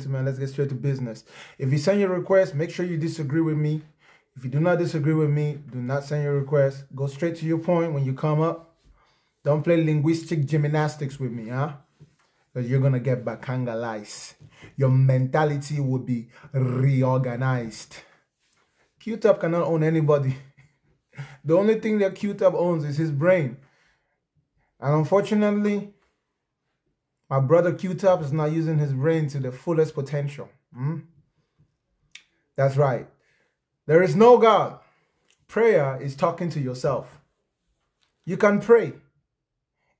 gentlemen, let's get straight to business. If you send your request, make sure you disagree with me. If you do not disagree with me, do not send your request. Go straight to your point when you come up. Don't play linguistic gymnastics with me, huh? Because you're gonna get bakangalized. Your mentality will be reorganized. Q-Tap cannot own anybody. The only thing that Q-Tap owns is his brain. And unfortunately, my brother Q-Tap is not using his brain to the fullest potential. Hmm? That's right. There is no God. Prayer is talking to yourself. You can pray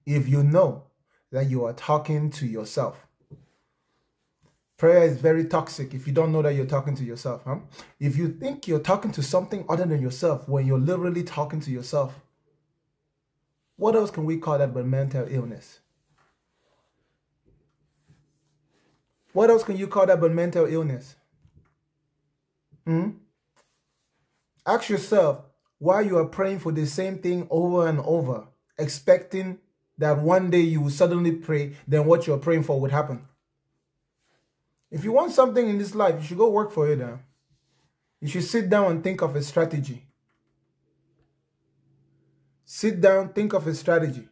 if you know that you are talking to yourself. Prayer is very toxic if you don't know that you're talking to yourself. Huh? If you think you're talking to something other than yourself when you're literally talking to yourself, what else can we call that but mental illness? What else can you call that but mental illness? Hmm? Ask yourself why you are praying for the same thing over and over, expecting that one day you will suddenly pray, then what you're praying for would happen. If you want something in this life, you should go work for it. You should sit down and think of a strategy. Sit down, think of a strategy.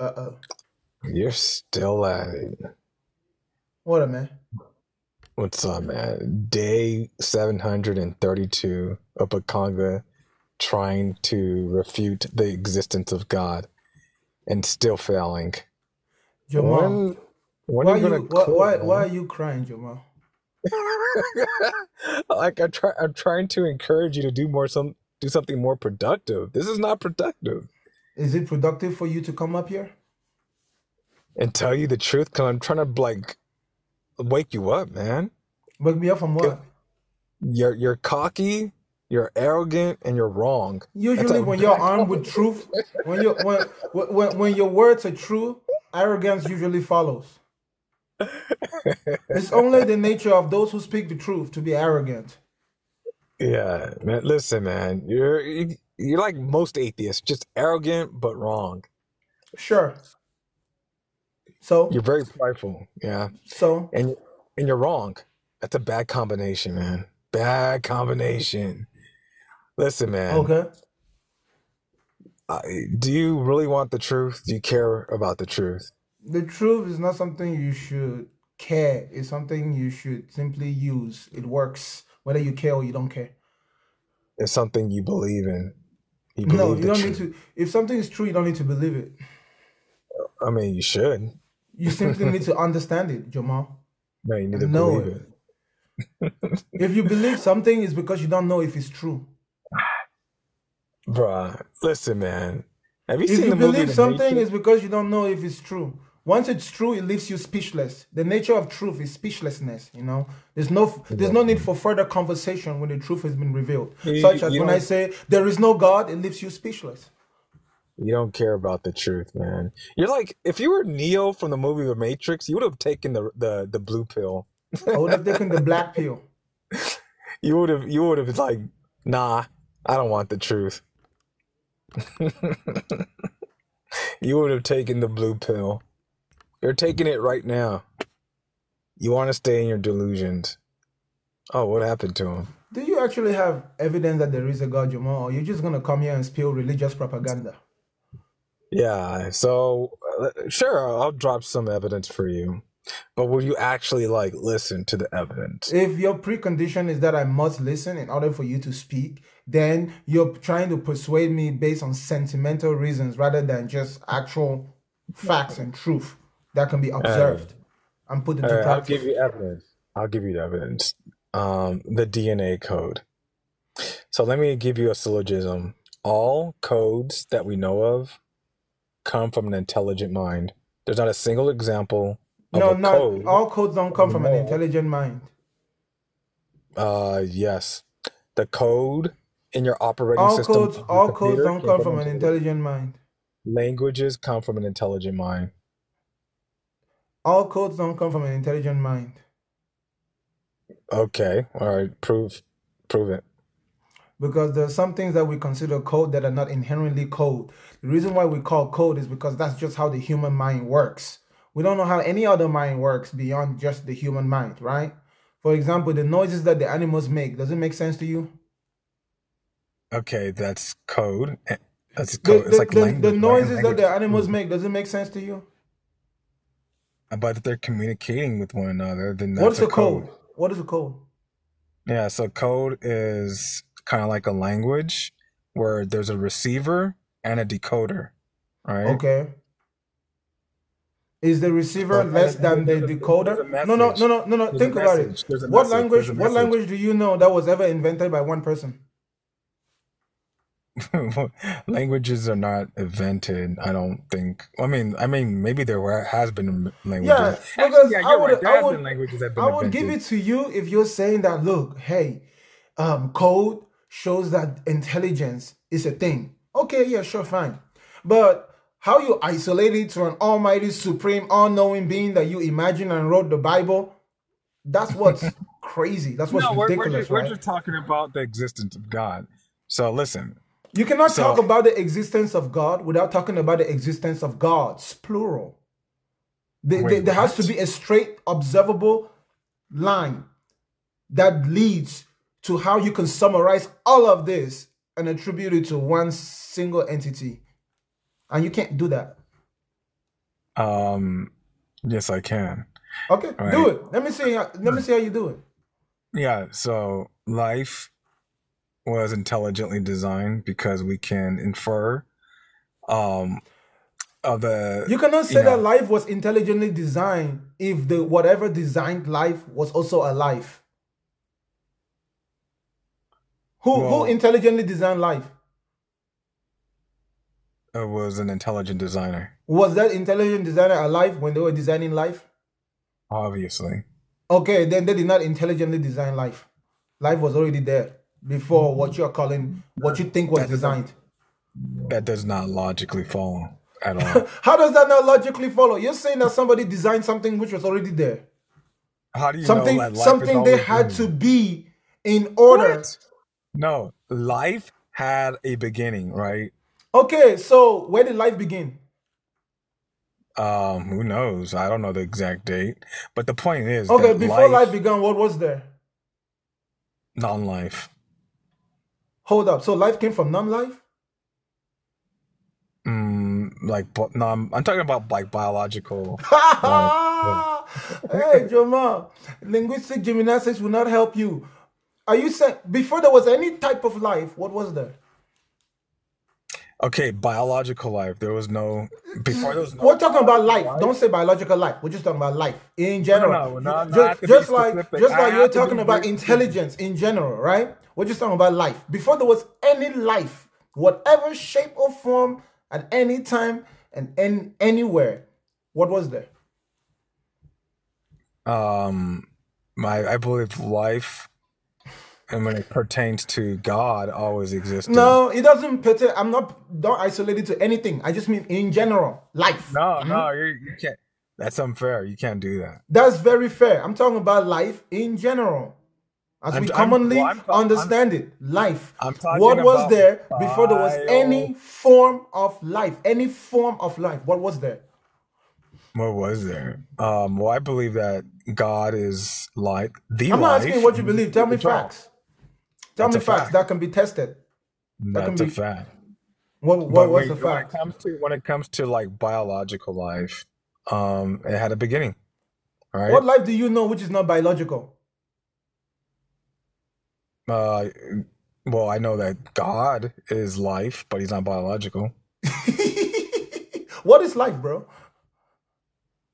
Uh oh. You're still at it. What a man. What's up, man? Day 732 of Bakanga trying to refute the existence of God and still failing. Jamal, When, when why, are you you, why, quit, why, why are you crying, Jamal? like I'm try I'm trying to encourage you to do more some do something more productive. This is not productive. Is it productive for you to come up here? And tell you the truth, cause I'm trying to like wake you up, man. Wake me up from what? You're you're cocky, you're arrogant, and you're wrong. Usually, when you're armed with truth, when you when when when your words are true, arrogance usually follows. It's only the nature of those who speak the truth to be arrogant. Yeah, man. Listen, man. You're you're like most atheists, just arrogant but wrong. Sure. So You're very prideful. Yeah, so and and you're wrong. That's a bad combination, man. Bad combination. Listen, man. okay. I, do you really want the truth? Do you care about the truth? The truth is not something you should care. It's something you should simply use. It works whether you care or you don't care. It's something you believe in. You No, you don't need to. If something is true, you don't need to believe it. I mean, you should. You simply need to understand it, Jamal. No, you need to know believe it. it. If you believe something, it's because you don't know if it's true. Bruh, listen, man. Have you If seen you the movie believe The something, it's because you don't know if it's true. Once it's true, it leaves you speechless. The nature of truth is speechlessness. You know, there's no there's no need for further conversation when the truth has been revealed. You, Such as when I say there is no God, it leaves you speechless. You don't care about the truth, man. You're like if you were Neo from the movie The Matrix, you would have taken the the, the blue pill. I would have taken the black pill. You would have you would have like, nah, I don't want the truth. You would have taken the blue pill. You're taking it right now. You want to stay in your delusions. Oh, what happened to him? Do you actually have evidence that there is a God, Jamal, or you're just gonna come here and spill religious propaganda? Yeah, so uh, sure, I'll drop some evidence for you. But will you actually like listen to the evidence? If your precondition is that I must listen in order for you to speak, then you're trying to persuade me based on sentimental reasons rather than just actual facts and truth that can be observed and put into right, I'll give you evidence. I'll give you the evidence. Um, the DNA code. So let me give you a syllogism. All codes that we know of come from an intelligent mind. There's not a single example of No, a not code all codes don't come from an intelligent mind. Uh, yes, the code in your operating All system codes, all codes don't come from an intelligent mind. Languages come from an intelligent mind. All codes don't come from an intelligent mind. Okay, all right, prove, prove it. Because there's some things that we consider code that are not inherently code. The reason why we call code is because that's just how the human mind works. We don't know how any other mind works beyond just the human mind, right? For example, the noises that the animals make, does it make sense to you? Okay, that's code. Eh, That's The, code. It's the, like the, language. the noises that the animals make, does it make sense to you? But if they're communicating with one another, then What's that's a a code. code? What is a code? Yeah, so code is kind of like a language where there's a receiver and a decoder, right? Okay. Is the receiver and less than the then there's a- decoder? No, no, no, no, no, no. There's Think about it. What message. language? What language do you know that was ever invented by one person? languages are not invented. I don't think. I mean, I mean, maybe there were, has been languages. Yeah, Actually, because yeah, I would, right. I would, languages that have been I would give it to you if you're saying that. Look, hey, um, code shows that intelligence is a thing. Okay, yeah, sure, fine. But how you isolate it to an almighty, supreme, all-knowing being that you imagine and wrote the Bible? That's what's crazy. That's what's No, we're, we're, ridiculous, just, we're just talking about the existence of God. So listen, You cannot So- talk about the existence of God without talking about the existence of gods, plural. Wait, there- there has to be a straight, observable line that leads to how you can summarize all of this and attribute it to one single entity. And you can't do that. um, yes, I can. Okay, Right. do it. Let me see. How, let me see how you do it. Yeah, so life was intelligently designed because we can infer um of the You cannot say you know, that life was intelligently designed if the whatever designed life was also alive. Who Well- who intelligently designed life? it was an intelligent designer, Was that intelligent designer alive when they were designing life? obviously. Okay, then they did not intelligently design life. Life was already there before what you're calling what you think was That designed. That does not logically follow at all. How does that not logically follow? You're saying that somebody designed something which was already there. How do you Something know that life something they had been? to be in order. What? No, life had a beginning, right? Okay, so where did life begin? Um, who knows? I don't know the exact date, but the point is Okay, before life life, began, what was there? non-life. Hold up. So life came from non-life? Mm, like, but no, I'm, I'm talking about like biological. hey, Joma, linguistic gymnastics will not help you. Are you saying before there was any type of life, what was there? Okay, biological life. There was no before. There was no. We're talking about life. Don't say biological life. We're just talking about life in general. no, no, no, Ju- I just like specific. just I like you're talking about very intelligence in general, right? We're just talking about life. Before there was any life, whatever shape or form, at any time and any, anywhere, what was there? Um, my I believe life, and when it pertains to God, always existed. No, it doesn't pertain. I'm not don't isolate it to anything. I just mean in general, life. no, no, you you can't. That's unfair. You can't do that. That's very fair. I'm talking about life in general. As I'm- we I'm- commonly well, I'm understand it. Life. I'm talking what was there before there was any form of life? Any form of life. What was there? What was there? Um, well, I believe that God is like the I'm not life. asking what you believe. Tell me facts. Tell That's me facts fact. that can be tested. That's can a be- fact. What, But what was when, the when it fact? comes to when it comes to like biological life, um, it had a beginning, right? What life do you know which is not biological? Uh, well, I know that God is life, but He's not biological. what is life, bro?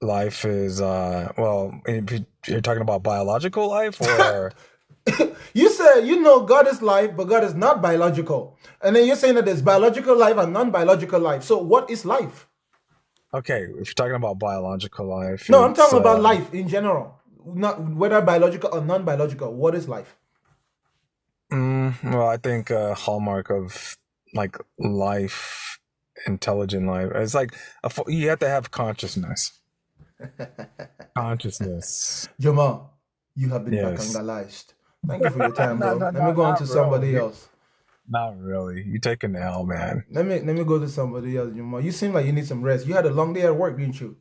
Life is uh, well, if you're talking about biological life, or You said you know God is life, but God is not biological. And then you're saying that there's biological life and non-biological life. So what is life? okay, if you're talking about biological life, No, I'm talking about uh, life in general. Not whether biological or non-biological. What is life? Mm, well, I think a hallmark of like life, intelligent life, it's like a, you have to have consciousness. consciousness. Jamal, you have been Yes. Bakangalized. Thank you for your time, bro. no, let me go on not to somebody really. else. Not really. You take an L, man. Let me let me go to somebody else, Jamal. You seem like you need some rest. You had a long day at work, didn't you?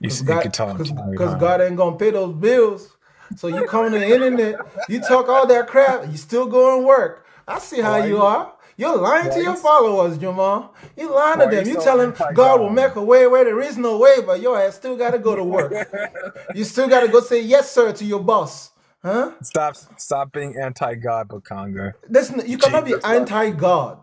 You, Cause s- you God, could tell cause, tired, 'cause huh? God ain't gonna pay those bills. So you come on the internet, you talk all that crap, you still go and work. I see how Why you you- are. You're lying why to your followers, Jamal. You lying Why to them. you You so telling anti-God? God will make a way where there is no way, but your ass still gotta go to work. you still gotta go say yes, sir, to your boss. Huh? Stop stop being anti-God, Bakanga. That's n- you cannot be anti-God.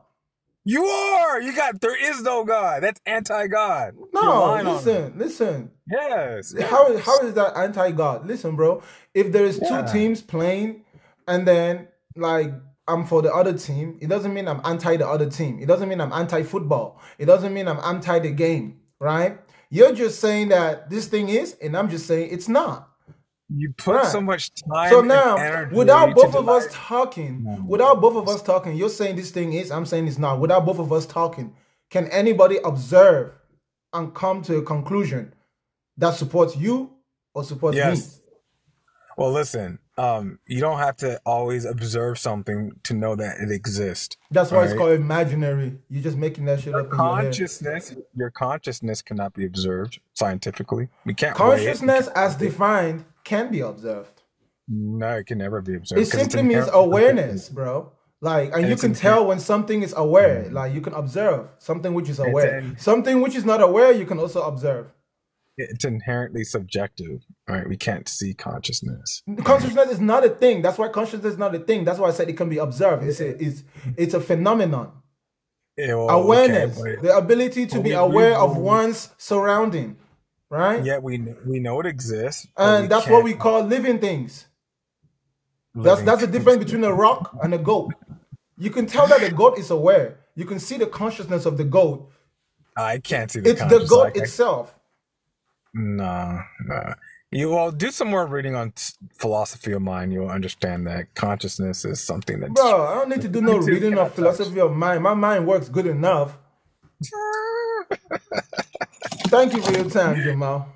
You are. You got there is no God. That's anti-God. No, lying on me. listen, listen. Yes. How how is that anti-God? Listen, bro. If there is two teams playing, and then like I'm for the other team, it doesn't mean I'm anti the other team. It doesn't mean I'm anti-football. It doesn't mean I'm anti the game, right? You're just saying that this thing is, and I'm just saying it's not. You put Right. so much time So now, energy without both of us talking, No. without both of us talking, you're saying this thing is, I'm saying it's not. Without both of us talking, can anybody observe and come to a conclusion that supports you or supports me? Well, listen. Um, you don't have to always observe something to know that it exists. That's why it's called imaginary. You're just making that shit up in your head. Consciousness, your consciousness cannot be observed scientifically. We can't weigh it. Consciousness, as defined, can be observed. No, it can never be observed. It simply means awareness, bro. Like, and, you can tell when something is aware. Mm. Like, you can observe something which is aware. in- something which is not aware, you can also observe. It's inherently subjective. Right? We can't see consciousness. Consciousness is not a thing. That's why consciousness is not a thing. That's why I said it can be observed. It's a, it's, it's a phenomenon. Yeah, well, okay, Awareness, but the ability to But be we- aware we- of one's surrounding, right? Yeah, we we know it exists, and that's what we call living things. That's living that's the difference between a rock and a goat. You can tell that the goat is aware. You can see the consciousness of the goat. I can't see the It's the goat like, itself. No, no. You well do some more reading on philosophy of mind. You'll understand that consciousness is something that. Bro, I don't need to do no reading of philosophy of mind. My mind works good enough. Thank you for your time, Jamal.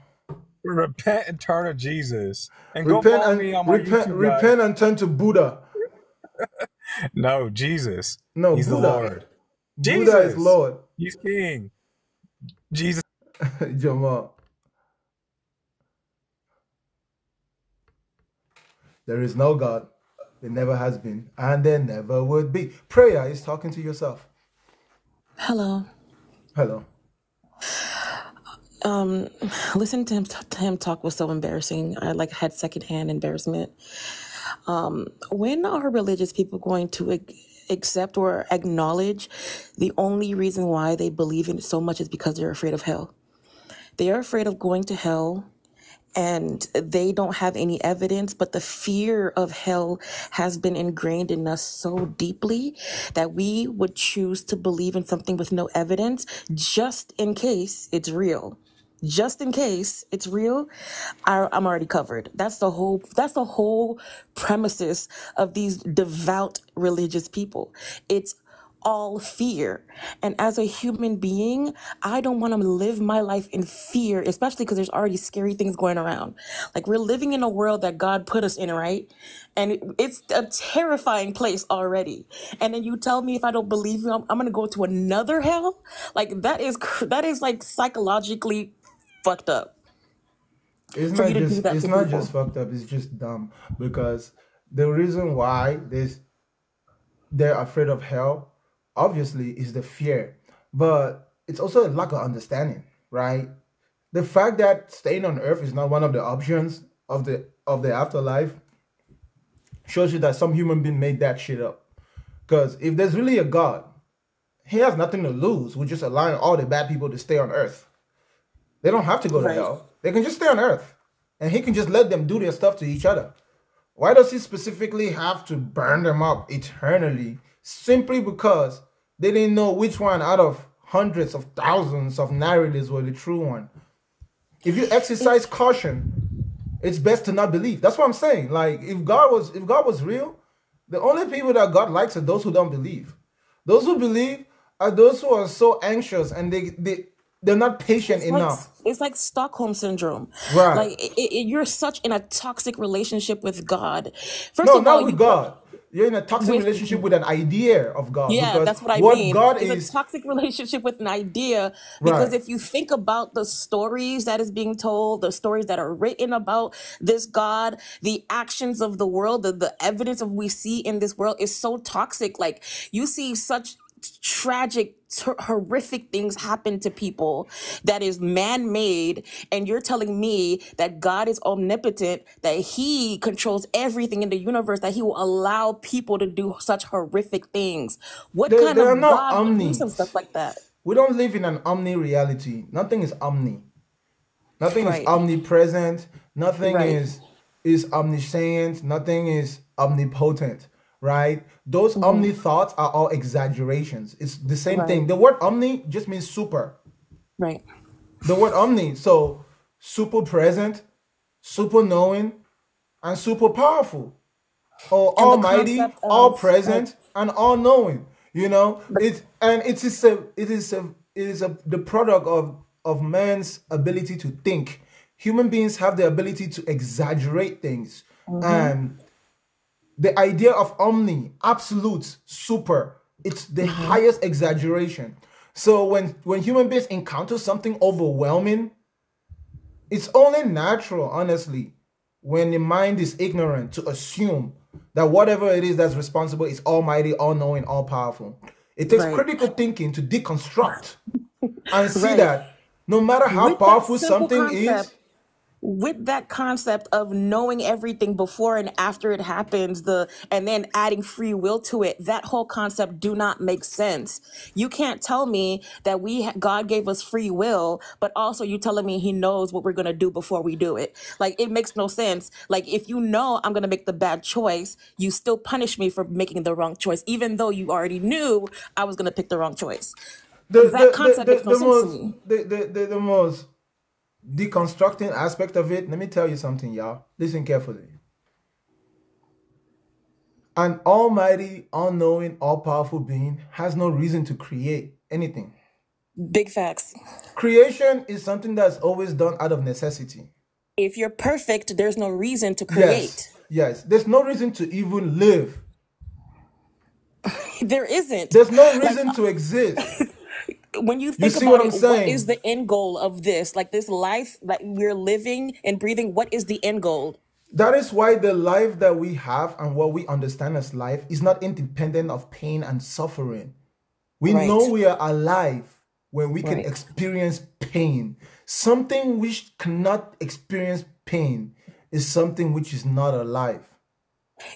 repent and turn to Jesus and Repent follow and me on my repent, YouTube. guys. repent and turn to Buddha. No, Jesus. No, He's Buddha. the Lord. Buddha is Lord. He's King. Jesus. Jamal. There is no God. There never has been, and there never would be. Prayer is talking to yourself. Hello. Hello. Um, listening to him, to him talk was so embarrassing. I like had secondhand embarrassment. Um, when are religious people going to ac- accept or acknowledge the only reason why they believe in it so much is because they're afraid of hell? They are afraid of going to hell and they don't have any evidence, but the fear of hell has been ingrained in us so deeply that we would choose to believe in something with no evidence just in case it's real. Just in case it's real, I, I'm already covered. That's the whole. That's the whole premises of these devout religious people. It's all fear. And as a human being, I don't want to live my life in fear, especially because there's already scary things going around. Like we're living in a world that God put us in, right? And it's a terrifying place already. And then you tell me if I don't believe you, I'm, I'm to go to another hell? Like that is that is like psychologically fucked up. It's For not you to do just it's not people. just fucked up. It's just dumb because the reason why there's they're afraid of hell, obviously, is the fear, but it's also a lack of understanding, right? The fact that staying on Earth is not one of the options of the of the afterlife shows you that some human being made that shit up. Because if there's really a God, he has nothing to lose with just allowing all the bad people to stay on Earth. They don't have to go to Right. hell. They can just stay on Earth. And he can just let them do their stuff to each other. Why does he specifically have to burn them up eternally? Simply because they didn't know which one out of hundreds of thousands of narratives were the true one. If you exercise caution, it's best to not believe. That's what I'm saying. Like if God was if God was real, the only people that God likes are those who don't believe. Those who believe are those who are so anxious and they they they're not patient It's like, enough. it's like Stockholm syndrome. Right. Like it, it, you're such in a toxic relationship with God. First No, of all, with you, God. you're in a toxic with relationship with an idea of God yeah because that's what i what mean God it's a toxic relationship with an idea because right. if you think about the stories that is being told the stories that are written about this god the actions of the world the, the evidence of we see in this world is so toxic like you see such tragic horrific things happen to people that is man-made and you're telling me that god is omnipotent that he controls everything in the universe that he will allow people to do such horrific things what They, kind they of god would do some stuff like that We don't live in an omni reality. Nothing is omni. Nothing is omnipresent. Nothing right is is omniscient. Nothing is omnipotent. Right? Those hmm omni thoughts are all exaggerations. It's the same right thing. The word omni just means super. right The word omni. So super present, super knowing, and super powerful. Or and almighty, all present, and all knowing. You know, it and it is a it is a it is a the product of of man's ability to think. Human beings have the ability to exaggerate things. hmm And the idea of omni, absolute, super, it's the hmm highest exaggeration. So when when human beings encounter something overwhelming, it's only natural, honestly, when the mind is ignorant to assume that whatever it is that's responsible is almighty, all knowing, all powerful. It takes right critical thinking to deconstruct and see right that no matter how with powerful something is, concept with that concept of knowing everything before and after it happens the and then adding free will to it that whole concept do not make sense. You can't tell me that we god gave us free will but also you telling me he knows what we're going to do before we do it. Like it makes no sense. Like if you know i'm going to make the bad choice you still punish me for making the wrong choice even though you already knew i was going to pick the wrong choice. The that the, concept the, makes no sense to me. the, the, the, the most deconstructing aspect of it, let me tell you something, y'all. Listen carefully. An almighty, all-knowing, all-powerful being has no reason to create anything. big facts Creation is something that's always done out of necessity. if you're perfect there's no reason to create yes. yes. There's no reason to even live. There isn't. There's no Like reason to exist. when you You think see about what it, what is the end goal of this? Like this life that we're living and breathing, what is the end goal? That is why the life that we have and what we understand as life is not independent of pain and suffering. We know we are alive when we can Right. experience pain. Something which cannot experience pain is something which is not alive.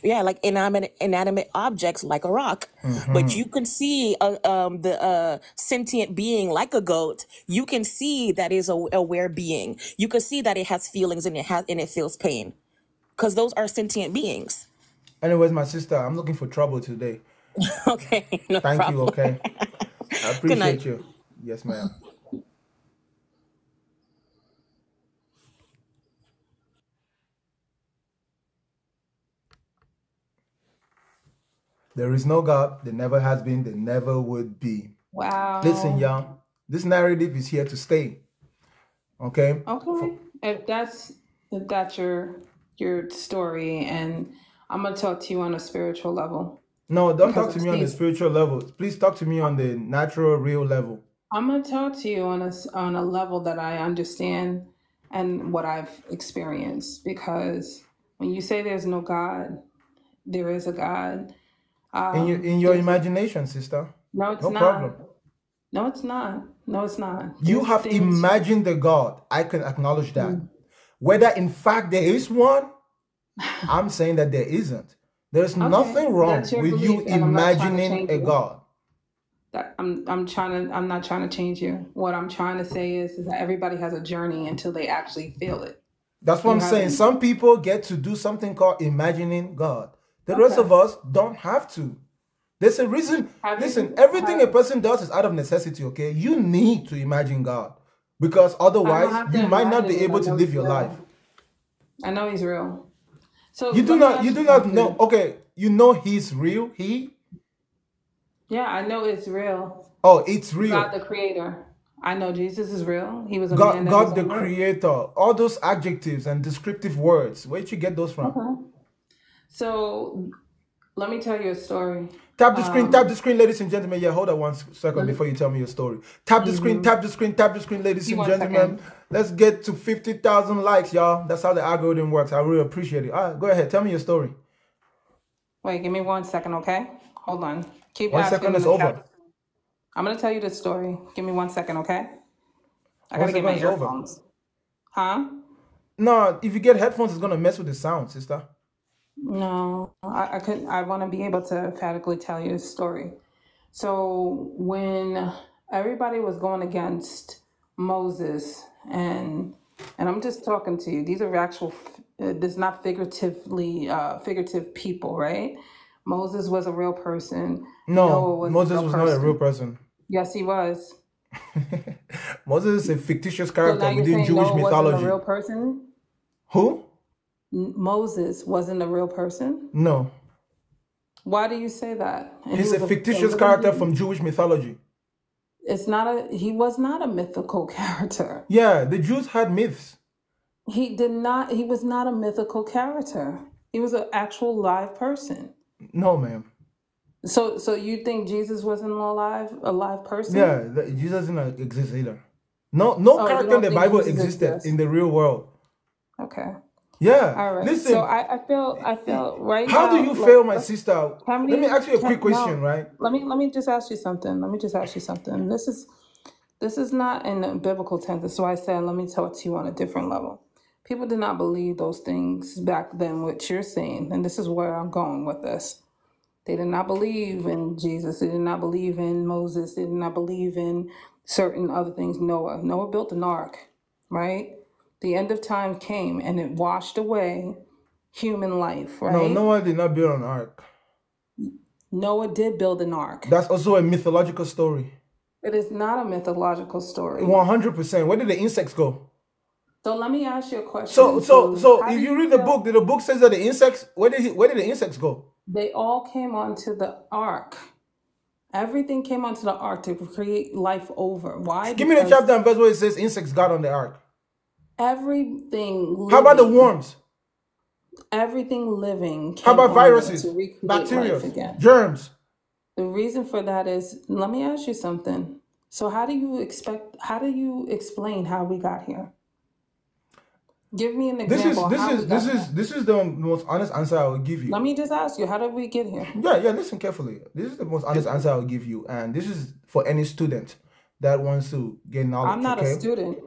Yeah, like inanimate inanimate objects like a rock. But Mhm. you can see a, um, the uh, sentient being like a goat. You can see that is a aware being. You can see that it has feelings and it has and it feels pain because those are sentient beings. Anyways, my sister, I'm looking for trouble today. okay, no Thank you, okay? I appreciate you. Yes, ma'am. There is no God, there never has been, there never would be. Wow. Listen, y'all, this narrative is here to stay. Okay? Okay. If that's if that's your your story, and I'm gonna talk to you on a spiritual level No, don't talk to me on the spiritual level. Please talk to me on the natural, real level. I'm gonna talk to you on a on a level that I understand and what I've experienced. Because when you say there's no God, there is a God. In your Um, in your imagination, sister. no, it's No not. problem. No, it's not. No, it's not. You have things. imagined the God. I can acknowledge that. Mm. Whether in fact there is one, I'm saying that there isn't. There's Okay, nothing wrong with you belief, and I'm not trying to imagining a. God. That I'm I'm trying to I'm not trying to change you. What I'm trying to say is, is that everybody has a journey until they actually feel it. That's what You I'm saying. Some people get to do something called imagining God. The rest of us don't have to. There's a reason. Have Listen, you everything a person does is out of necessity, okay? You need to imagine God because otherwise you might not be imagine it. I able to live your life. I know he's real. So You do not you do not know okay, you know he's real. He Yeah, I know it's real. oh it's real. God the creator. I know Jesus is real. He was a God man God the creator. All those adjectives and descriptive words. Where'd you get those from? Okay. So Let me tell you a story. Tap the screen, Um, tap the screen, ladies and gentlemen. Yeah, hold on one second before you tell me your story. Tap the screen, tap the screen, tap the screen, ladies and me gentlemen. Let's get to 50,000 likes, y'all. That's how the algorithm works. I really appreciate it. All right, go ahead. Tell me your story. Wait, give me one second, okay? Hold on. Keep One asking second is over. chat. I'm gonna tell you the story. Give me one second, okay? I gotta get my is over. Huh? No, if you get headphones, it's going to mess with the sound, sister. No, I, I could. I want to be able to emphatically tell you a story. So when everybody was going against Moses, and and I'm just talking to you. These are actual. Uh, this is not figuratively uh, figurative people, right? Moses was a real person. Noah No, was a Moses real was not a real person. Yes, he was. Moses is a fictitious So character you're within saying Jewish Noah wasn't a mythology. real person? Who? Moses wasn't a real person? No. Why do you say that? And He's was a a, a fictitious character from Jewish mythology. It's not a he was not a mythical character. Yeah, the Jews had myths. He did not he was not a mythical character. He was an actual live person. No, ma'am. So so you think Jesus wasn't alive a live person? Yeah, the, Jesus didn't uh, exist either. No, no Oh, character in the Bible Jesus existed exists? in the real world. Okay. Yeah. All right. Listen, so I, I feel I feel right how now do you like, fail, my sister? Can Let me ask you a quick question, no. right? Let me let me just ask you something. Let me just ask you something. This is this is not in a biblical tense. That's why I said let me talk to you on a different level. People did not believe those things back then, what you're saying, and this is where I'm going with this. They did not believe in Jesus. They did not believe in Moses. They did not believe in certain other things. Noah. Noah built an ark, right? The end of time came and it washed away human life, right? No, Noah did not build an ark. Noah did build an ark. That's also a mythological story. It is not a mythological story. One hundred percent. Where did the insects go? So let me ask you a question. So, so, so, How if you read the book, the book says that the insects? Where did he, where did the insects go? they all came onto the ark. Everything came onto the ark to create life over. Why? Give me the chapter and verse where it says insects got on the ark. Everything. How about the worms? Everything living. How about viruses, bacteria, germs? The reason for that is, let me ask you something. So, how do you expect? How do you explain how we got here? Give me an example. This is this is this is this is the most honest answer I will give you. Let me just ask you, how did we get here? Yeah, yeah. Listen carefully. This is the most honest answer I will give you, and this is for any student that wants to gain knowledge. I'm not okay? a student.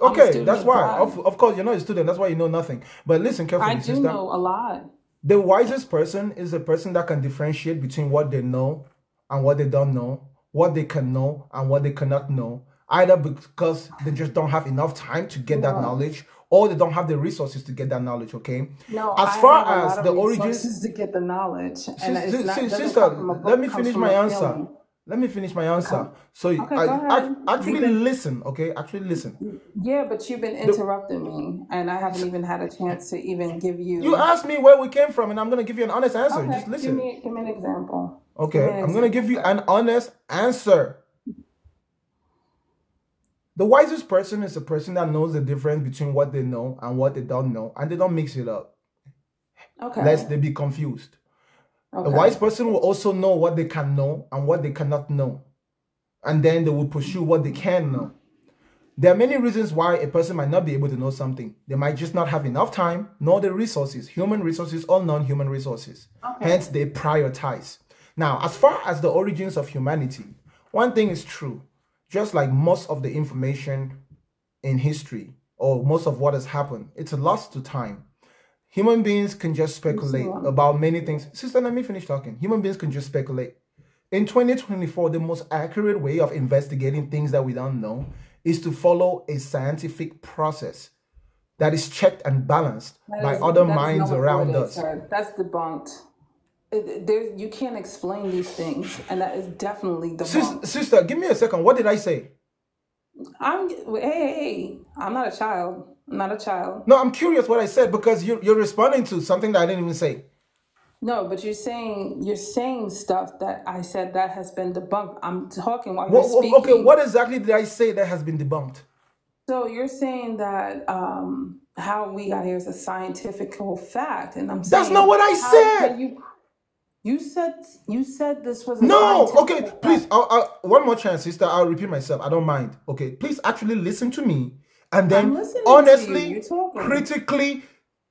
Okay, that's why. Of, of course, you're not a student. That's why you know nothing. But listen carefully, I do sister. know a lot. The wisest person is a person that can differentiate between what they know and what they don't know, what they can know and what they cannot know, either because they just don't have enough time to get that knowledge or they don't have the resources to get that knowledge, okay? No, As I far as the origins to get the knowledge, and Sis- it's sis- not, sis- doesn't sister, come from a let me finish my answer. feeling. Let me finish my answer. Oh, so Okay, I, actually been- listen, okay? Actually listen. Yeah, but you've been interrupting me, and I haven't even had a chance to even give you. You asked me where we came from, and I'm gonna give you an honest answer. okay, Just give listen. me give me an example. Okay, an I'm gonna give you an honest answer. The wisest person is a person that knows the difference between what they know and what they don't know, and they don't mix it up, Okay. lest they be confused. Okay. A wise person will also know what they can know and what they cannot know, and then they will pursue what they can know. There are many reasons why a person might not be able to know something. They might just not have enough time, nor the resources, human resources or non human resources. Okay. Hence, they prioritize. Now, as far as the origins of humanity, one thing is true. Just like most of the information in history or most of what has happened, it's lost to time. Human beings can just speculate about many things. Sister, let me finish talking. Human beings can just speculate. In 2024, the most accurate way of investigating things that we don't know is to follow a scientific process that is checked and balanced That by is- other minds around is, us. sir. That's debunked. It- There, you can't explain these things, and that is definitely debunked. sister, give me a second. What did I say? I'm hey, hey, I'm not a child. Not a child. No, I'm curious what I said because you're, you're responding to something that I didn't even say. No, but you're saying you're saying stuff that I said that has been debunked. I'm talking while you're What, speaking. okay, what exactly did I say that has been debunked? So you're saying that um, how we got here is a scientific fact, and I'm saying That's not what I said. you- You said you said this was a No, okay, scientific please. I'll, I'll, one more chance, sister. I'll repeat myself. I don't mind. Okay, please actually listen to me and then you. honestly, You're critically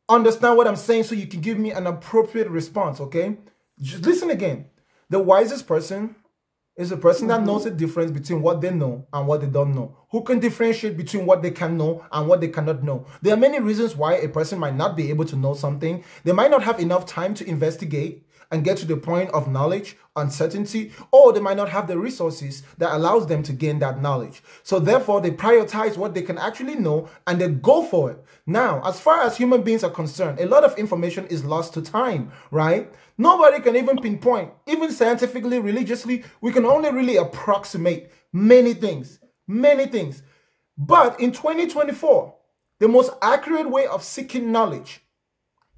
understand what I'm saying so you can give me an appropriate response. Okay, just listen again. The wisest person is a person that mm-hmm. knows the difference between what they know and what they don't know, who can differentiate between what they can know and what they cannot know. There are many reasons why a person might not be able to know something. They might not have enough time to investigate and get to the point of knowledge, uncertainty, or they might not have the resources that allows them to gain that knowledge. So therefore, they prioritize what they can actually know and they go for it. Now, as far as human beings are concerned, a lot of information is lost to time, right? Nobody can even pinpoint, even scientifically, religiously, we can only really approximate many things, many things. But in 2024, the most accurate way of seeking knowledge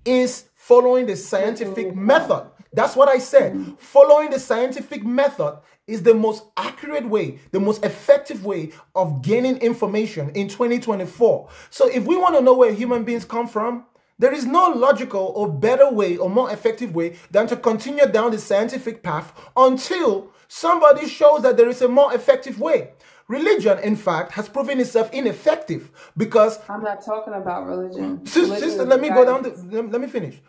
is following the scientific method. That's what I said. Following the scientific method is the most accurate way, the most effective way of gaining information in 2024. So if we want to know where human beings come from, there is no logical or better way or more effective way than to continue down the scientific path until somebody shows that there is a more effective way. Religion, in fact, has proven itself ineffective because I'm not talking about religion. Sis- Religion sister, let me go down. The, let me finish.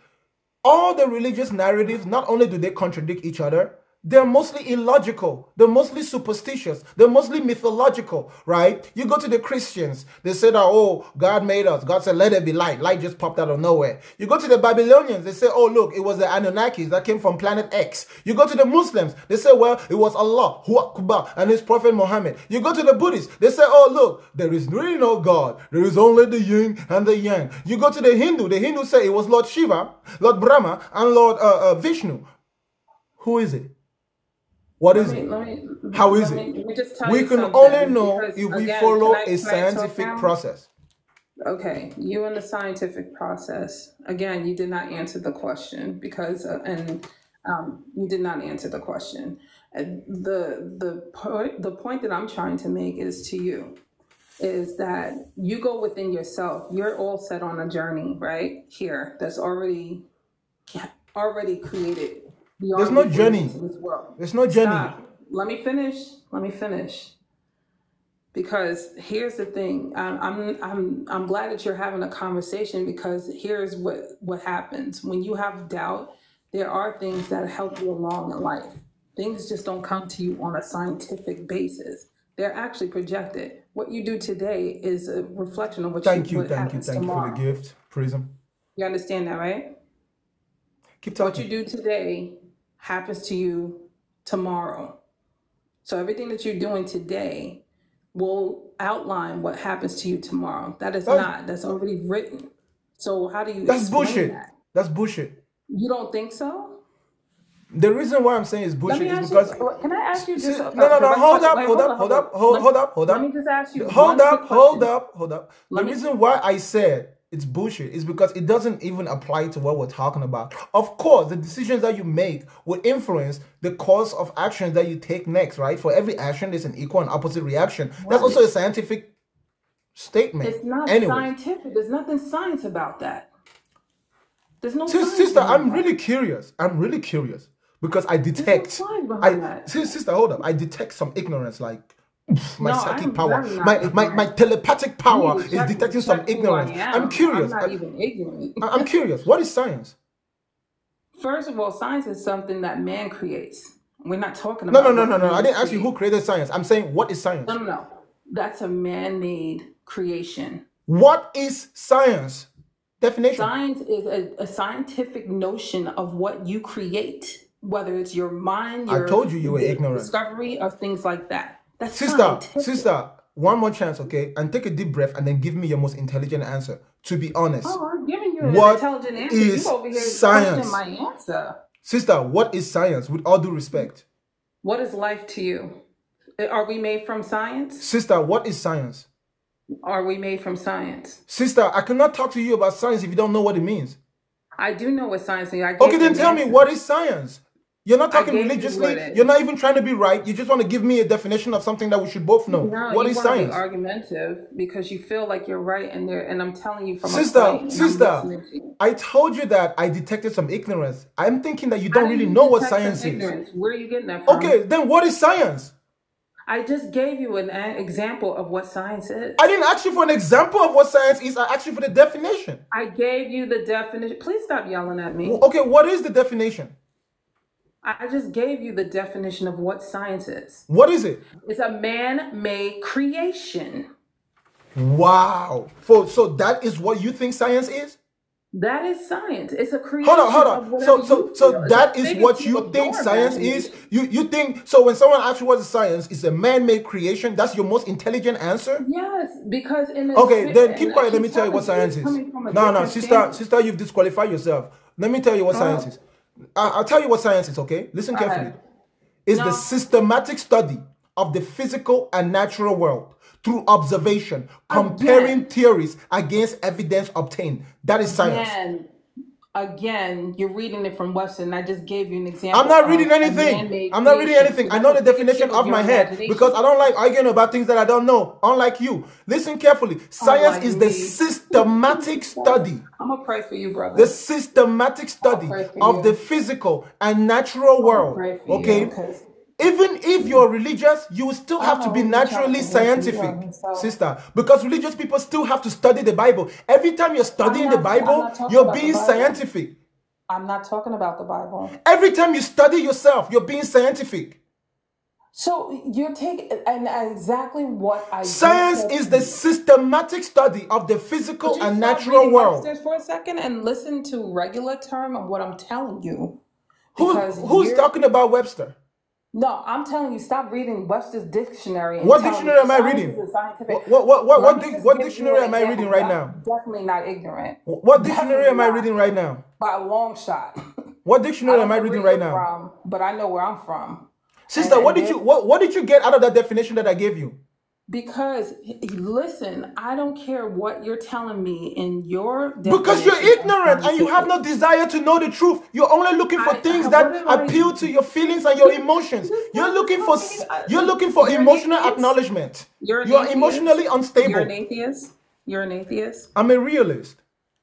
All the religious narratives, not only do they contradict each other, they're mostly illogical. They're mostly superstitious. They're mostly mythological, right? You go to the Christians, they say that, oh, God made us. God said, let there be light. Light just popped out of nowhere. You go to the Babylonians, they say, oh, look, it was the Anunnakis that came from planet X. You go to the Muslims, they say, well, it was Allah, Hu Akbar, and his prophet Muhammad. You go to the Buddhists, they say, oh, look, there is really no God. There is only the yin and the yang. You go to the Hindu, the Hindu say it was Lord Shiva, Lord Brahma, and Lord uh, uh, Vishnu. Who is it? What is me, it? me, How is it? me, tell We can only know if we again, follow can I- a can I talk scientific process. Okay, you in the scientific process. Again, you did not answer the question because, uh, and um, you did not answer the question. And the the point the point that I'm trying to make is to you is that you go within yourself. You're all set on a journey, right? Here, that's already already created. There's no journey. This world. There's no journey. Stop. Let me finish. Let me finish. Because here's the thing. I'm I'm I'm I'm glad that you're having a conversation because here's what what happens when you have doubt. There are things that help you along in life. Things just don't come to you on a scientific basis. They're actually projected. What you do today is a reflection of what Thank you you, thank you, thank you for the gift. Prism. You understand that, right? Keep talking. What you do today happens to you tomorrow. So everything that you're doing today will outline what happens to you tomorrow. That is That's, not. That's already written. So how do you that's bullshit. that? That's bullshit. You don't think so? The reason why I'm saying it's Let bullshit is ask you. because Can I ask you just no, no, no. Hold up, Wait, hold hold up, hold hold up, hold, hold up, hold let me up, just ask you hold up, hold up, hold up. The reason why I said it's bullshit is because it doesn't even apply to what we're talking about. Of course, the decisions that you make will influence the course of actions that you take next, right? For every action, there's an equal and opposite reaction. That's also a scientific statement. It's not Anyways, scientific. There's nothing science about that. There's no Sis- sister, I'm that. really curious. I'm really curious because I no detect. behind I that. sis- sister, hold up. I detect some ignorance, like my No, psychic I'm power, my, my my telepathic power is detecting some check who I ignorance. I'm am. I'm curious. not I, even ignorant. I'm curious. What is science? First of all, science is something that man creates. We're not talking about. No, no, no, no, no. I didn't ask you who created science. I'm saying what is science? No, no, no. That's a man-made creation. What is science? Definition. Science is a, a scientific notion of what you create, whether it's your mind, I told you you were ignorant. discovery of things like that. That's Sister, sister, one more chance, okay? And take a deep breath and then give me your most intelligent answer. To be honest, Oh, I'm giving you an what intelligent answer. is You over here science? my answer. Sister, what is science? With all due respect. What is life to you? Are we made from science? Sister, what is science? Are we made from science? Sister, I cannot talk to you about science if you don't know what it means. I do know what science is. I Okay, then an tell me what is science? You're not talking gave you religiously. You're not even trying to be right. You just want to give me a definition of something that we should both know. No, what you is to be science? argumentative because you feel like you're right, and there, and I'm telling you from Sister, sister, listening to you. I told you that I detected some ignorance. I'm thinking that you don't really you know what science is. Where are you getting that from? Okay, then what is science? I just gave you an example of what science is. I didn't ask you for an example of what science is. I asked you for the definition. I gave you the definition. Please stop yelling at me. Okay, what is the definition? I just gave you the definition of what science is. What is it? It's a man-made creation. Wow. For, so that is what you think science is? That is science. It's a creation. Hold on, hold on. So, so, so that is what you think science is. you. You, think so? When someone asks you what is science, it's a man-made creation. That's your most intelligent answer. Yes, because in Okay, then keep quiet. Let me tell you what science is. coming from a No, no, sister, sister, you've disqualified yourself. Let me tell you what oh. science Oh. is. I'll tell you what science is. Okay, listen carefully. It's the systematic study of the physical and natural world through observation, comparing Again. theories against evidence obtained. That is science. Again, again, you're reading it from Webster, and I just gave you an example. I'm not reading anything. I'm not reading anything. I know the definition figment of my head because I don't like arguing about things that I don't know, unlike you. Listen carefully. Oh, Science Unlike is the systematic study I'm gonna pray for you, brother. the systematic study of you. the physical and natural world. pray for you, Okay? Even if you're religious, you still have to be Oh, naturally he's talking to you scientific, sister. Because religious people still have to study the Bible. Every time you're studying the Bible, you're being scientific. I'm not talking about the Bible. Every time you study yourself, you're being scientific. So you're taking and exactly what I Science is the systematic study of the physical and natural world. For a second and listen to regular term of what I'm telling you. Who, who's you're- talking about Webster? No, I'm telling you, stop reading Webster's dictionary. What dictionary am I reading? What what what what, Let what, what dictionary am I reading right now? Definitely not ignorant. What dictionary Definitely am I reading right now? By a long shot. What dictionary am I reading right now? From, but I know where I'm from. Sister, And- what and did you what, what did you get out of that definition that I gave you? Because listen, I don't care what you're telling me in your Because you're ignorant and you have no desire to know the truth. You're only looking for I- things I- that I- appeal to your feelings and your emotions. You're looking for uh, you're looking for you're emotional acknowledgement. You're You're emotionally You're an atheist. You're an atheist. I'm a realist.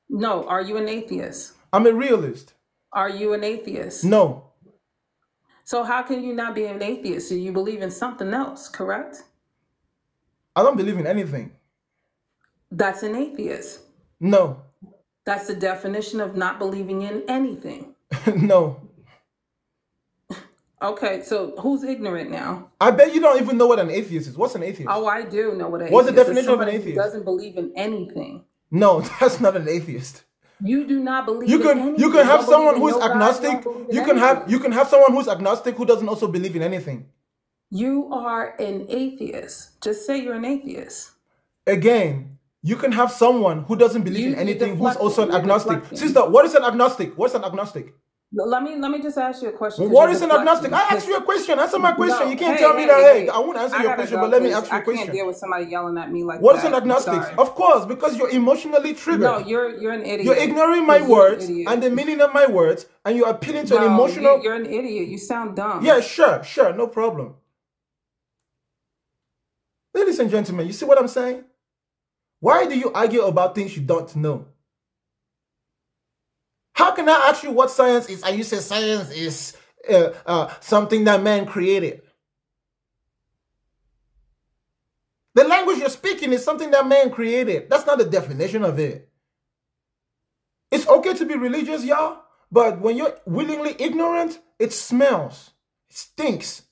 No, are you an atheist? I'm a realist. Are you an atheist? No. So how can you not be an atheist? So you believe in something else, correct? I don't believe in anything. That's an atheist. No. That's the definition of not believing in anything. no. Okay, so who's ignorant now? I bet you don't even know what an atheist is. What's an atheist? Oh, I do know what an atheist is. What's the atheist is. definition of an atheist? Doesn't believe in anything. No, that's not an atheist. You do not believe. You in can anything. you can have someone who's in no God, you agnostic. don't believe in You can have you can have someone who's agnostic who doesn't also believe in anything. You are an atheist. Just say you're an atheist. Again, you can have someone who doesn't believe You- in anything who's also an agnostic. deflecting. Sister, what is an agnostic? What's an agnostic? Let me let me just ask you a question. What is an agnostic? I asked you a question. Answer my question. No, you can't hey, tell me that, hey, hey, I won't answer I your question, go but let me ask you a I can't question. deal with somebody yelling at me like What is that. an agnostic? Of course, because you're emotionally triggered. No, you're you're an idiot. You're ignoring my You're words and the meaning of my words, and you're appealing to an emotional. you- You're an idiot. You sound dumb. Yeah, sure, sure, no problem. Ladies and gentlemen, you see what I'm saying? Why do you argue about things you don't know? How can I ask you what science is and you say science is uh, uh, something that man created? The language you're speaking is something that man created. That's not the definition of it. It's okay to be religious, y'all, but when you're willingly ignorant, it smells, it stinks.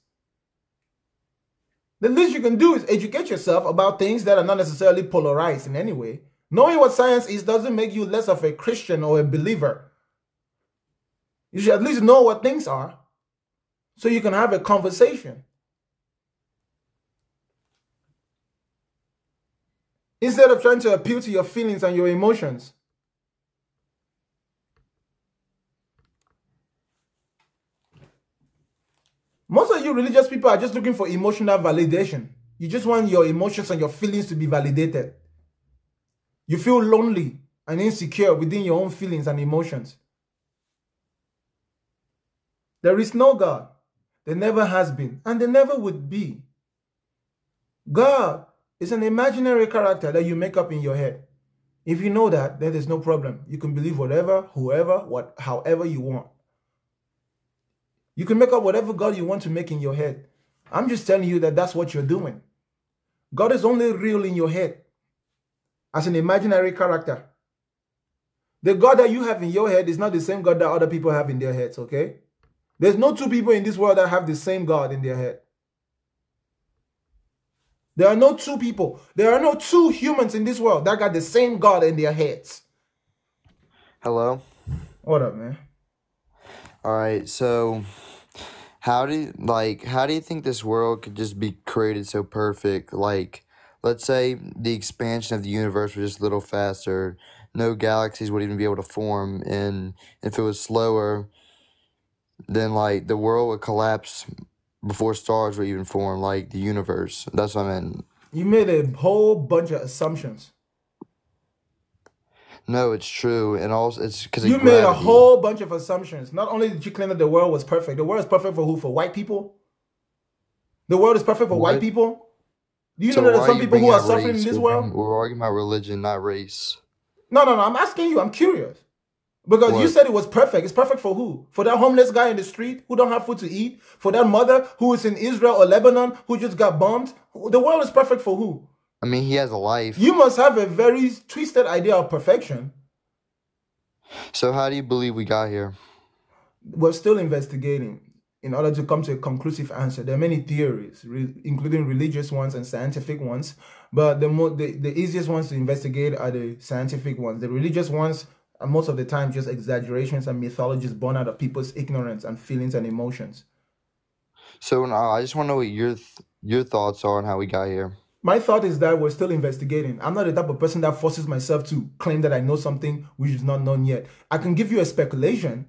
The least you can do is educate yourself about things that are not necessarily polarized in any way. Knowing what science is doesn't make you less of a Christian or a believer. You should at least know what things are so you can have a conversation. Instead of trying to appeal to your feelings and your emotions. Most of you religious people are just looking for emotional validation. You just want your emotions and your feelings to be validated. You feel lonely and insecure within your own feelings and emotions. There is no God. There never has been, and there never would be. God is an imaginary character that you make up in your head. If you know that, then there's no problem. You can believe whatever, whoever, what, however you want. You can make up whatever God you want to make in your head. I'm just telling you that that's what you're doing. God is only real in your head as an imaginary character. The God that you have in your head is not the same God that other people have in their heads, okay? There's no two people in this world that have the same God in their head. There are no two people. There are no two humans in this world that got the same God in their heads. Hello. What up, man? All right. So, how do you, like how do you think this world could just be created so perfect? Like, let's say the expansion of the universe was just a little faster. No galaxies would even be able to form, and if it was slower, then like the world would collapse before stars were even formed, like the universe. That's what I meant. You made a whole bunch of assumptions. No, it's true, and also it's because You made a whole bunch of assumptions. Not only did you claim that the world was perfect, the world is perfect for who? For white people? The world is perfect for What? white people? Do you So know that there's some people who are suffering in this world? We're arguing about religion, not race. No, no, no. I'm asking you. I'm curious. Because you said it was perfect. It's perfect for who? For that homeless guy in the street who don't have food to eat? For that mother who is in Israel or Lebanon who just got bombed? The world is perfect for who? I mean, he has a life. You must have a very twisted idea of perfection. So how do you believe we got here? We're still investigating in order to come to a conclusive answer. There are many theories, re- including religious ones and scientific ones. But the, mo- the the easiest ones to investigate are the scientific ones. The religious ones are most of the time just exaggerations and mythologies born out of people's ignorance and feelings and emotions. So uh, I just want to know what your th- your thoughts are on how we got here. My thought is that we're still investigating. I'm not the type of person that forces myself to claim that I know something which is not known yet. I can give you a speculation.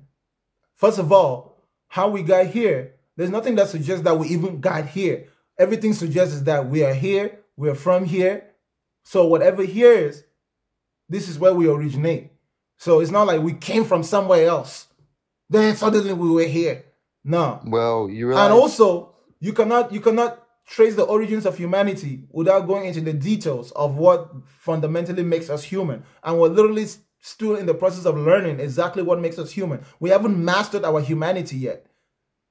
First of all, how we got here, there's nothing that suggests that we even got here. Everything suggests that we are here, we're from here. So whatever here is, this is where we originate. So it's not like we came from somewhere else. Then suddenly we were here. No. Well, you realize And also, you cannot you cannot trace the origins of humanity without going into the details of what fundamentally makes us human. And we're literally still in the process of learning exactly what makes us human. We haven't mastered our humanity yet.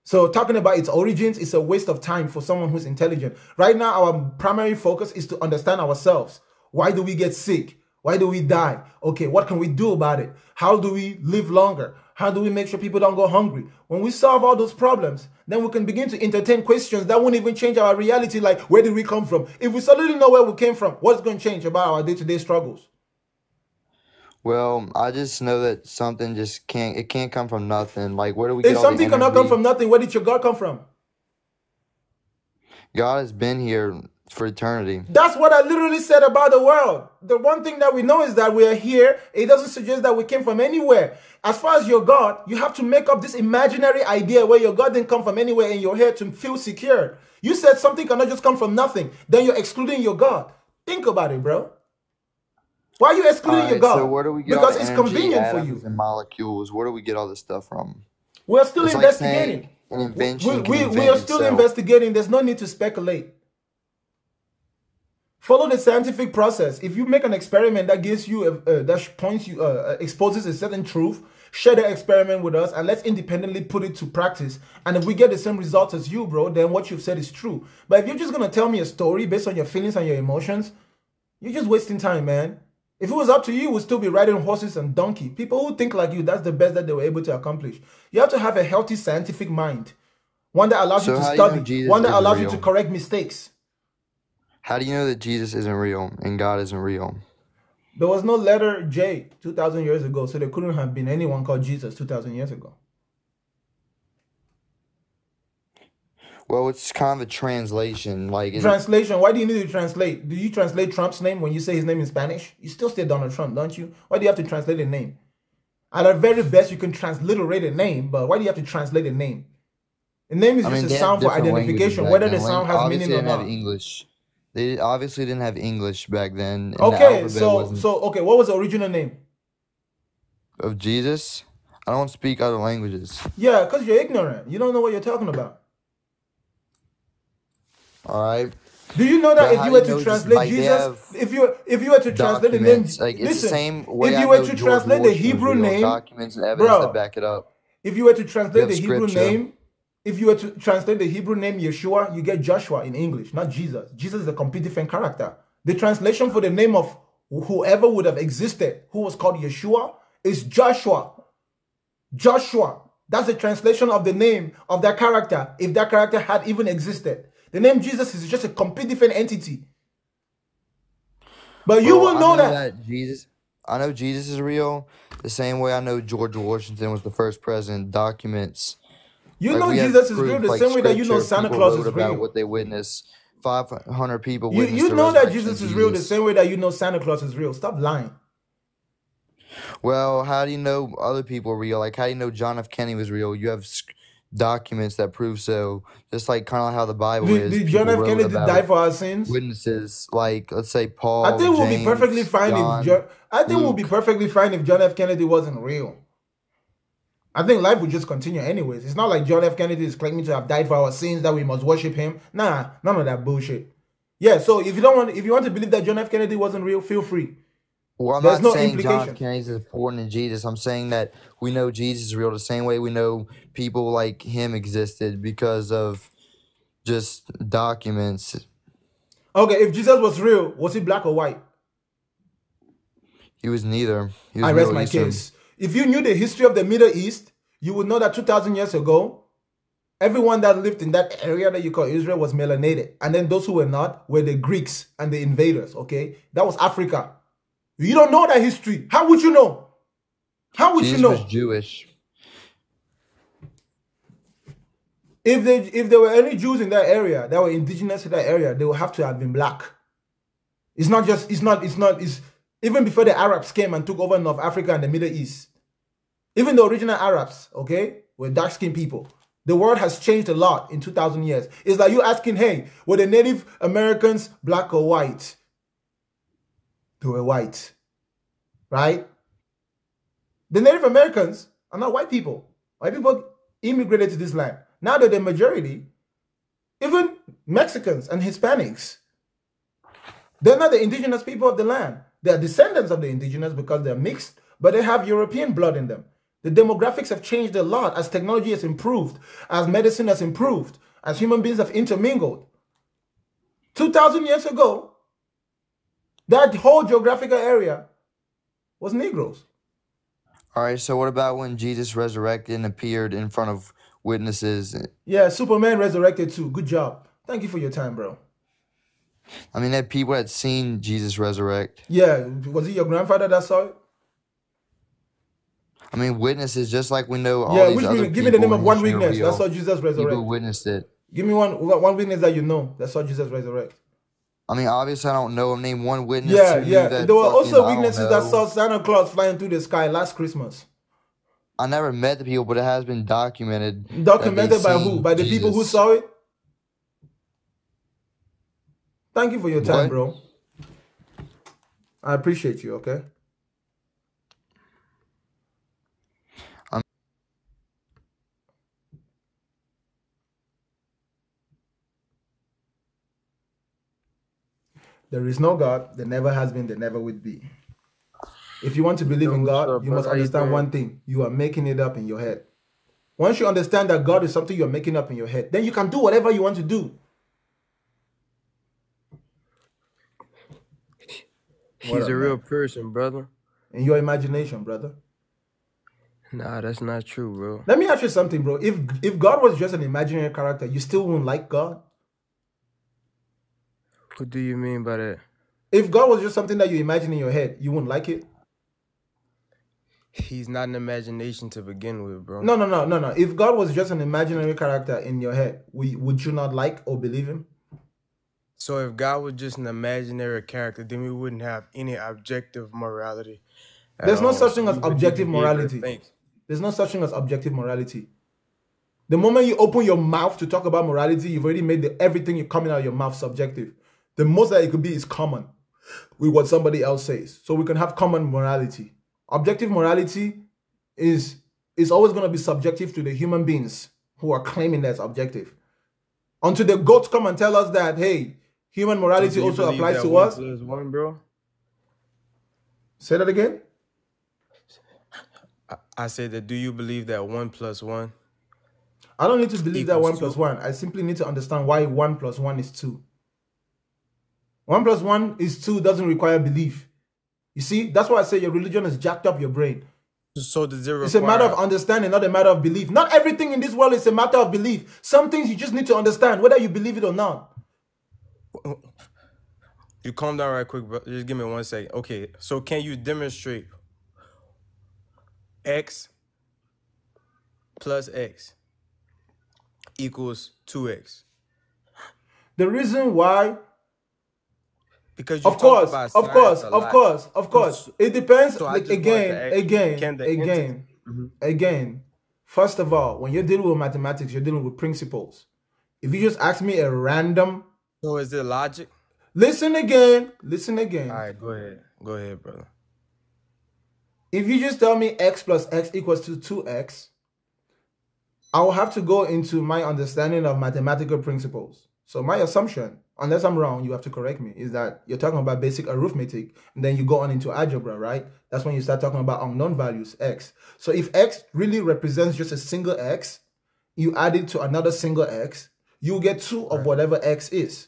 So talking about its origins is a waste of time for someone who's intelligent. Right now, our primary focus is to understand ourselves. Why do we get sick? Why do we die? Okay, what can we do about it? How do we live longer? How do we make sure people don't go hungry? When we solve all those problems, then we can begin to entertain questions that won't even change our reality, like where did we come from? If we suddenly know where we came from, what's going to change about our day-to-day struggles? Well, I just know that something just can't. It can't come from nothing. Like where do we get If something cannot come from nothing, where did your God come from? God has been here for eternity. That's what I literally said about the world. The one thing that we know is that we are here. It doesn't suggest that we came from anywhere. As far as your God, you have to make up this imaginary idea where your God didn't come from anywhere and you're here to feel secure. You said something cannot just come from nothing. Then you're excluding your God. Think about it, bro. Why are you excluding your God? so where do we get because it's energy, convenient for you. and molecules? Where do we get all this stuff from? We're still It's investigating. invention we, we, we are still itself. investigating. There's no need to speculate. Follow the scientific process. If you make an experiment that gives you a, uh, that points you uh, uh, exposes a certain truth, share the experiment with us and let's independently put it to practice. And if we get the same results as you, bro, then what you've said is true. But if you're just gonna tell me a story based on your feelings and your emotions, you're just wasting time, man. If it was up to you, we'd still be riding horses and donkey. People who think like you, that's the best that they were able to accomplish. You have to have a healthy scientific mind, one that allows So you to do you study, one that allows you to correct mistakes. How do you know that Jesus isn't real and God isn't real? There was no letter J 2,000 years ago, so there couldn't have been anyone called Jesus 2,000 years ago. Well, it's kind of a translation. Like, Translation, why do you need to translate? Do you translate Trump's name when you say his name in Spanish? You still say Donald Trump, don't you? Why do you have to translate a name? At the very best, you can transliterate a name, but why do you have to translate a name? A name is I just mean, a sound for identification, whether the sound has meaning or not. English. They obviously didn't have English back then. and the Okay, so so okay, what was the original name? of Jesus. I don't speak other languages. Yeah, because you're ignorant. You don't know what you're talking about. All right. Do you know that But if you were to translate Jesus, if you if you were to translate the name. Like it's listen, the same way if you were to translate the Hebrew name, Documents and evidence bro, that back it up. if you were to translate the Hebrew name, if you were to translate the Hebrew name Yeshua, you get Joshua in English, not Jesus. Jesus is a complete different character. The translation for the name of whoever would have existed, who was called Yeshua, is Joshua. Joshua. That's the translation of the name of that character, if that character had even existed. The name Jesus is just a complete different entity. But you Bro, will know know that. that Jesus. I know Jesus is real. The same way I know George Washington was the first president. Documents. You Like know Jesus is real the like same way that you know Santa Claus is about real. what they witnessed. Five hundred people You, you know that Jesus is real the same way that you know Santa Claus is real. Stop lying. Well, how do you know other people are real? Like, how do you know John F. Kennedy was real? You have documents that prove so. Just like kind of how the Bible Did, is. did John F. Kennedy die for our sins? Witnesses, like let's say Paul. I think we'll be perfectly James, fine if John, John. I think we'll be perfectly fine if John F. Kennedy wasn't real. I think life would just continue anyways. It's not like John F. Kennedy is claiming to have died for our sins that we must worship him. Nah, none of that bullshit. Yeah, so if you don't want, if you want to believe that John F. Kennedy wasn't real, feel free. Well, I'm There's not no saying John F. Kennedy's as important in Jesus. I'm saying that we know Jesus is real the same way we know people like him existed because of just documents. Okay, if Jesus was real, was he black or white? He was neither. He was I rest my case. If you knew the history of the Middle East, you would know that 2,000 years ago, everyone that lived in that area that you call Israel was melanated. And then those who were not were the Greeks and the invaders, okay? That was Africa. You don't know that history. How would you know? How would Jesus you know? was Jewish. If they if there were any Jews in that area that were indigenous to that area, they would have to have been black. It's not just it's not it's not it's even before the Arabs came and took over North Africa and the Middle East. Even the original Arabs, okay, were dark skinned people. The world has changed a lot in 2000 years. It's like you asking, hey, were the Native Americans black or white? They were white, right? The Native Americans are not white people. White people immigrated to this land. Now that the majority, even Mexicans and Hispanics, they're not the indigenous people of the land. They are descendants of the indigenous because they're mixed, but they have European blood in them. The demographics have changed a lot as technology has improved, as medicine has improved, as human beings have intermingled. 2,000 years ago, that whole geographical area was Negroes. All right. So what about when Jesus resurrected and appeared in front of witnesses? Yeah, Superman resurrected too. Good job. Thank you for your time, bro. I mean, that people had seen Jesus resurrect. Yeah, was it your grandfather that saw it? I mean, witnesses, just like we know all Yeah, these which other? Give me the name of one witness that real. saw Jesus People resurrect. witnessed it. Give me one one witness that you know That's saw Jesus resurrected. I mean, obviously, I don't know. Name one witness. Yeah, yeah. That There were also witnesses that saw Santa Claus flying through the sky last Christmas. I never met the people, but it has been documented. Documented by who? By the people who saw it? Thank you for your time, What? bro. I appreciate you, okay? There is no God, there never has been, there never will be. If you want to believe in God, you must understand one thing. You are making it up in your head. Once you understand that God is something you're making up in your head, then you can do whatever you want to do. He's a man? real person, brother. In your imagination, brother. Nah, that's not true, bro. Let me ask you something, bro. If if God was just an imaginary character, you still wouldn't like God? What do you mean by that? If God was just something that you imagine in your head, you wouldn't like it? He's not an imagination to begin with, bro. No, no, no, no, no. If God was just an imaginary character in your head, we, would you not like or believe him? So if God was just an imaginary character, then we wouldn't have any objective morality. There's no all. such thing as objective even be able to morality. think. There's no such thing as objective morality. The moment you open your mouth to talk about morality, you've already made the, everything you coming out of your mouth subjective. The most that it could be is common with what somebody else says. So we can have common morality. Objective morality is is always going to be subjective to the human beings who are claiming that's objective. Until the goats come and tell us that, hey, human morality do you also applies to one us. plus one, bro? Say that again. I, I said that. Do you believe that one plus one I don't need to believe that one plus two? one. I simply need to understand why one plus one is two. One plus one is two doesn't require belief. You see, that's why I say your religion has jacked up your brain. So does it It's a matter of understanding, not a matter of belief. Not everything in this world is a matter of belief. Some things you just need to understand, whether you believe it or not. You calm down right quick, bro. Just give me one second. Okay, so can you demonstrate x plus x equals 2x? The reason why, Because of course, of course, of course, of course, it depends. so Like again, again, can the entity? again, mm-hmm. again. First of all, when you're dealing with mathematics, you're dealing with principles. If you just ask me a random, So is it logic? listen again, listen again. All right, go ahead. Go ahead, brother. If you just tell me x plus x equals to 2x, I will have to go into my understanding of mathematical principles. So my assumption, unless I'm wrong, you have to correct me, is that you're talking about basic arithmetic, and then you go on into algebra, right? That's when you start talking about unknown values, x. So if x really represents just a single x, you add it to another single x, you get two of whatever x is.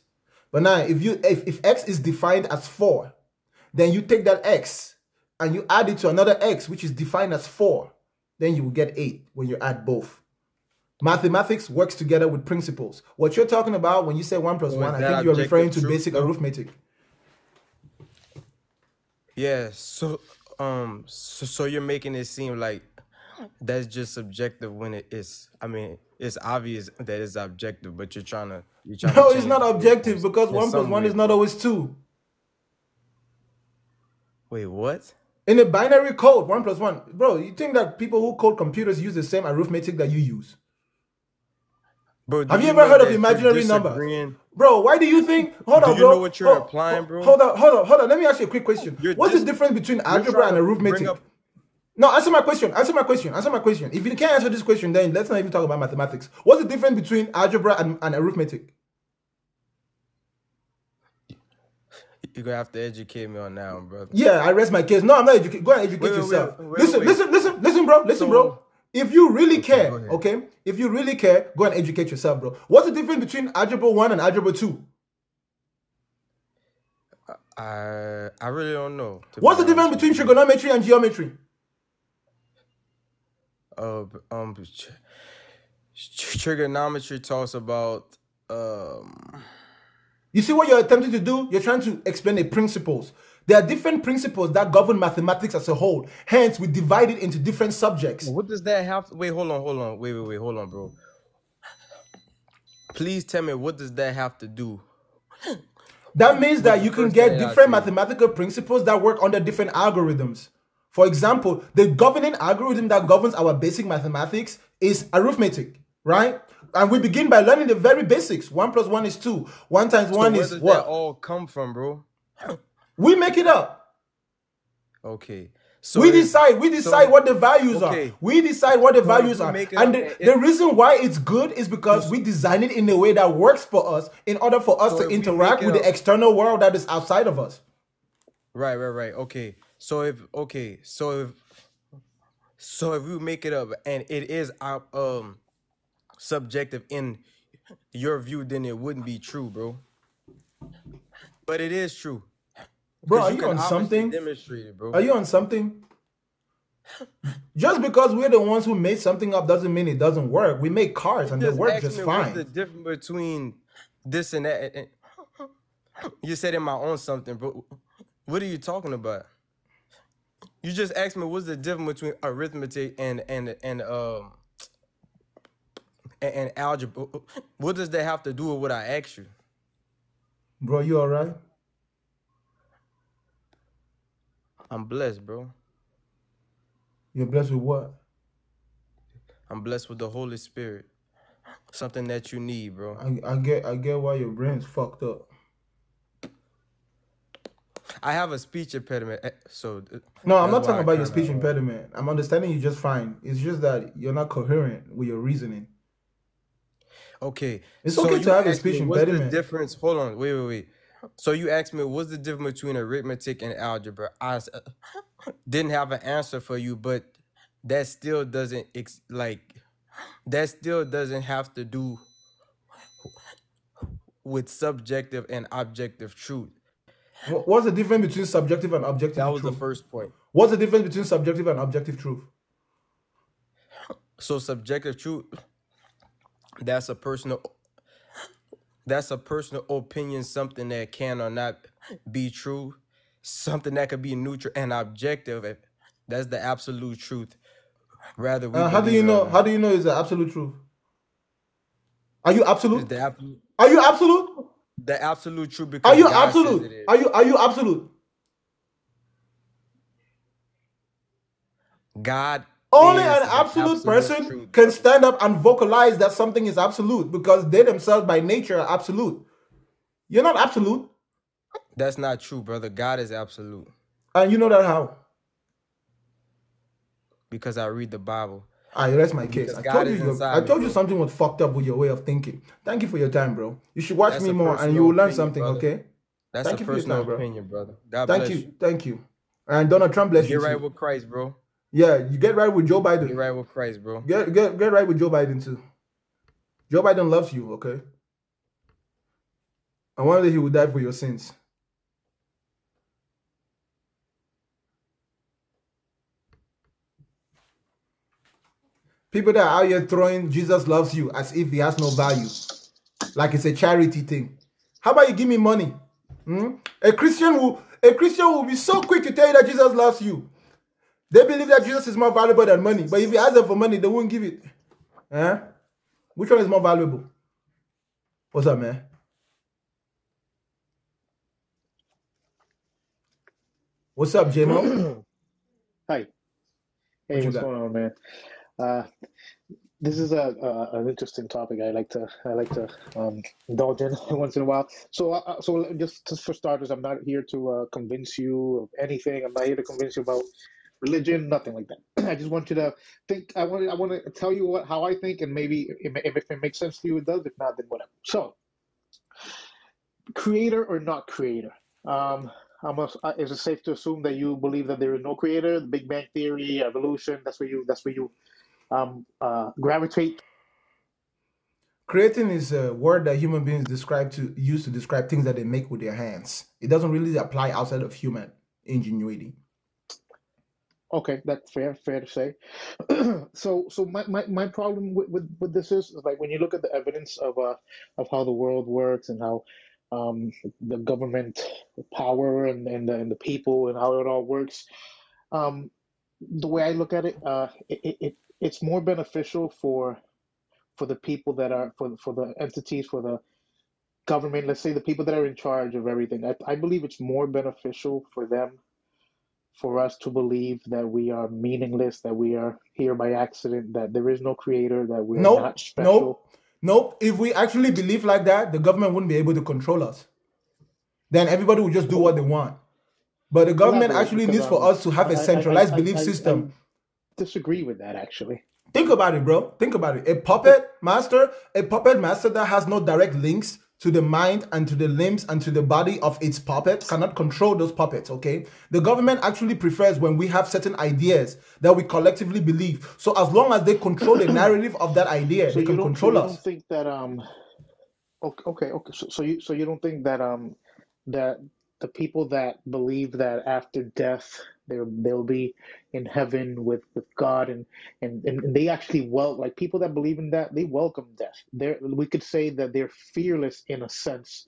But now, if you if, if x is defined as four, then you take that x and you add it to another x, which is defined as four, then you will get eight when you add both. Mathematics works together with principles. What you're talking about when you say one plus one, I think you're referring to basic though? arithmetic. Yeah. So um, so, so you're making it seem like that's just subjective when it is. I mean, it's obvious that it's objective, but you're trying to you're trying No, to it's not objective goalposts because one one way, is not always two. Wait, what? In a binary code, one plus one, bro, you think that people who code computers use the same arithmetic that you use? Bro, Have you you ever heard of imaginary numbers? Bro, why do you think? Hold Do on, you bro. know what you're Hold- applying, bro? Hold on, hold on, hold on. Let me ask you a quick question. You're What's the difference between algebra and arithmetic? up. No, answer my question. Answer my question. Answer my question. If you can't answer this question, then let's not even talk about mathematics. What's the difference between algebra and, and arithmetic? You're gonna have to educate me on that one, brother. Yeah, I rest my case. No, I'm not educated. Go and educate Wait, yourself. wait, wait, listen, listen, listen, listen, bro. Listen, So- bro. If you really Okay, care, okay? If you really care, go and educate yourself, bro. What's the difference between algebra one and algebra two? I I really don't know. What's the difference between trigonometry and geometry? Uh, um, tr- tr- trigonometry talks about um. You see what you're attempting to do? You're trying to explain the principles. There are different principles that govern mathematics as a whole. Hence, we divide it into different subjects. What does that have? wait, hold on, hold on, wait, wait, wait, hold on, bro. Please tell me what does that have to do? That means that you can get different mathematical principles that work under different algorithms. For example, the governing algorithm that governs our basic mathematics is arithmetic, right? And we begin by learning the very basics. One plus one is two. One times So one where is does that what? all come from, bro? We make it up. Okay, so we decide. We decide so- what the values okay. are. We decide what the So values are. And the, it- the reason why it's good is because we design it in a way that works for us in order for us So to interact with the external world that is outside of us. Right, right, right. Okay. So if okay, so if so if we make it up and it is out um subjective in your view, then it wouldn't be true, bro. But it is true. Bro, are you can on something? Bro. Are you on something? Just because we're the ones who made something up doesn't mean it doesn't work. We make cars and they work just me what's the difference between this and that. and- You said in my own something, bro. What are you talking about? You just asked me what's the difference between arithmetic and and and um and, and algebra. What does that have to do with what I asked you? Bro, you alright? I'm blessed, bro. You're blessed with what? I'm blessed with the Holy Spirit. Something that you need, bro. I, I get I get why your brain's fucked up. I have a speech impediment, eh, so uh, No, I'm not talking about your speech impediment. I'm understanding you just fine. It's just that you're not coherent with your reasoning. okay, It's so okay to have a speech me speech what's the difference? Hold on, wait, wait, wait. So you asked me what's the difference between arithmetic and algebra? I s- uh, didn't have an answer for you, but that still doesn't ex- like that still doesn't have to do with subjective and objective truth. What's the difference between subjective and objective That was the first point. What's the difference between subjective and objective truth? So subjective truth, that's a personal that's a personal opinion, something that can or not be true, something that could be neutral and objective. That's the absolute truth. Rather Uh, how do you know? How do you know is the absolute truth? Are you absolute? the absolute Are you absolute? the absolute truth Are you God absolute? Are you are you absolute? God Only an absolute absolute person truth. can stand up and vocalize that something is absolute because they themselves by nature are absolute. You're not absolute. That's not true, brother. God is absolute And you know that how? because I read the Bible. Ah, I rest my case. I told you, is your- inside I me, told you something was fucked up with your way of thinking. Thank you for your time, bro. You should watch That's me more and you will learn opinion, something, brother. okay? That's Thank a you for your personal time, bro. opinion, brother. God Thank bless you. you. Thank you. And Donald Trump bless Get you right too. with Christ, bro. Yeah, you get right with Joe Biden. Get right with Christ, bro. Get get get right with Joe Biden too. Joe Biden loves you, okay? And one day he will die for your sins. People that are out here throwing Jesus loves you as if he has no value, like it's a charity thing. How about you give me money? Hmm? A Christian will a Christian will be so quick to tell you that Jesus loves you. They believe that Jesus is more valuable than money, but if you ask them for money, they won't give it. Eh? Which one is more valuable? What's up, man? What's up, JMO? Hi. Hey, what's got? going on, man? Uh, this is a, a an interesting topic. I like to I like to um, indulge in once in a while. So uh, so just, just for starters, I'm not here to uh, convince you of anything. I'm not here to convince you about religion, nothing like that. I just want you to think. I want I want to tell you what how I think, and maybe if, if it makes sense to you, it does. If not, then whatever. So, creator or not creator? Um, uh, is it safe to assume that you believe that there is no creator? The Big Bang Theory, evolution. That's where you. That's where you um, uh, gravitate. Creating is a word that human beings describe to use to describe things that they make with their hands. It doesn't really apply outside of human ingenuity. Okay, that's fair. Fair to say. so, so my, my, my problem with, with, with this is, is like when you look at the evidence of uh of how the world works and how um the government power and, and the and the people and how it all works. Um, the way I look at it, uh, it, it, it it's more beneficial for for the people that are for for the entities for the government. Let's say the people that are in charge of everything. I, I believe it's more beneficial for them for us to believe that we are meaningless, that we are here by accident, that there is no creator, that we're Nope, not special. nope, nope. If we actually believe like that, the government wouldn't be able to control us. Then everybody would just do what they want. But the government actually needs for us to have a centralized I, belief I, I system. disagree with that actually. Think about it, bro. Think about it. A puppet master, a puppet master that has no direct links to the mind and to the limbs and to the body of its puppet cannot control those puppets, okay? The government actually prefers when we have certain ideas that we collectively believe. So as long as they control the narrative of that idea, So they can so control you us. don't think that um okay okay, okay. So, so you so you don't think that um that the people that believe that after death they're they'll be in heaven with with God and and and, they actually well like people that believe in that they welcome death. They're we could say that they're fearless in a sense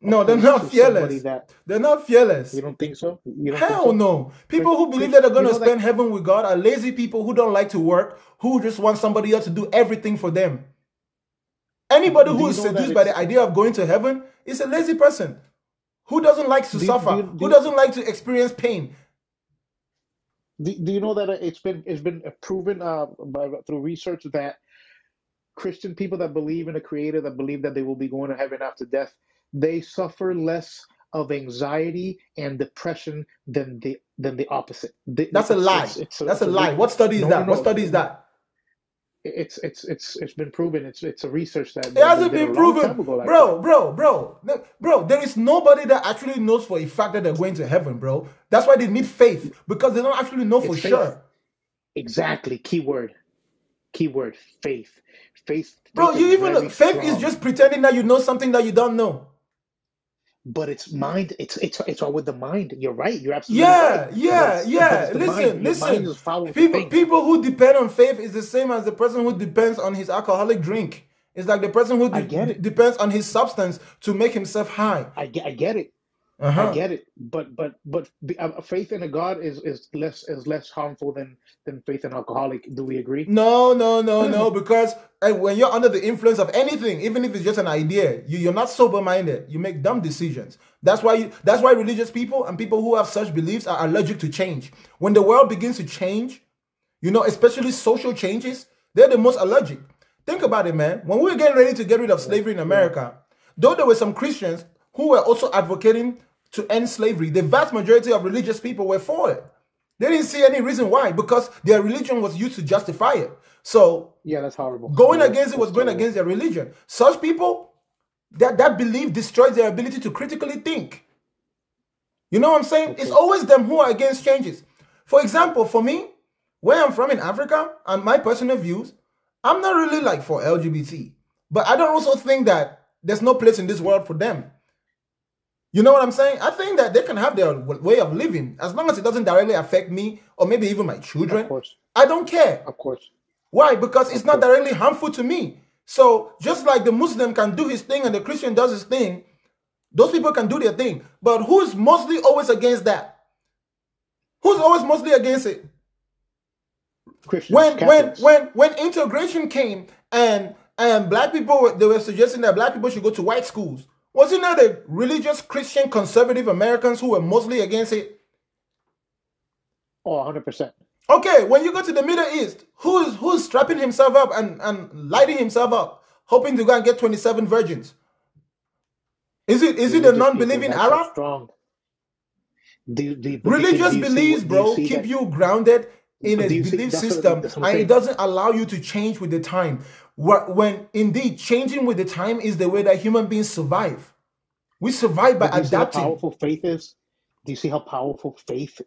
No, they're not fearless. that They're not fearless. you don't think so? You don't think Hell so? no. People who believe that they're going you to know that spend heaven with God are lazy people who don't like to work, who just want somebody else to do everything for them. Anybody do who you is know that seduced by the idea of going to heaven is a lazy person who doesn't like to do you, do suffer, who doesn't like to experience pain. Do, do you know that it's been it's been proven uh, by, through research that Christian people that believe in a creator that believe that they will be going to heaven after death they suffer less of anxiety and depression than the than the opposite. The- That's a lie. it's- it's a- That's a a lie. What study is No, that? no, What study is that? It's it's it's it's been proven. It's it's a research that It hasn't been proven, ago like bro, that. bro, bro, bro. There is nobody that actually knows for a fact that they're going to heaven, bro. That's why they need faith because they don't actually know for It's faith. sure, Exactly. Keyword. Keyword. Faith. Faith. bro. faith You even faith is just pretending that you know something that you don't know. But it's mind. It's it's it's all with the mind. You're right. You're absolutely Yeah, right. yeah, it's- yeah. it's Listen. Listen. mind is following the People, people who depend on faith is the same as the person who depends on his alcoholic drink. It's like the person who de- depends on his substance to make himself high. I get. I get it. Uh-huh. I get it. But but but uh, faith in a God is is less is less harmful than than faith in alcoholic. Do we agree? No, no, no, no. Because uh, when you're under the influence of anything, even if it's just an idea, you, you're not sober-minded. You make dumb decisions. That's why. You, that's why religious people and people who have such beliefs are allergic to change. When the world begins to change, you know, especially social changes, they're the most allergic. Think about it, man. When we were getting ready to get rid of slavery in America, though there were some Christians who were also advocating to end slavery, the vast majority of religious people were for it. They didn't see any reason why, because their religion was used to justify it. So Yeah, that's horrible. going Yeah, against it was going against their religion. Such people, that, that belief destroys their ability to critically think. You know what I'm saying? It's always them who are against changes. For example, for me, where I'm from in Africa, and my personal views, I'm not really like for LGBT. But I don't also think that there's no place in this world for them. You know what I'm saying? I think that they can have their way of living as long as it doesn't directly affect me or maybe even my children. Of course. I don't care. Of course. Why? Because it's not directly harmful to me. So just like the Muslim can do his thing and the Christian does his thing, those people can do their thing. But who's mostly always against that? Who's always mostly against it? Christians, When when Catholics. when when integration came and and black people they were suggesting that black people should go to white schools. Was it not the religious Christian conservative Americans who were mostly against it? oh, 100 percent. Okay, when you go to the Middle East, who's who's strapping himself up and, and lighting himself up, hoping to go and get 27 virgins? Is it is it the non-believing Arab? Strong. Do, do, do Religious see beliefs, you bro, keep that- you grounded in a you see- belief system, that's what I'm and it doesn't allow you to change with the time. Wh- When indeed changing with the time is the way that human beings survive. We survive by do you see how adapting. powerful faith is? Do you see how powerful faith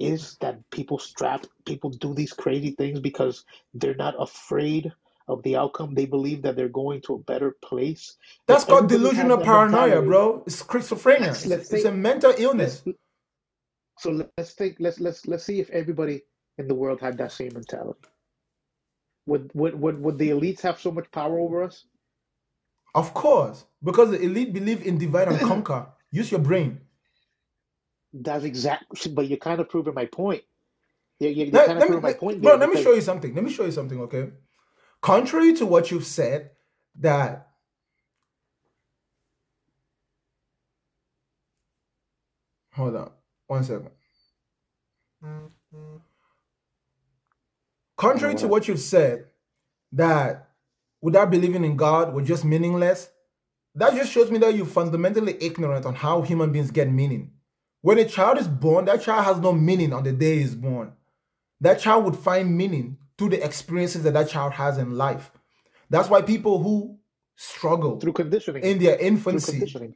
is that people strap people do these crazy things because they're not afraid of the outcome. They believe that they're going to a better place. That's If called delusional paranoia, bro. It's schizophrenia. Let's- let's It's, it's a mental illness. Let's, so let's think. Let's let's let's see if everybody in the world had that same mentality. Would would would would the elites have so much power over us? Of course, because the elite believe in divide and conquer. Use your brain. That's exactly. But you're kind of proving my point. You're, you're, Let, kind of let me, proving my let- point, bro, let me show you something. Let me show you something, okay? Contrary to what you've said, that hold on one second. Contrary to what you've said, that without believing in God were just meaningless, that just shows me that you're fundamentally ignorant on how human beings get meaning. When a child is born, that child has no meaning on the day he's born. That child would find meaning through the experiences that that child has in life. That's why people who struggle through conditioning. in their infancy.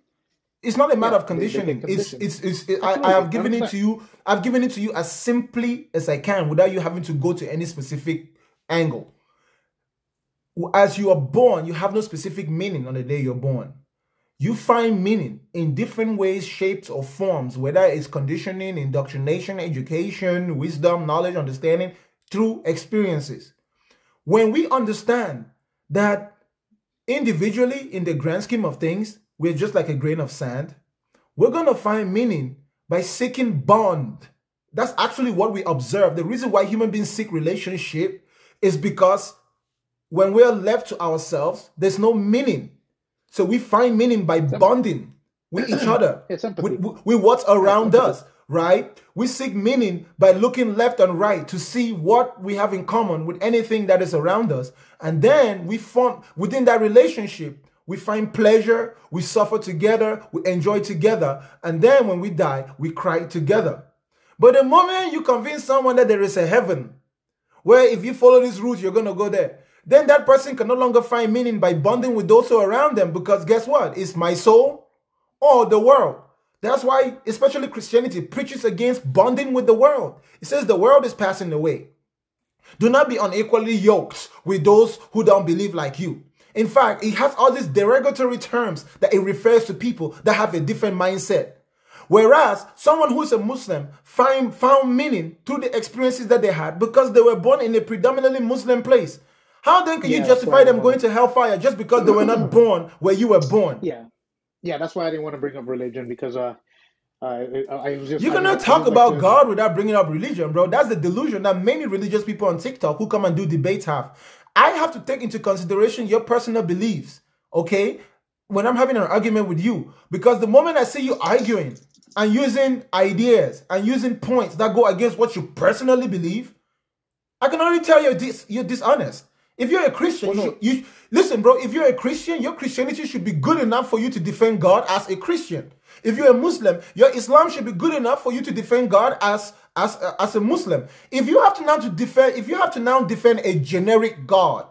It's not a matter Yeah, of they- they get conditioning. It's conditioned. it's it's. I, I have given it to you. I've given it to you as simply as I can, without you having to go to any specific angle. As you are born, you have no specific meaning on the day you're born. You find meaning in different ways, shapes, or forms, whether it's conditioning, indoctrination, education, wisdom, knowledge, understanding, through experiences. When we understand that individually, in the grand scheme of things, we're just like a grain of sand, we're going to find meaning by seeking bond. That's actually what we observe. The reason why human beings seek relationship is because when we're left to ourselves, there's no meaning. So we find meaning by bonding with each other, with- with what's around us, right? We seek meaning by looking left and right to see what we have in common with anything that is around us. And then we form, within that relationship, we find pleasure, we suffer together, we enjoy together, and then when we die, we cry together. But the moment you convince someone that there is a heaven, where if you follow this route, you're going to go there, then that person can no longer find meaning by bonding with those who are around them because guess what? It's my soul or the world. That's why, especially Christianity, preaches against bonding with the world. It says the world is passing away. Do not be unequally yoked with those who don't believe like you. In fact, it has all these derogatory terms that it refers to people that have a different mindset. Whereas someone who's a Muslim find, found meaning through the experiences that they had because they were born in a predominantly Muslim place. How then can Yeah, you justify them going to hellfire just because they were not born where you were born? Yeah, yeah. That's why I didn't want to bring up religion because uh, I, I, was just. You cannot talk like about God without bringing up religion, bro. That's the delusion that many religious people on TikTok who come and do debates have. I have to take into consideration your personal beliefs, okay? When I'm having an argument with you, because the moment I see you arguing and using ideas and using points that go against what you personally believe, I can already tell you this you're dishonest. If you're a Christian, oh, you, you listen, bro. If you're a Christian, your Christianity should be good enough for you to defend God as a Christian. If you're a Muslim, your Islam should be good enough for you to defend God as as uh, as a Muslim. If you have to now to defend, if you have to now defend a generic God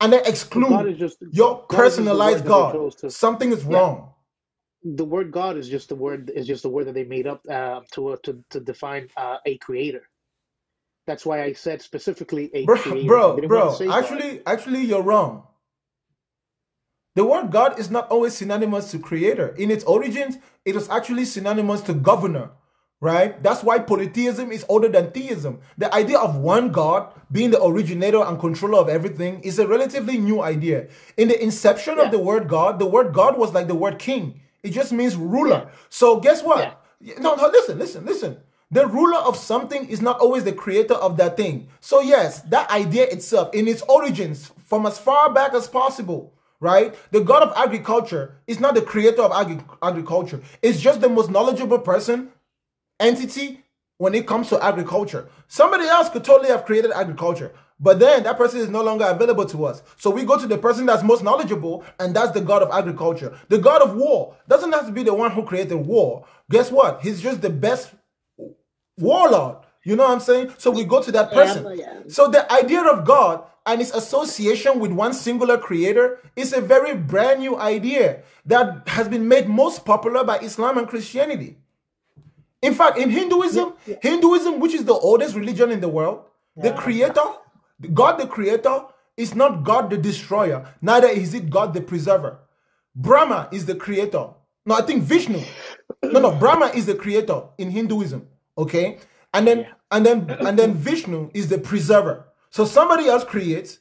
and then exclude God just your God is just the word personalized God, to- something is Yeah. wrong. the word God is just the word is just the word that they made up uh, to uh, to to define uh, a creator. That's why I said specifically a bro, creator. Bro, bro. say God. Actually, actually, you're wrong. The word God is not always synonymous to creator. In its origins, it was actually synonymous to governor, right? That's why polytheism is older than theism. The idea of one God being the originator and controller of everything is a relatively new idea. In the inception Yeah. of the word God, the word God was like the word king. It just means ruler. So guess what? No, no, listen, listen, listen. The ruler of something is not always the creator of that thing. So, yes, that idea itself, in its origins, from as far back as possible, right? The God of agriculture is not the creator of agri- agriculture, it's just the most knowledgeable person, entity, when it comes to agriculture. Somebody else could totally have created agriculture, but then that person is no longer available to us. So we go to the person that's most knowledgeable, and that's the God of agriculture. The God of war doesn't have to be the one who created war. Guess what? He's just the best warlord. You know what I'm saying? So we go to that person. So the idea of God and its association with one singular creator is a very brand new idea that has been made most popular by Islam and Christianity. In fact, in Hinduism, Hinduism, which is the oldest religion in the world, the creator, God the creator, is not God the destroyer, neither is it God the preserver. Brahma is the creator. No, I think Vishnu. No, no, Brahma is the creator in Hinduism. Okay? And then and then and then Vishnu is the preserver. So somebody else creates,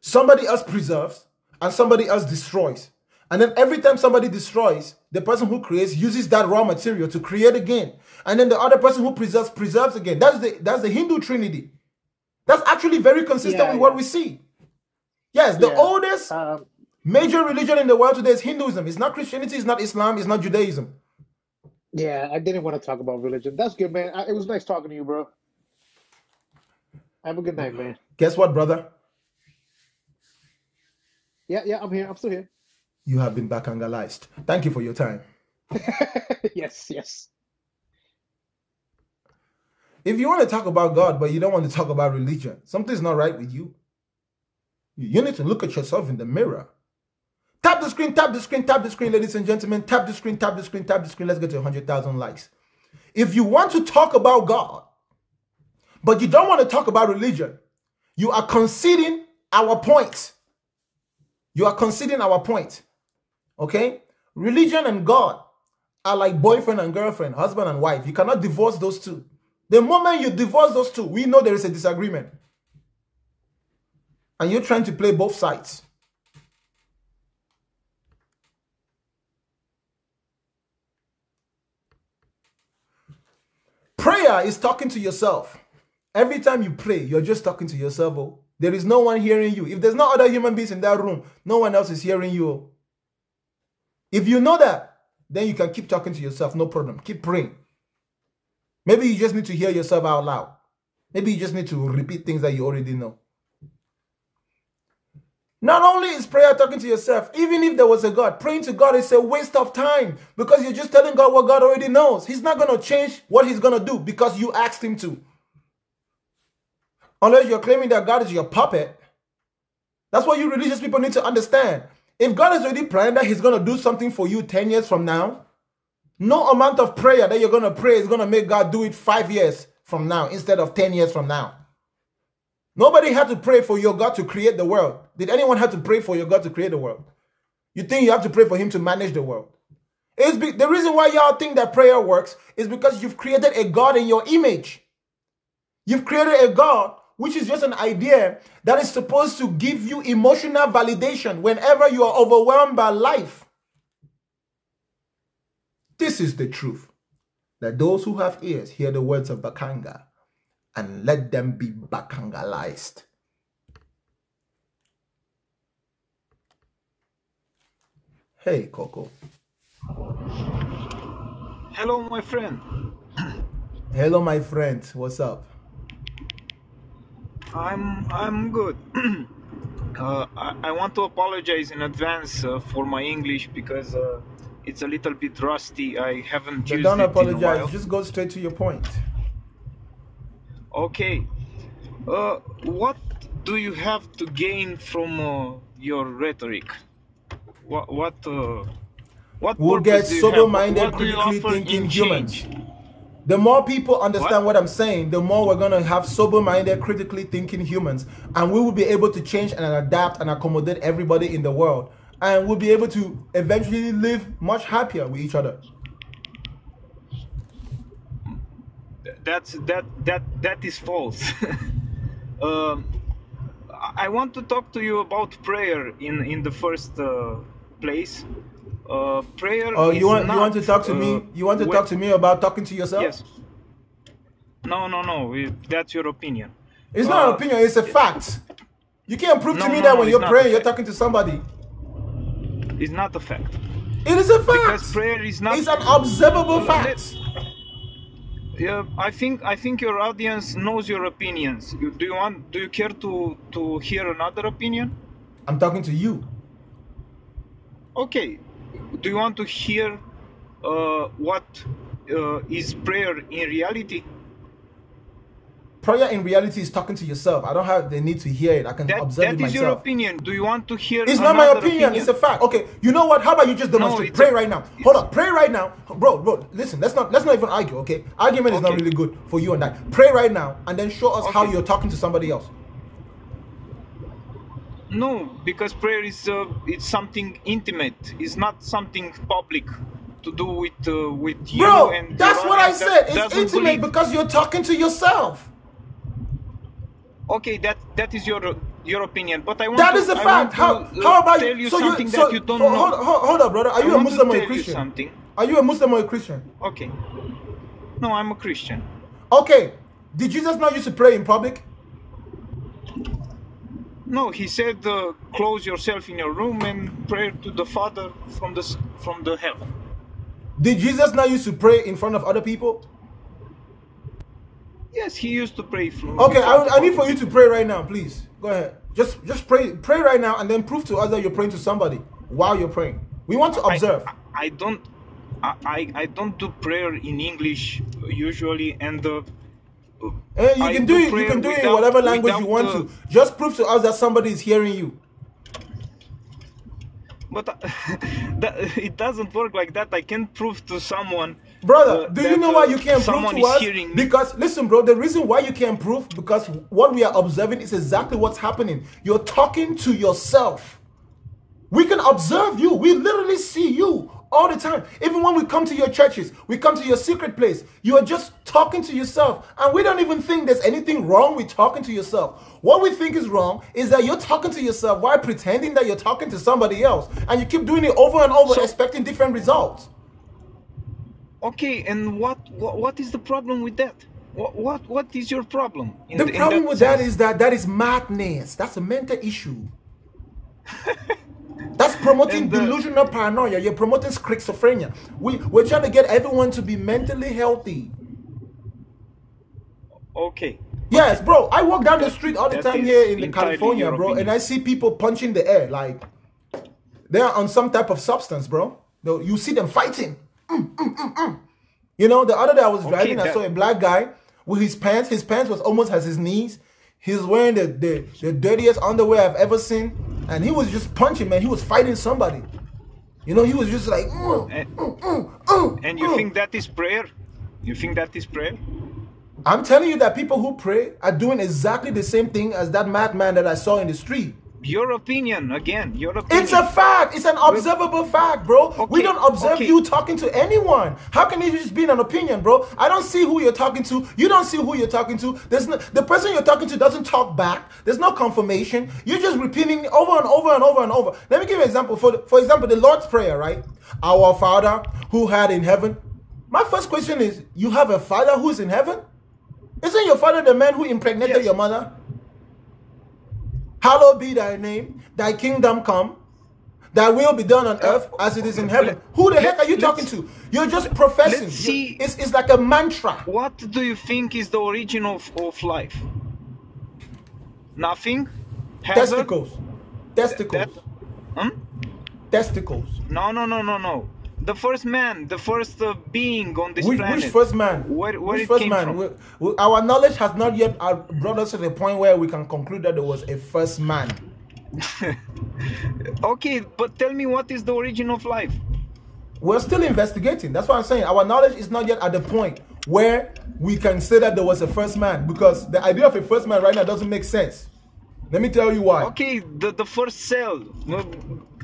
somebody else preserves, and somebody else destroys. And then every time somebody destroys, the person who creates uses that raw material to create again. And then the other person who preserves preserves again. That's the that's the Hindu Trinity. That's actually very consistent Yeah, with what we see. Yes, the Yeah. oldest Um, major religion in the world today is Hinduism. It's not Christianity, it's not Islam, it's not Judaism. yeah, I didn't want to talk about religion. That's good, man. I, it was nice talking to you, bro. Have a good night, man. Guess what, brother? Yeah, yeah, I'm here. I'm still here. You have been bakangalized. Thank you for your time. yes, yes. If you want to talk about God, but you don't want to talk about religion, something's not right with you. You need to look at yourself in the mirror. Tap the screen, tap the screen, tap the screen, ladies and gentlemen. Tap the screen, tap the screen, tap the screen. Let's get to 100,000 likes. If you want to talk about God, but you don't want to talk about religion, you are conceding our point. You are conceding our point. Okay? Religion and God are like boyfriend and girlfriend, husband and wife. You cannot divorce those two. The moment you divorce those two, we know there is a disagreement. And you're trying to play both sides. Prayer is talking to yourself. Every time you pray, you're just talking to yourself. Oh. There is no one hearing you. If there's no other human beings in that room, no one else is hearing you. oh. If you know that, then you can keep talking to yourself, no problem. Keep praying. Maybe you just need to hear yourself out loud. Maybe you just need to repeat things that you already know. Not only is prayer talking to yourself, even if there was a God, praying to God is a waste of time because you're just telling God what God already knows. He's not going to change what He's going to do because you asked Him to. Unless you're claiming that God is your puppet. That's what you religious people need to understand. If God has already planned that He's going to do something for you 10 years from now, no amount of prayer that you're going to pray is going to make God do it five years from now instead of 10 years from now. Nobody had to pray for your God to create the world. Did anyone have to pray for your God to create the world? You think you have to pray for Him to manage the world? It's be, the reason why y'all think that prayer works is because you've created a God in your image. You've created a God which is just an idea that is supposed to give you emotional validation whenever you are overwhelmed by life. This is the truth. That those who have ears hear the words of Bakanga and let them be Bakangalized. Hey, Coco. Hello, my friend. Hello, my friend. What's up? I'm I'm good. uh, I, I want to apologize in advance uh, for my English because uh, it's a little bit rusty. I haven't Then used don't it in a apologize. while. Just go straight to your point. Okay. Uh, what do you have to gain from uh, your rhetoric? What what uh, what We'll get do you have? sober-minded, critically thinking in humans. The more people understand What? what I'm saying, the more we're going to have sober minded, critically thinking humans. And we will be able to change and adapt and accommodate everybody in the world. And we'll be able to eventually live much happier with each other. that's that that that is false um, i want to talk to you about prayer in in the first uh, place uh, prayer Oh, you want not, you want to talk to uh, me? You want to talk to me about talking to yourself? yes no no no that's your opinion It's not an Uh, opinion, it's a fact. You can't prove No, to me no, that when you're praying, you're talking to somebody. it's not a fact It is a fact. because prayer is not It's an observable fact. yeah, I think I think your audience knows your opinions. You- Do you want? Do you care to to hear another opinion? I'm talking to you. Okay. Do you want to hear uh, what uh, is prayer in reality? Prayer in reality is talking to yourself. I don't have the need to hear it. I can That observe that it is your opinion. Do you want to hear? It's not my another opinion. It's a fact. Okay, you know what? How about you just demonstrate? it's pray a- right now. Hold up. Pray right now, bro. Bro, listen. Let's not let's not even argue. Okay, argument is not really good for you and I. Pray right now, and then show us how you're talking to somebody else. No, because prayer is uh, it's something intimate. It's not something public to do with uh, with you Bro, and that's what I that said. It's intimate believe. because you're talking to yourself. Okay, that that is your your opinion, but I want That to, is a fact. How to, uh, how about tell you? so something you, so, that you don't hold, know. Hold, hold, hold up, brother. Are I you a Muslim or a Christian? something. Are you a Muslim or a Christian? Okay. No, I'm a Christian. Okay. Did Jesus not used to pray in public? No, he said, uh, close yourself in your room and pray to the Father from the from the heaven. Did Jesus not used to pray in front of other people? Yes, he used to pray from. Okay, I, I need for you to pray right now, please. Go ahead. Just just pray pray right now and then prove to us that you're praying to somebody while you're praying. We want to observe. I, I don't. I, I I don't do prayer in English usually, and uh, Eh, you I can do do it. You can do it in whatever language you want uh, to. Just prove to us that somebody is hearing you. but uh, that, it doesn't work like that. I can't prove to someone. Brother, uh, do you know uh, why you can't prove to us? Because listen, bro, the reason why you can't prove because what we are observing is exactly what's happening. You're talking to yourself. We can observe you. We literally see you all the time. Even when we come to your churches, we come to your secret place. You are just talking to yourself. And we don't even think there's anything wrong with talking to yourself. What we think is wrong is that you're talking to yourself while pretending that you're talking to somebody else. And you keep doing it over and over, So- expecting different results. Okay, and what what, what is the problem with that? What what, what is your problem? in The th- in problem with that sense? is that that is madness. That's a mental issue. That's promoting uh, delusional paranoia. You're promoting schizophrenia. We, we're trying to get everyone to be mentally healthy. Okay, Yes, bro. I walk down the street all the that time here in the California, bro, and. I see people punching the air like they're on some type of substance, bro. Though You see them fighting. Mm, mm, mm, mm. You know, the other day I was driving, I saw a black guy with his pants. His pants was almost at his knees. He's wearing the, the, the dirtiest underwear I've ever seen, and he was just punching, man. He was fighting somebody. You know, he was just like, mm, And, mm, mm, mm, and you mm. think that is prayer? You think that is prayer? I'm telling you that people who pray are doing exactly the same thing as that madman that I saw in the street. Your opinion again. Your opinion. It's a fact. It's an observable fact, bro. we don't observe okay. you talking to anyone. How can it just be an opinion, bro? I don't see who you're talking to. You don't see who you're talking to. There's no the person you're talking to doesn't talk back. There's no confirmation. You're just repeating over and over and over and over. Let me give you an example. For the, for example, the Lord's Prayer, right? Our Father who had in heaven. My first question is: You have a Father who's in heaven? Isn't your father the man who impregnated Yes. your mother? Hallowed be thy name, thy kingdom come, thy will be done on earth as it is in heaven. Who the heck are you talking to? You're just professing. let's see- It's, it's like a mantra. What do you think is the origin of, of life? Nothing? Hazard? Testicles. Testicles. That, hmm? Testicles. No, no, no, no, no. The first man, the first uh, being on this Which, planet. which first man? Where, where which it first came man? from? We- we- our knowledge has not yet uh, brought us to the point where we can conclude that there was a first man. Okay, but tell me what is the origin of life? We're still investigating. That's what I'm saying. Our knowledge is not yet at the point where we can say that there was a first man because the idea of a first man right now doesn't make sense. Let me tell you why. Okay, the, the first cell.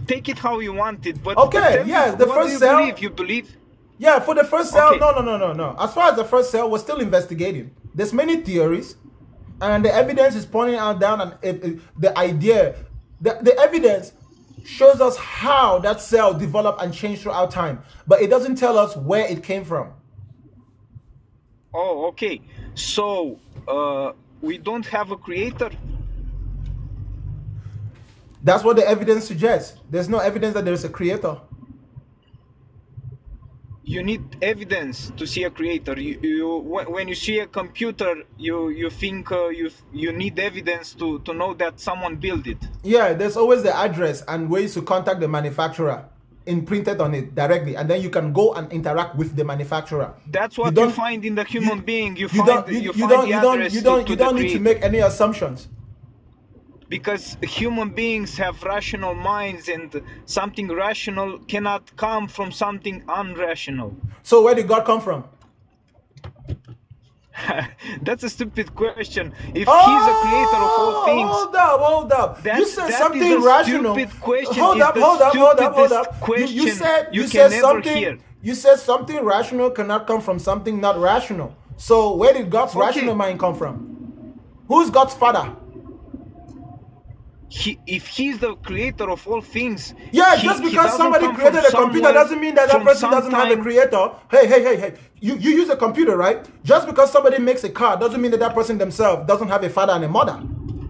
Take it how you want it, but Okay, tell the first you cell- Believe? You believe? Yeah, for the first cell, Okay. no, no, no, no, no. As far as the first cell, we're still investigating. There's many theories, and the evidence is pointing out down and it, it- the idea, the, the evidence shows us how that cell developed and changed throughout time, but it doesn't tell us where it came from. Oh, okay. So uh, we don't have a creator. That's what the evidence suggests. There's no evidence that there's a creator. You need evidence to see a creator. You, you when you see a computer, you you think uh, you you need evidence to to know that someone built it. Yeah, there's always the address and ways to contact the manufacturer imprinted on it directly, and then you can go and interact with the manufacturer. That's what you, don't- find in the human being. You, You find don't, you, you, you don't, the you don't, you don't, to you don't need to make any assumptions. Because human beings have rational minds and something rational cannot come from something unrational So where did God come from? that's a stupid question if he's a creator of all oh, things Oh, Hold up, hold up. you said that something rational. Hold up, hold up, hold up, hold up. You, you said you you said something. hear. You said something rational cannot come from something not rational. So where did God's Okay. rational mind come from? Who's God's father? He, if he's the creator of all things Yeah, he- just because somebody created a computer doesn't mean that that person doesn't have a creator. Hey, hey, hey, hey. You, you use a computer, right? Just because somebody makes a car doesn't mean that that person themselves doesn't have a father and a mother.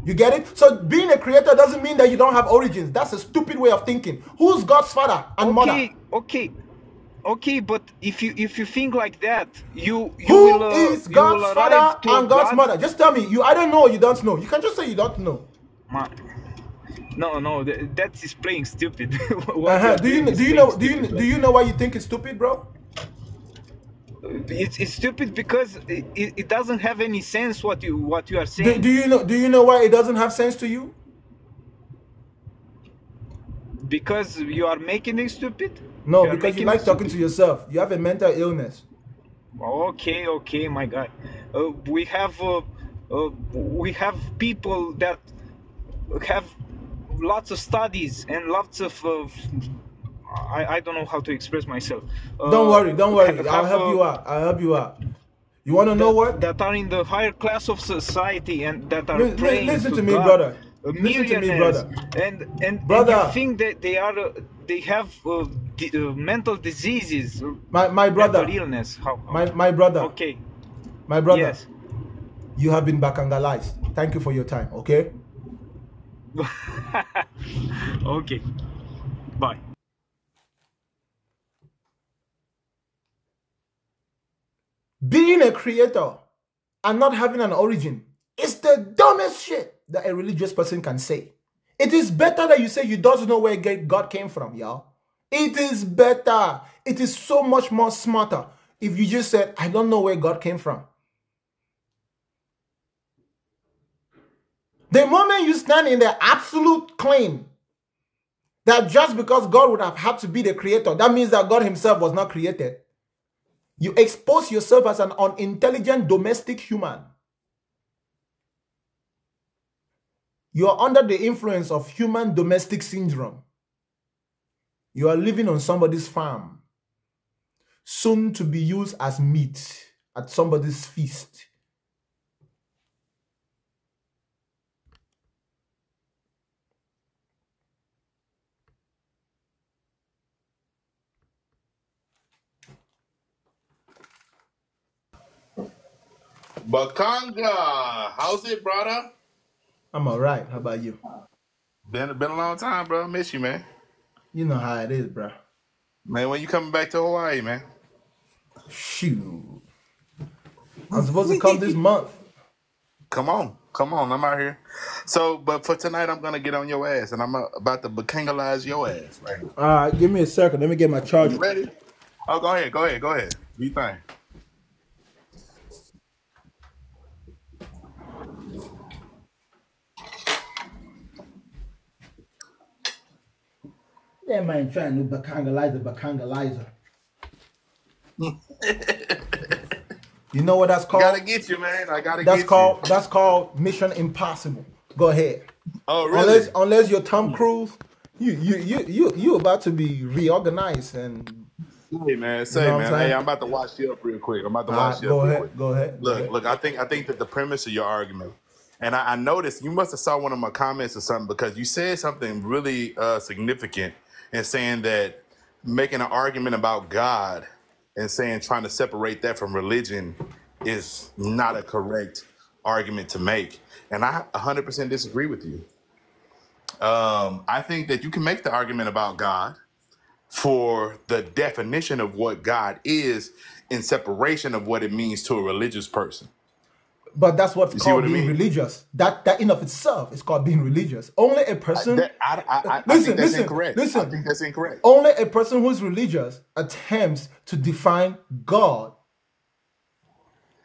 You get it? So being a creator doesn't mean that you don't have origins. That's a stupid way of thinking. Who's God's father and mother? okay okay okay but if you if you think like that you you Who will uh, is God's father arrive to a and God's God- mother? Just tell me. You either know or you don't know. You can just say you don't know. No, no, that is playing stupid. Uh-huh. Do you do you know do you stupid, do you know why you think it's stupid, bro? It's, it's stupid because it, it doesn't have any sense what you what you are saying. do you know do you know why it doesn't have sense to you? because you are making it stupid. No, You because you like talking to yourself. You have a mental illness. Okay, okay, my guy. Uh, we have uh, uh, we have people that have lots of studies and lots of. Uh, I, I don't know how to express myself. Uh, Don't worry, don't worry. have, I'll help you out. I'll help you out. You want to know what? that are in the higher class of society and that are li- praying listen to me, God. brother. Uh, Listen to me, brother. And and, Brother. and you think that they are uh, they have uh, di- uh, mental diseases, uh, My my brother. illness. How? how- My my brother. okay. My brother. Yes. You have been bakangalized. Thank you for your time. Okay. okay. Bye. Being a creator and not having an origin is the dumbest shit that a religious person can say. It is better that you say you don't know where God came from, y'all. It is better. It is so much more smarter if you just said, I don't know where God came from. The moment you stand in the absolute claim that just because God would have had to be the creator, that means that God himself was not created. You expose yourself as an unintelligent domestic human. You are under the influence of human domestic syndrome. You are living on somebody's farm, soon to be used as meat at somebody's feast. Bakanga, how's it, brother? I'm all right. How about you? Been been a long time, bro. Miss you, man. You know how it is, bro. Man, when you coming back to Hawaii, man? Shoot. I'm supposed to come this month. Come on, come on. I'm out here. So, but for tonight, I'm gonna get on your ass, and I'm uh, about to bakangalize your ass. Right. All right, give me a second. Let me get my charger. You ready? Oh, go ahead, go ahead, go ahead. Do you think? That man trying to bakangalize bakangalizer. you know what that's called? Gotta get you, man. I gotta that's get called you. that's called Mission Impossible. Go ahead. Oh, really? Unless unless you're Tom Cruise, you you you you you about to be reorganized and Hey man, say know man, I'm hey. I'm about to watch you up real quick. I'm about to watch right, you go up real ahead, quick. go ahead. Go Look, ahead. look, I think I think that the premise of your argument, and I, I noticed you must have saw one of my comments or something because you said something really uh, significant in saying that making an argument about God and saying trying to separate that from religion is not a correct argument to make, and I 100% disagree with you. Um, I think that you can make the argument about God for the definition of what God is in separation of what it means to a religious person. But that's what's You called what I being mean? religious. That that in of itself is called being religious. Only a person I, I, I, I listen, listen, incorrect. I listen. think that's incorrect. Only a person who's religious attempts to define God.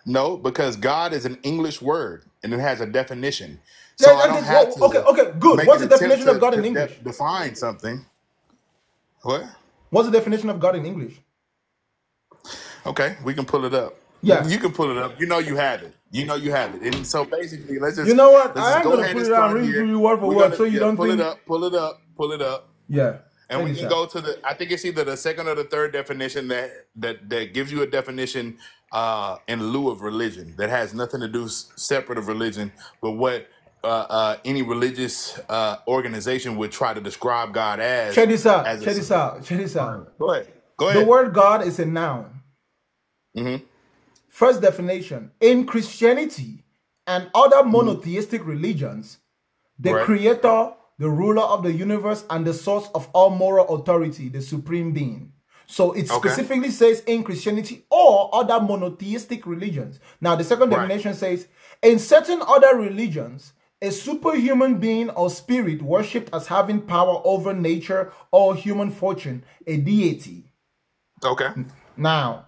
No, because God is an English word and it has a definition. So I I don't have to okay, okay, good. What's the definition of God in to de- English? define something. What? What's the definition of God in English? Okay, we can pull it up. Yeah. You can pull it up. You know you have it. You know you have it. And so basically, let's just You know what? I am gonna ahead put it out and read you word for word so you yeah, don't pull think. it up, pull it up, pull it up. Yeah. And we can go to the. I think it's either the second or the third definition that that that gives you a definition uh, in lieu of religion that has nothing to do separate of religion, but what uh, uh, any religious uh, organization would try to describe God as. Check this out. Check this out. Check this out. Go ahead. Go ahead. The word God is a noun. Mhm. First definition in Christianity and other hmm. monotheistic religions, the. Right. creator, the ruler of the universe, and the source of all moral authority, the supreme being. So it Okay. specifically says in Christianity or other monotheistic religions. Now, the second Right. definition says in certain other religions, a superhuman being or spirit worshipped as having power over nature or human fortune, a deity. Okay. Now,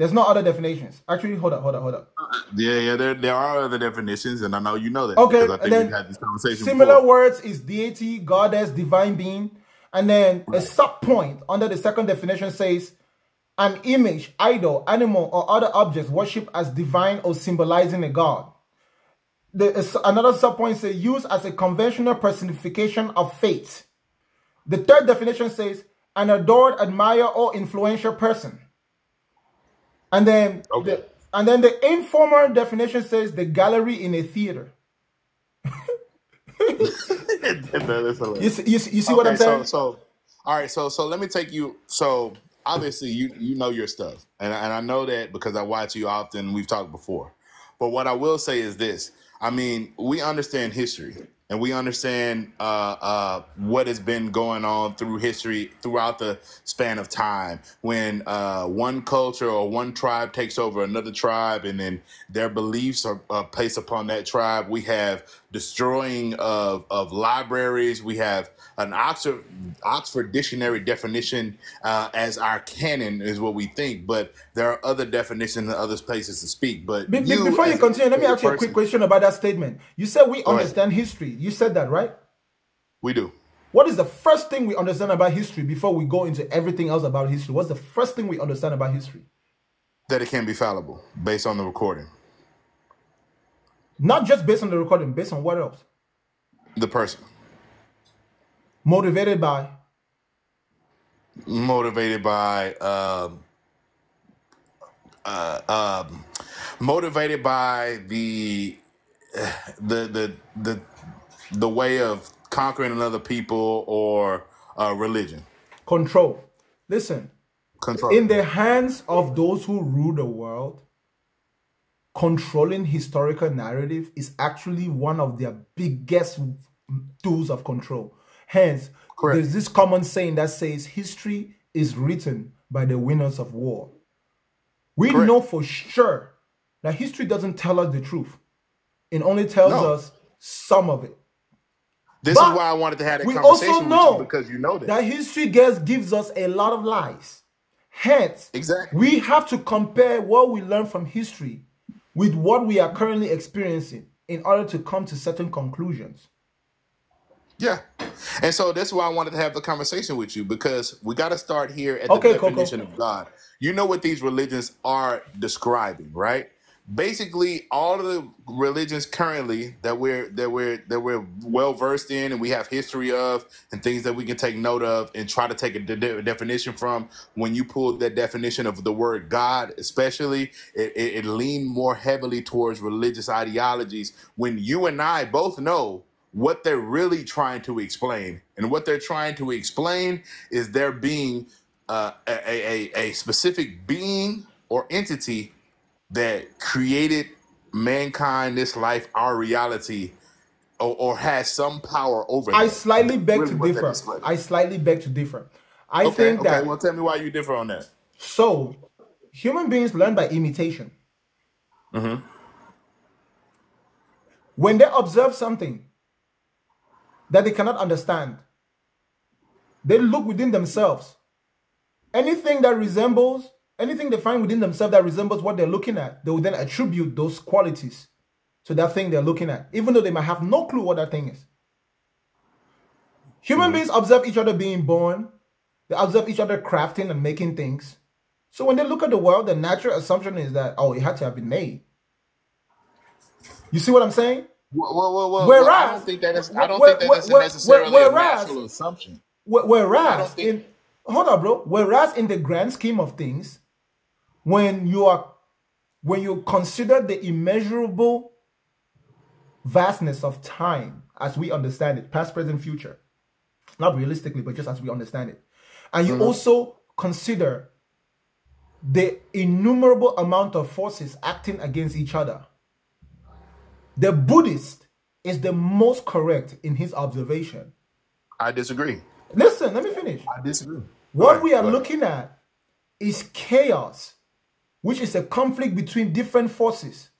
there's no other definitions. Actually, hold up, hold up, hold up. Yeah, yeah. There there are other definitions, and I know you know that Okay, I and think then had this conversation Similar before. words is deity, goddess, divine being. And then a sub point under the second definition says an image, idol, animal, or other objects worshipped as divine or symbolizing a god. The, another sub point says used as a conventional personification of fate. The third definition says an adored, admired, or influential person. And then Okay. the, and then the informal definition says the gallery in a theater. You see, you see, you see what I'm saying? So, so, all right. So, so let me take you. So, obviously, you you know your stuff, and and I know that because I watch you often. We've talked before, but what I will say is this: I mean, we understand history, and we understand uh, uh, what has been going on through history throughout the span of time. When uh, one culture or one tribe takes over another tribe and then their beliefs are uh, placed upon that tribe. We have destroying of, of libraries. We have an oxford oxford dictionary definition uh, as our canon is what we think but there are other definitions in other places to speak but Be- you before you continue, let me ask you a quick question about that statement. You said we go ahead understand history. You said that, right? we do What is the first thing we understand about history before we go into everything else about history? What's the first thing we understand about history? that it can be fallible based on the recording Not just based on the recording, based on what else? the person Motivated by. motivated by um, uh, um, motivated by the the the the the way of conquering another people or uh, religion Control. Listen, control. in the hands of those who rule the world, controlling historical narrative is actually one of their biggest tools of control. Hence, Correct. there's this common saying that says history is written by the winners of war. We Correct. know for sure that history doesn't tell us the truth. It only tells No. us some of it. This is why I wanted to have that we conversation also with know you because you know that. that history gives, gives us a lot of lies. Hence, Exactly. we have to compare what we learn from history with what we are currently experiencing in order to come to certain conclusions. Yeah. And so that's why I wanted to have the conversation with you because we got to start here at the Okay, Coco. definition of God. You know what these religions are describing, right? Basically, all of the religions currently that we're that we're that we're well versed in and we have history of and things that we can take note of and try to take a de- definition from. When you pull that definition of the word God, especially, it, it, it leaned more heavily towards religious ideologies. When you and I both know what they're really trying to explain. And what they're trying to explain is there being uh, a, a, a specific being or entity that created mankind, this life, our reality, or, or has some power over I slightly beg really to differ. I slightly beg to differ. I Okay, think okay. that Well, tell me why you differ on that. so human beings learn by imitation. hmm When they observe something that they cannot understand, they look within themselves. Anything that resembles, anything they find within themselves that resembles what they're looking at, they will then attribute those qualities to that thing they're looking at, even though they might have no clue what that thing is. Human mm-hmm. beings observe each other being born, they observe each other crafting and making things. So when they look at the world, the natural assumption is that, oh, it had to have been made. You see what I'm saying? Well, well, well, well, Whereas, I don't think that is. I don't where- think that that's where- necessarily where- a whereas- natural assumption. Wh- I don't Whereas think. in hold on, bro. Whereas in the grand scheme of things, when you are when you consider the immeasurable vastness of time as we understand it, past, present, future, not realistically, but just as we understand it, and you Mhm. also consider the innumerable amount of forces acting against each other, the Buddhist is the most correct in his observation. I disagree. Listen, let me finish. I disagree. What ahead. we are looking at is chaos, which is a conflict between different forces.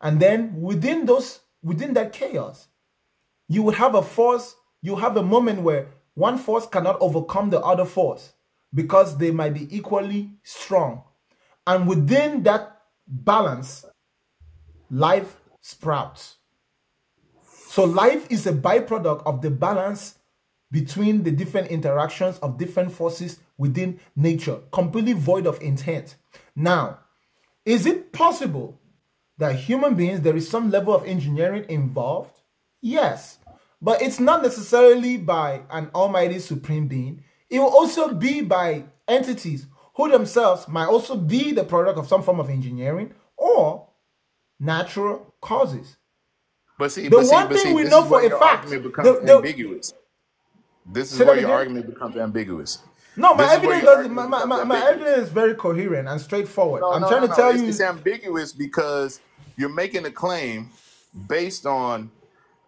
And then within those, within that chaos, you would have a force, you have a moment where one force cannot overcome the other force because they might be equally strong. And within that balance, life sprouts. So life is a byproduct of the balance between the different interactions of different forces within nature, completely void of intent. Now, is it possible that human beings, there is some level of engineering involved? Yes, but it's not necessarily by an almighty supreme being. It will also be by entities who themselves might also be the product of some form of engineering or natural causes. But see, The but see, one but thing see, we know for a fact, the, the, ambiguous. This is where your again. argument becomes ambiguous. No, my This evidence doesn't. My, my, my, my evidence is very coherent and straightforward. No, I'm no, trying no, to tell It's, you. it's ambiguous because you're making a claim based on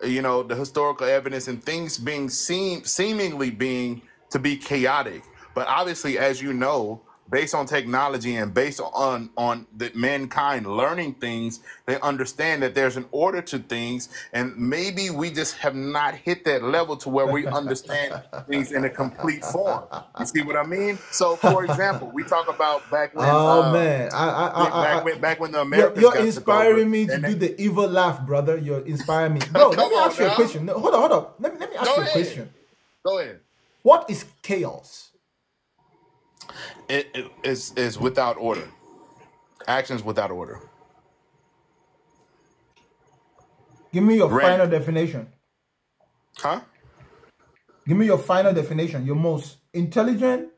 you know, the historical evidence and things being seen seemingly being to be chaotic. But obviously, as you know, based on technology and based on on the mankind learning things, they understand that there's an order to things, and maybe we just have not hit that level to where we understand things in a complete form. You see what I mean? So, for example, we talk about back when Oh uh, man, I, I, I, back when back when the you're, Americans you're got inspiring me to do they, the evil laugh, brother. You're inspiring me, bro. Let me ask you a question. No, hold on, hold on. Let me let me ask go you a ahead, question. go ahead. What is chaos? It, it is is without order. Actions without order. Give me your final definition. Huh? Give me your final definition. Your most intelligent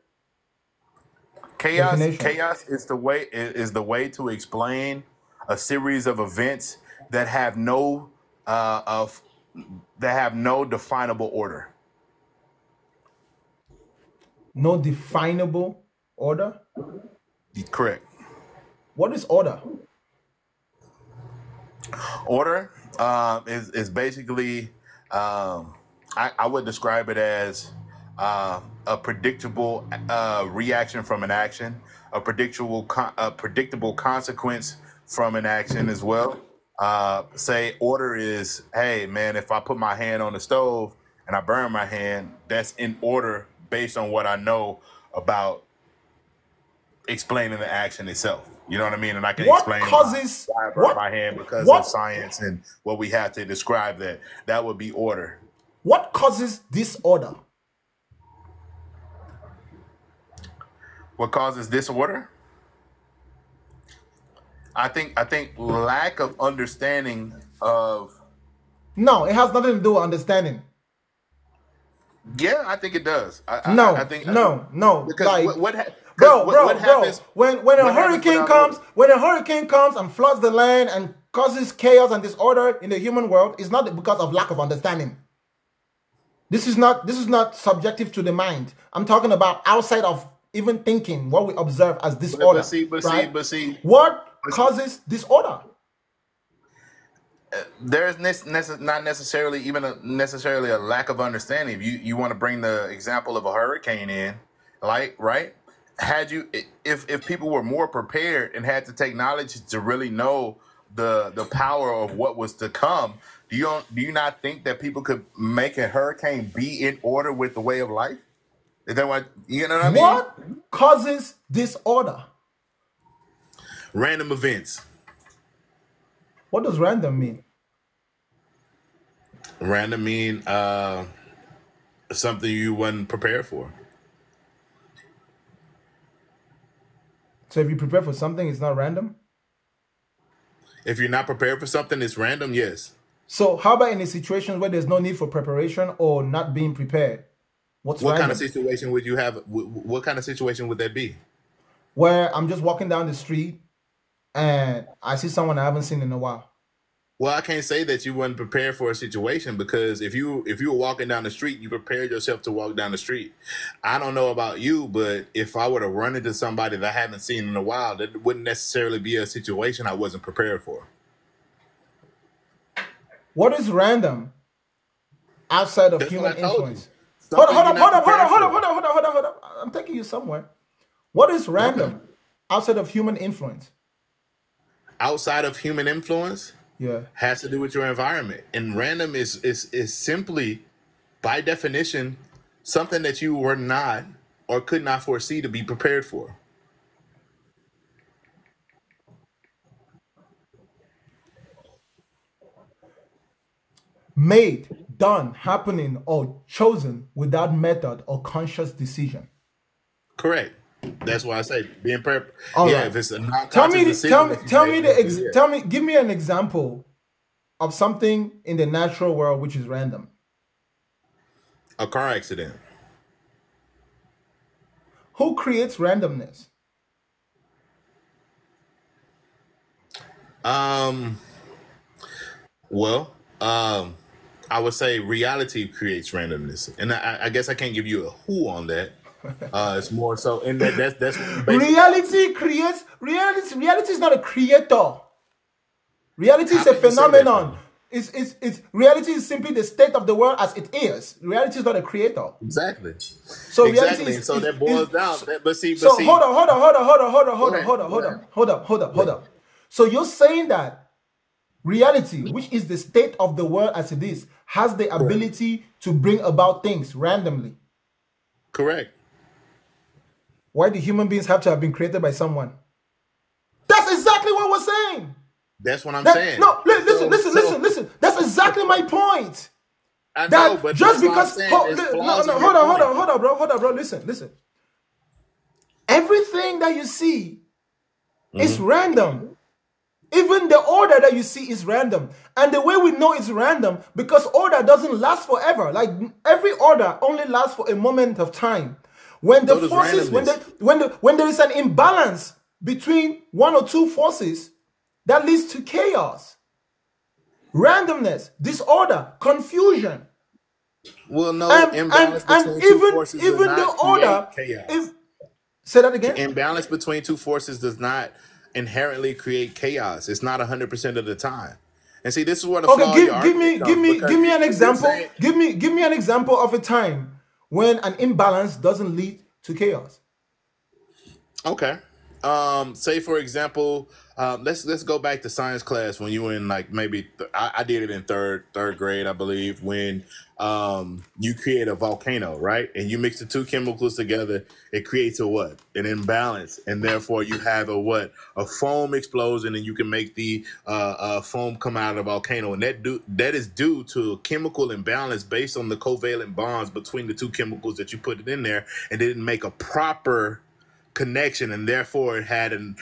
Chaos definition. chaos is the way is the way to explain a series of events that have no uh of that have no definable order. No definable order. Correct. What is order? Order uh, is is basically um, I, I would describe it as uh, a predictable uh, reaction from an action, a predictable con- a predictable consequence from an action as well. Uh, say order is, hey man, if I put my hand on the stove and I burn my hand, that's in order based on what I know about explaining the action itself. You know what I mean? And I can What explain causes why I what my hand because of science and what we have to describe that. That would be order. what causes disorder? What causes disorder? I think I think lack of understanding of No, it has nothing to do with understanding. yeah, I think it does. I No, I think I think no, no. because Like, what what bro, what, bro, what bro. When when a hurricane comes, when a hurricane comes and floods the land and causes chaos and disorder in the human world, it's not because of lack of understanding. This is not this is not subjective to the mind. I'm talking about outside of even thinking what we observe as disorder, but see, but see, but see, What but see, causes disorder? Uh, there's nece- not necessarily even a, necessarily a lack of understanding. If you you want to bring the example of a hurricane in, like right, had you if if people were more prepared and had the technology to really know the the power of what was to come, do you do you not think that people could make a hurricane be in order with the way of life? Is that what you know what I mean? What causes disorder? Random events. What does random mean? Random mean uh something you wasn't prepared for. So if you prepare for something, it's not random. If you're not prepared for something, it's random. Yes. So how about in a situation where there's no need for preparation or not being prepared? What's What kind of situation would you have? wh- wh- What kind of situation would that be? Where I'm just walking down the street and I see someone I haven't seen in a while. Well, I can't say that you weren't prepared for a situation because if you if you were walking down the street, you prepared yourself to walk down the street. I don't know about you, but if I were to run into somebody that I haven't seen in a while, that wouldn't necessarily be a situation I wasn't prepared for. What is random outside of That's human I told you. influence? Hold on, hold on, hold on, hold on, hold on, hold on, hold on, hold on, hold on. I'm taking you somewhere. What is Okay. random outside of human influence? Outside of human influence Yeah. has to do with your environment, and random is is is simply, by definition, something that you were not or could not foresee to be prepared for. Made, done, happening, or chosen without method or conscious decision. Correct. That's why I say being prepared. All Yeah, right. if it's a Tell non-conscious me, decision tell me, tell me the ex- tell me, give me an example of something in the natural world which is random. a car accident. Who creates randomness? Um. Well, um, I would say reality creates randomness, and I, I guess I can't give you a who on that. Uh, it's more so, and that that's that's Reality creates reality. Reality is not a creator. Reality is a can you say that phenomenon. is is is reality is simply the state of the world as it is. Reality is not a creator. Exactly. So reality Exactly. is, so is, that boils is down. so, that- But see, but so see. hold on, hold on, hold on, hold on, hold on, hold on, hold on, hold on, hold on, hold on, hold on. So you're saying that reality, which is the state of the world as it is, has the ability to bring about things randomly. Correct. Why do human beings have to have been created by someone? That's exactly what we're saying. That's what I'm That saying. no, li- listen, So, listen, so listen, listen. That's exactly my point. I know, That but just that's what I'm because li- no, no, hold on, hold on, hold on, bro, hold on, bro. Listen, listen. Everything that you see is Mm-hmm. random. Even the order that you see is random. And the way we know it's random, because order doesn't last forever. Like every order only lasts for a moment of time. When the So forces, when the when the when there is an imbalance between one or two forces, that leads to chaos, randomness, disorder, confusion. Well, no And and, imbalance and between two even forces even the order. chaos. If say that again. Imbalance between two forces does not inherently create chaos. It's not 100% of the time. And see, this is what Okay, flaw in your give give me give me give me an example. Give me give me an example of a time when an imbalance doesn't lead to chaos. Okay. Um, say for example, um, let's let's go back to science class when you were in like maybe I, I did it in third third grade, I believe, when um you create a volcano, right? And you mix the two chemicals together, it creates a what? An imbalance, and therefore you have a what? A foam explosion, and you can make the uh, uh foam come out of the volcano, and that do that is due to a chemical imbalance based on the covalent bonds between the two chemicals that you put it in there, and didn't make a proper connection and therefore it had an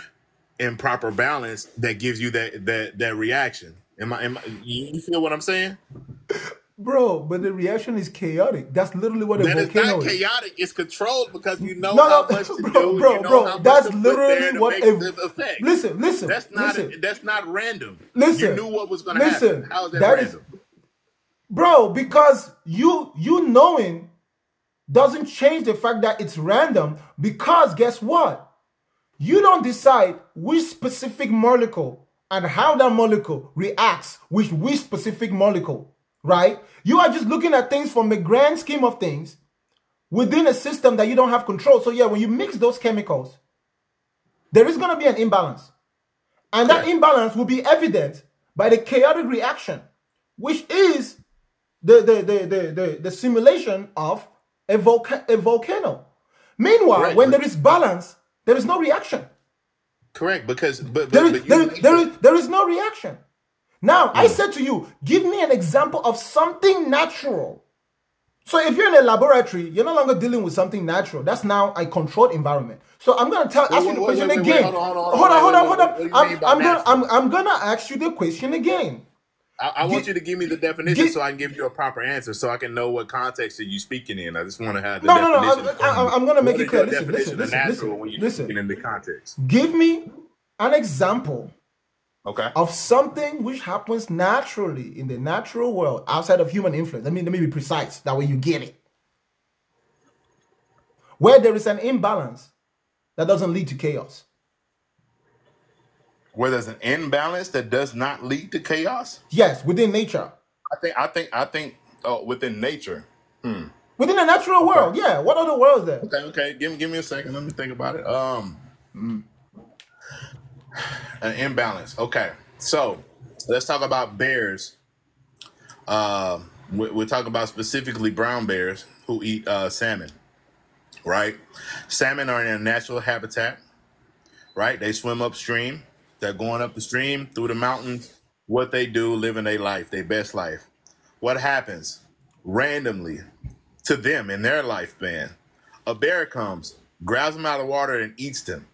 improper balance that gives you that that that reaction. Am i am I, you feel what i'm saying? Bro, but the reaction is chaotic. That's literally what a that is volcano not is. chaotic it's controlled because you know No, how no, much to bro, do bro, you know bro. That's to put there literally what a effect. Listen, listen, that's not listen, that's not random. Listen, you knew what was going to happen how is that, That is, random? Bro, because you you knowing doesn't change the fact that it's random. Because guess what? You don't decide which specific molecule and how that molecule reacts with which specific molecule, right? You are just looking at things from the grand scheme of things within a system that you don't have control. So yeah, when you mix those chemicals, there is going to be an imbalance. And that imbalance will be evident by the chaotic reaction, which is the, the, the, the, the, the simulation of a, volca- a volcano. Meanwhile, correct when there is balance, there is no reaction. correct because but There but is, but there, you is, make there, the is, there is no reaction. Now, I Mm. said to you, give me an example of something natural. So if you're in a laboratory, you're no longer dealing with something natural. That's now a controlled environment. So I'm gonna tell wait ask you the question wait again. hold on hold on Hold on, hold on on, hold on. what do you I'm, I'm gonna I'm, I'm gonna ask you the question again. I, I want you to give me the definition gi- so I can give you a proper answer, so I can know what context are you speaking in. I just want to have the no, no, no. definition in I, front of I, me. I'm gonna make it clear. Listen, listen, definition listen, natural listen, when you're listen. speaking in the context? Give me an example Okay. of something which happens naturally in the natural world outside of human influence. Let me let me be precise. That way you get it. Where there is an imbalance that doesn't lead to chaos. Where there's an imbalance that does not lead to chaos. Yes, within nature. I think. I think. I think. Oh, within nature. Hmm. Within the natural Okay. world, yeah. What other world is there? Okay. Okay. Give me. Give me a second. Let me think about it. Um. An imbalance. Okay. So let's talk about bears. Um. we- we're talking about specifically brown bears who eat uh, salmon. Right. Salmon are in a natural habitat. right? They swim upstream. They're going up the stream through the mountains. What they do, living their life, their best life. What happens randomly to them in their life lifespan? A bear comes, grabs them out of the water, and eats them.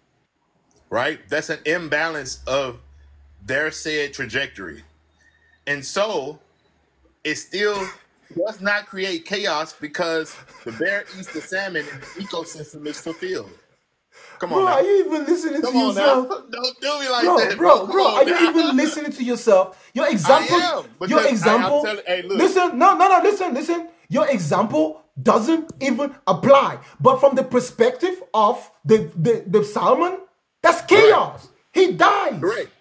Right? That's an imbalance of their said trajectory. And so it still does not create chaos because the bear eats the salmon and the ecosystem is fulfilled. Come on Bro, are you even listening to Come now. yourself? Don't do me like Bro, that, bro, bro. Bro, are you even listening to yourself? Your I example, am your because I, example. Hey, listen, no, no, no, listen, listen. Your example doesn't even apply. But from the perspective of the, the, the salmon, that's Right. chaos. He dies. Correct.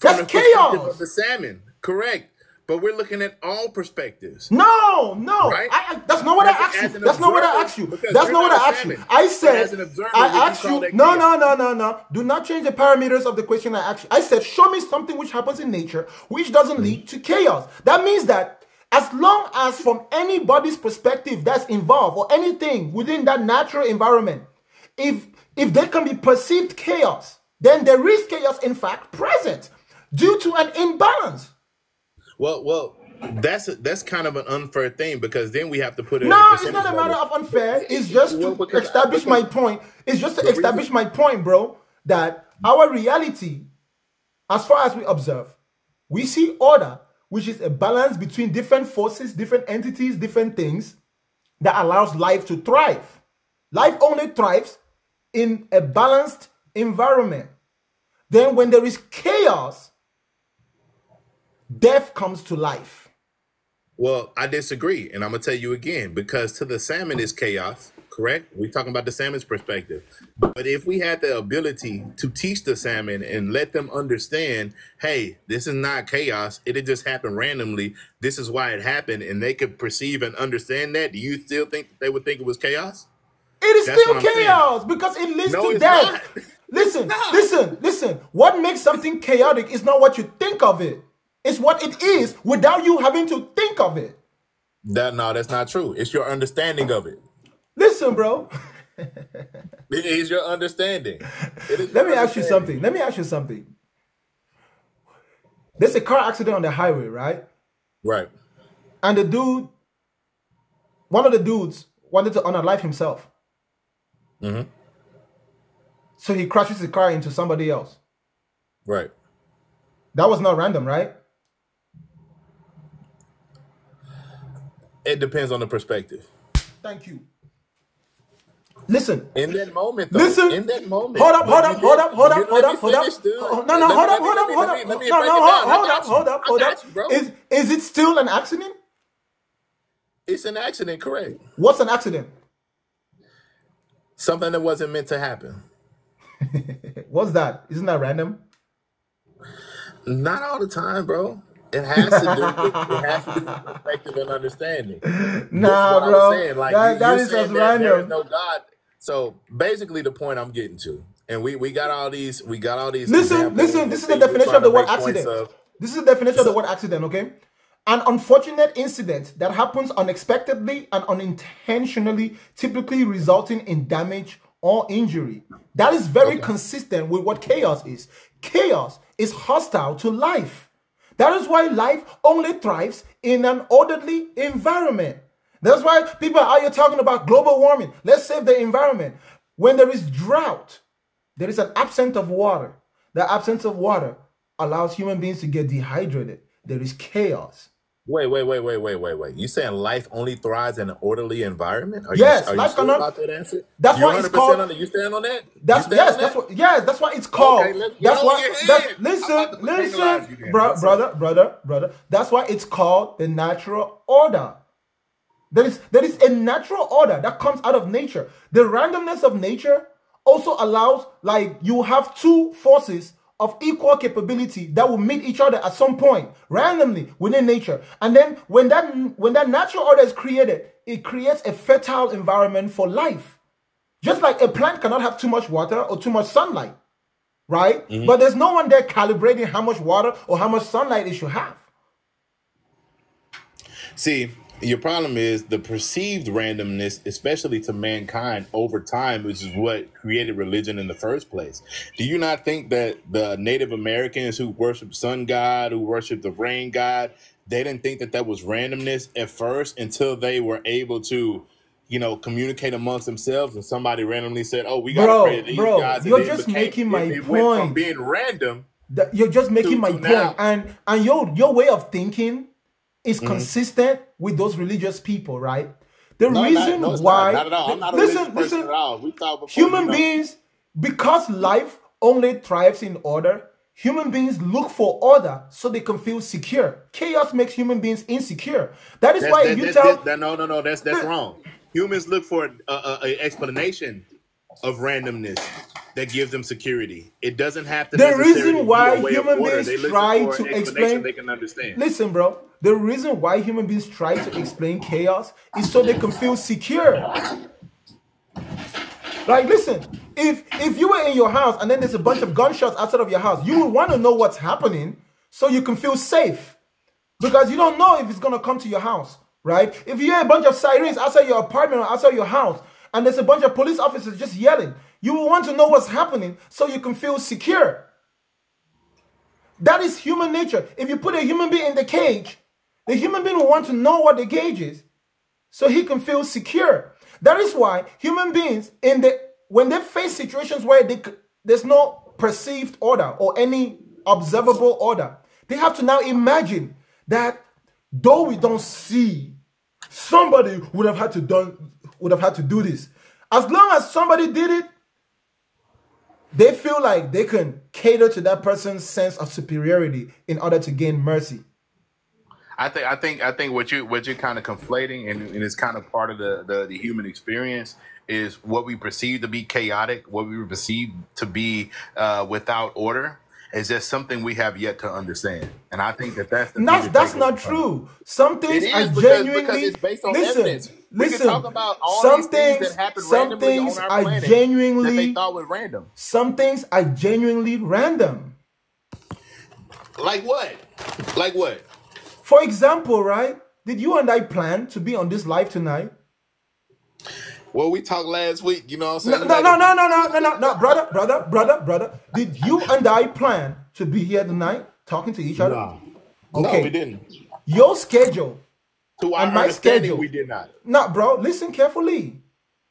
From That's the chaos. the salmon. Correct. But we're looking at all perspectives, No, no. right? I, I, that's not what As, I asked you. That's not what I asked you. That's not what I asked you. I said, observer, I asked you. No, no, no, no, no. Do not change the parameters of the question I asked you. I said, show me something which happens in nature which doesn't lead to chaos. That means that as long as from anybody's perspective that's involved or anything within that natural environment, if if there can be perceived chaos, then there is chaos in fact present due to an imbalance. Well, well, that's that's kind of an unfair thing because then we have to put it No, it's not a matter of unfair. It's just Well, to because I, establish my point. It's just to the reason establish my point, bro, that our reality, as far as we observe, we see order, which is a balance between different forces, different entities, different things that allows life to thrive. Life only thrives in a balanced environment. Then, when there is chaos, death comes to life. Well, I disagree, and I'm gonna tell you again because to the salmon is chaos, correct? We're talking about the salmon's perspective. But if we had the ability to teach the salmon and let them understand, hey, this is not chaos, it just happened randomly. This is why it happened, and they could perceive and understand that. Do you still think they would think it was chaos? It is That's still I'm saying. chaos because it leads No, to death. not. Listen, listen, listen. What makes something chaotic is not what you think of it. It's what it is without you having to think of it. That no, that's not true. It's your understanding of it. Listen, bro. It is your understanding. Is Let your me ask you something. Let me ask you something. There's a car accident on the highway, right? Right. And the dude, one of the dudes, wanted to unalive himself. hmm So he crashes the car into somebody else. Right. That was not random, right? It depends on the perspective. Thank you. Listen, In that moment, though. Listen. In that moment. Hold up, hold up, hold up, hold up, hold up, hold up. Oh, No, no, hold up, hold up, hold up. me- let me No, no, hold down. I hold got up, hold up, hold up. Is is it still an accident? It's an accident, correct? What's an accident? Something that wasn't meant to happen. What's that? Isn't that random? Not all the time, bro. It has to do with, it has to do with perspective and understanding. Nah, is what I bro. saying. Like That- you, that is that there is random. no God. So basically, the point I'm getting to, and we we got all these, we got all these. Listen, listen. This is the definition of the word accident. of. This is the definition of the word accident. Okay, an unfortunate incident that happens unexpectedly and unintentionally, typically resulting in damage or injury. That is very okay. consistent with what chaos is. Chaos is hostile to life. That is why life only thrives in an orderly environment. That's why people are here talking about global warming. Let's save the environment. When there is drought, there is an absence of water. The absence of water allows human beings to get dehydrated. There is chaos. Wait, wait, wait, wait, wait, wait, wait. You saying life only thrives in an orderly environment? Are Yes, you are you life sure cannot. about that answer? That's You why it's called. on it? You stand on that? That's yes. on That's that? what. Yes, that's why it's called. Okay, let's get That's on why. your That's listen, about to penalize listen, you bro, brother, brother, brother. That's why it's called the natural order. There is there is a natural order that comes out of nature. The randomness of nature also allows like you have two forces of equal capability that will meet each other at some point randomly within nature. And then when that when that natural order is created, it creates a fertile environment for life. Just like a plant cannot have too much water or too much sunlight, right? Mhm. But there's no one there calibrating how much water or how much sunlight it should have. See, your problem is the perceived randomness, especially to mankind over time, which is what created religion in the first place. Do you not think that the Native Americans who worship sun god, who worship the rain god, they didn't think that that was randomness at first until they were able to, you know, communicate amongst themselves, and somebody randomly said, "Oh, we got to pray to these bro, guys." and you're just became- making my it, it went from point. being random That- You're just making my to point, now. and and your your way of thinking is Mhm. consistent with those religious people, right? The No, not, reason no, why, not. Not at all. I'm not a listen, listen, at all. We thought before, human beings, because life only thrives in order, human beings look for order so they can feel secure. Chaos makes human beings insecure. That is That's why that, you that, tell that, no no no that's that's wrong. Humans look for a, a, a explanation of randomness. That gives them security. It doesn't have to The reason why human beings try to explain they can understand. Listen, bro. The reason why human beings try to explain chaos is so they can feel secure. Like, listen, if if you were in your house and then there's a bunch of gunshots outside of your house, you would want to know what's happening so you can feel safe. Because you don't know if it's gonna come to your house, right? If you hear a bunch of sirens outside your apartment or outside your house, and there's a bunch of police officers just yelling, you will want to know what's happening so you can feel secure. That is human nature. If you put a human being in the cage, the human being will want to know what the cage is so he can feel secure. That is why human beings in the when they face situations where they, there's no perceived order or any observable order, they have to now imagine that though we don't see, somebody would have had to done would have had to do this. As long as somebody did it, they feel like they can cater to that person's sense of superiority in order to gain mercy. I think I think I think what you what you're kind of conflating and, and it's kind of part of the, the the human experience is what we perceive to be chaotic, what we perceive to be uh, without order is just something we have yet to understand. And I think that that's that's that's not true. Some things is are because because genuinely it's based on listen, evidence. We can listen. talk about all Some these things things, that happen some randomly things are that they genuinely, thought was random. some things are genuinely random. Like what? Like what? For example, right? Did you and I plan to be on this live tonight? Well, we talked last week. You know what I'm No, saying? no, no, no, no, no, no, no, no, brother, brother, brother, brother. Did you and I plan to be here tonight talking to each other? no, no, Okay. we didn't. Your schedule To our and my schedule. we did not. No, bro, listen carefully.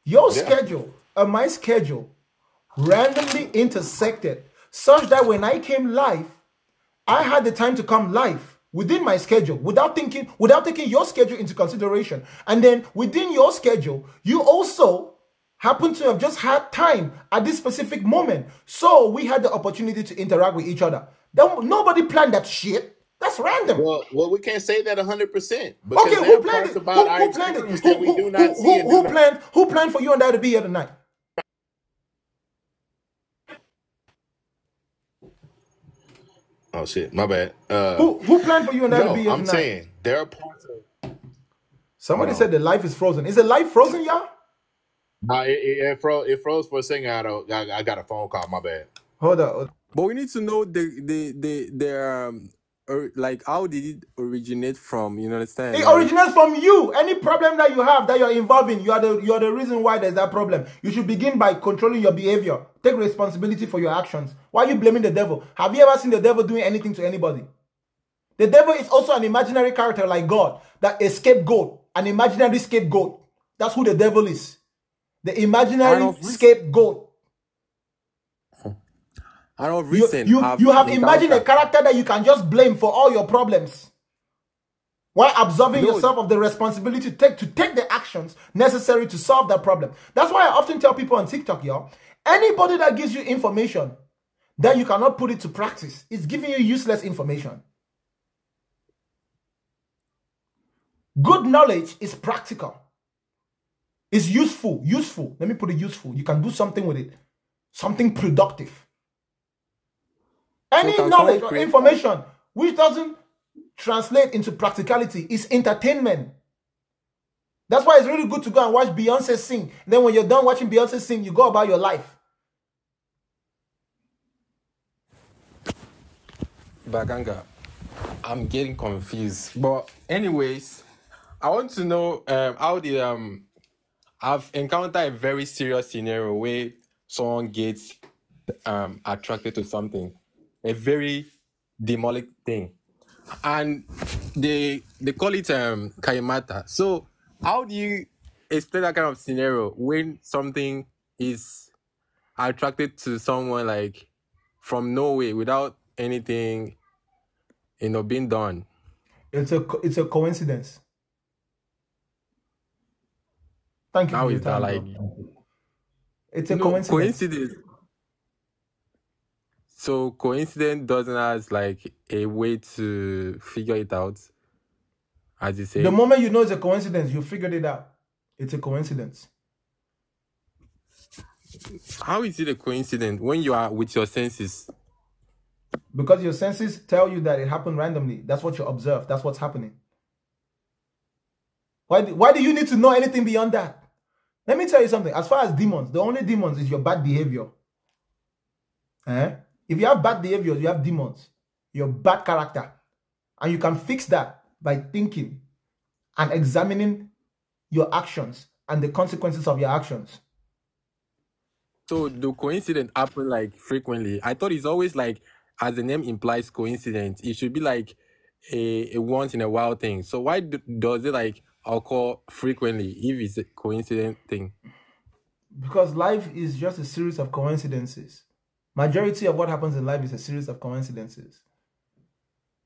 Your Yeah. schedule and my schedule randomly intersected such that when I came live, I had the time to come live within my schedule without thinking, without taking your schedule into consideration. And then within your schedule, you also happen to have just had time at this specific moment. So we had the opportunity to interact with each other. Then nobody planned that shit. That's random. Well, well, we can't say that 100% because Okay, who planned it? about Who, planned it? Who, we who, do not who, see who, and do who not. planned? Who planned for you and I to be here tonight? Oh shit, my bad. Uh, Who who planned for you and I to no, be here I'm saying there are parts of. Somebody on. said the life is frozen. Is the life frozen, y'all? Nah, it, it, it, froze, it froze for a second. I, don't, I, I got a phone call. My bad. Hold on. But we need to know the the the the um or like how did it originate from? You understand? It originates from you. Any problem that you have that you're involved in, you are the you are the reason why there's that problem. You should begin by controlling your behavior. Take responsibility for your actions. Why are you blaming the devil? Have you ever seen the devil doing anything to anybody? The devil is also an imaginary character like God, that a scapegoat, an imaginary scapegoat. That's who the devil is. The imaginary scapegoat. You, recent, you, I've you have imagined a character that you can just blame for all your problems while absolving No, yourself of the responsibility to take, to take the actions necessary to solve that problem. That's why I often tell people on TikTok, y'all, anybody that gives you information that you cannot put it to practice is giving you useless information. Good knowledge is practical. It's useful. Useful. Let me put it useful. You can do something with it. Something productive. So Any knowledge or information which doesn't translate into practicality is entertainment. That's why it's really good to go and watch Beyonce sing. Then when you're done watching Beyonce sing, you go about your life. Bakanga, I'm getting confused. But anyways, I want to know um how did um I've encountered a very serious scenario where someone gets um attracted to something, a very demonic thing, and they they call it um kaimata. So how do you explain that kind of scenario when something is attracted to someone like from nowhere without anything you know being done? It's a it's a coincidence. Thank you How is that like. It's a no coincidence. coincidence? So coincidence doesn't have like a way to figure it out, as you say. The moment you know it's a coincidence, you figured it out. It's a coincidence. How is it a coincidence when you are with your senses? Because your senses tell you that it happened randomly. That's what you observe. That's what's happening. Why, do- why do you need to know anything beyond that? Let me tell you something. As far as demons, the only demons is your bad behavior. Eh? If you have bad behavior, you have demons. Your bad character. And you can fix that by thinking and examining your actions and the consequences of your actions. So the coincidence happen like frequently. I thought it's always like, as the name implies, coincidence. It should be like a, a once in a while thing. So why d- does it like occur frequently if it's a coincident thing? Because life is just a series of coincidences. Majority of what happens in life is a series of coincidences.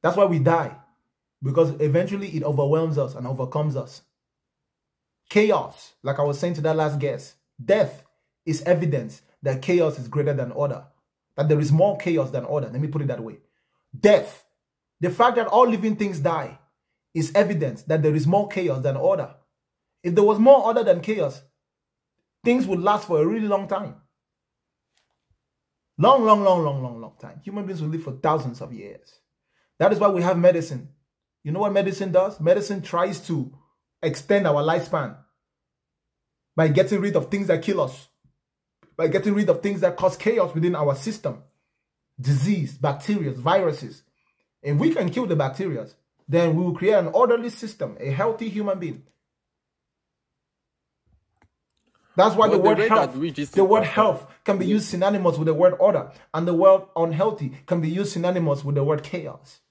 That's why we die. Because eventually it overwhelms us and overcomes us. Chaos, like I was saying to that last guest, death is evidence that chaos is greater than order. That there is more chaos than order. Let me put it that way. Death, the fact that all living things die, is evidence that there is more chaos than order. If there was more order than chaos, things would last for a really long time. Long, long, long, long, long, long time. Human beings will live for thousands of years. That is why we have medicine. You know what medicine does? Medicine tries to extend our lifespan by getting rid of things that kill us, by getting rid of things that cause chaos within our system disease, bacteria, viruses. If we can kill the bacteria, then we will create an orderly system, a healthy human being. That's why the the word health, the word health can be used synonymous with the word order, and the word unhealthy can be used synonymous with the word chaos.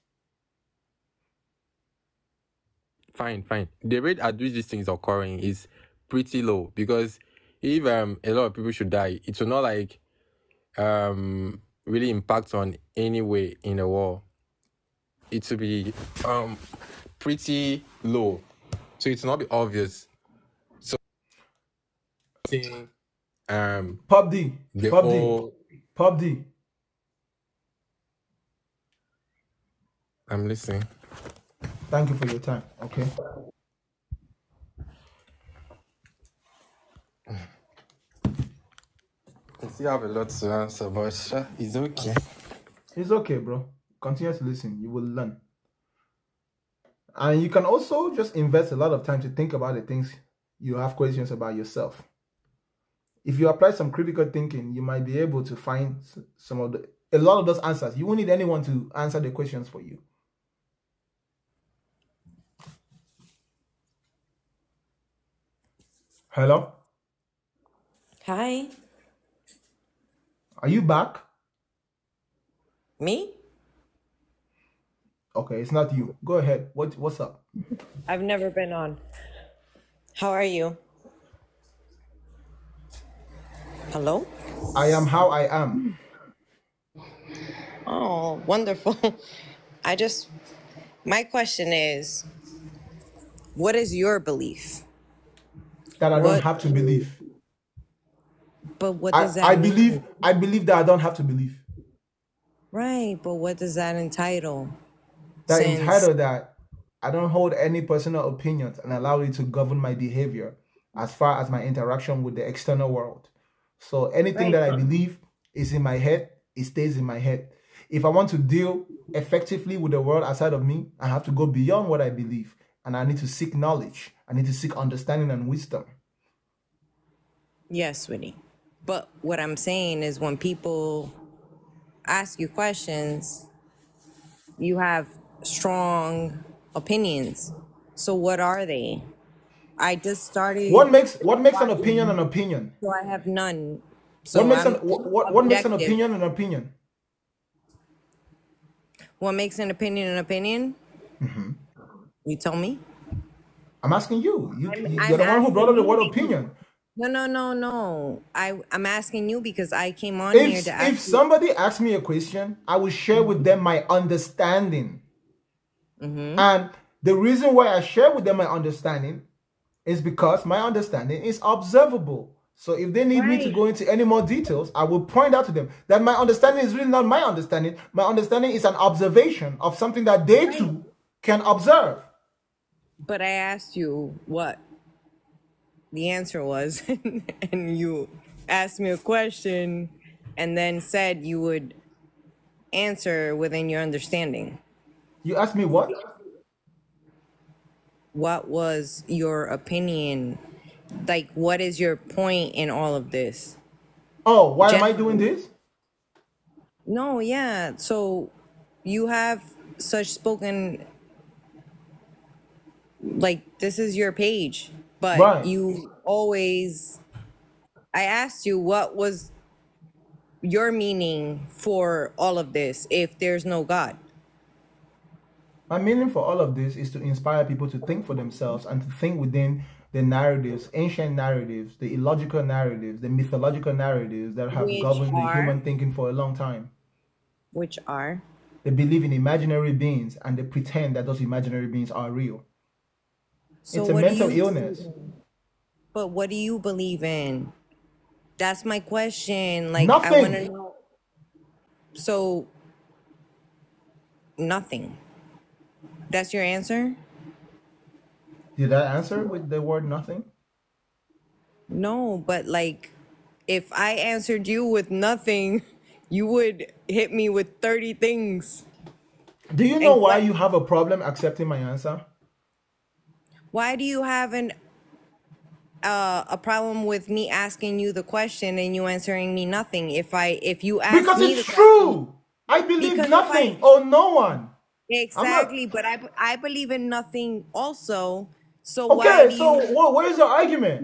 Fine, fine. The rate at which these things are occurring is pretty low because if um a lot of people should die, it will not like um really impact on any way in the war. It will be um pretty low, so it will not be obvious. So, think, um, Pub D, the pub d pub d i'm listening. Thank you for your time. Okay. I still have a lot to answer, but uh, it's okay. It's okay, bro. Continue to listen. You will learn. And you can also just invest a lot of time to think about the things you have questions about yourself. If you apply some critical thinking, you might be able to find some of the a lot of those answers. You won't need anyone to answer the questions for you. Hello? Hi, Are you back? me? Okay, it's not you. Go ahead. What what's up? I've never been on. How are you? Hello? I am how I am. Hmm. Oh, wonderful. I just, my question is, what is your belief? That I don't What, have to believe. but what I, does that I mean? believe I believe that I don't have to believe. Right, but what does that entitle? That Since, entitled that I don't hold any personal opinions and allow it to govern my behavior as far as my interaction with the external world. So anything right, that I believe is in my head, it stays in my head. If I want to deal effectively with the world outside of me, I have to go beyond what I believe and I need to seek knowledge. I need to seek understanding and wisdom. yes, sweetie. But what I'm saying is when people ask you questions, you have strong opinions. So what are they? I just What started makes what makes an opinion an opinion? so I have none. What makes an I'm what, what what makes an opinion an opinion? What makes an opinion an opinion? hmm You tell me. I'm asking you. You I'm you- I'm you're the one who brought up the word opinion. no no no no. I I'm asking you because I came on here If to if ask you. somebody asks me a question, I will share with them my understanding. Mm-hmm. And the reason why I share with them my understanding is because my understanding is observable. So if they need me to go into any more details, I will point out to them that my understanding is really not my understanding. My understanding is an observation of something that they Right. too can observe. But I asked you what the answer was, and you asked me a question and then said you would answer within your understanding. You asked me what? What was your opinion? Like, what is your point in all of this? Oh, why am I doing this? No, yeah. So you have such spoken, like, this is your page, but Right. you always, I asked you what was your meaning for all of this if there's no God. My meaning for all of this is to inspire people to think for themselves and to think within the narratives, ancient narratives, the illogical narratives, the mythological narratives that have Which governed the human thinking for a long time. Which are? They believe in imaginary beings and they pretend that those imaginary beings are real. So it's a mental illness. But what do you believe in? That's my question. Like I want to know. So nothing. That's your answer? Did I answer with the word nothing? No, but like if I answered you with nothing, you would hit me with 30 things. Do you know And why you have a problem accepting my answer? Why do you have an uh, a problem with me asking you the question and you answering me nothing? If I if you ask Because me it's true. I believe nothing I- or no one. Exactly, but I I believe in nothing also. So why Okay, do so you what, where's your argument?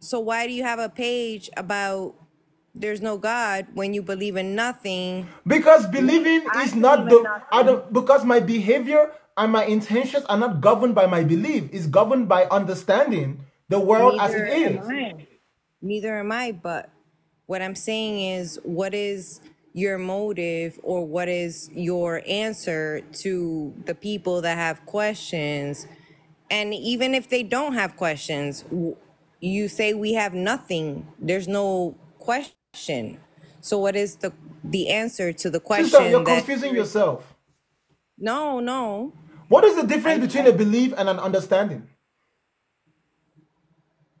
so why do you have a page about there's no God when you believe in nothing? Because believing I is not the I don't because my behavior and my intentions are not governed by my belief. It's governed by understanding the world as Neither it am. I. Neither am I, but what I'm saying is what is your motive or what is your answer to the people that have questions? And even if they don't have questions, you say we have nothing. There's no question. So what is the the answer to the question Sister, you're confusing yourself. No, no. What is the difference between a belief and an understanding?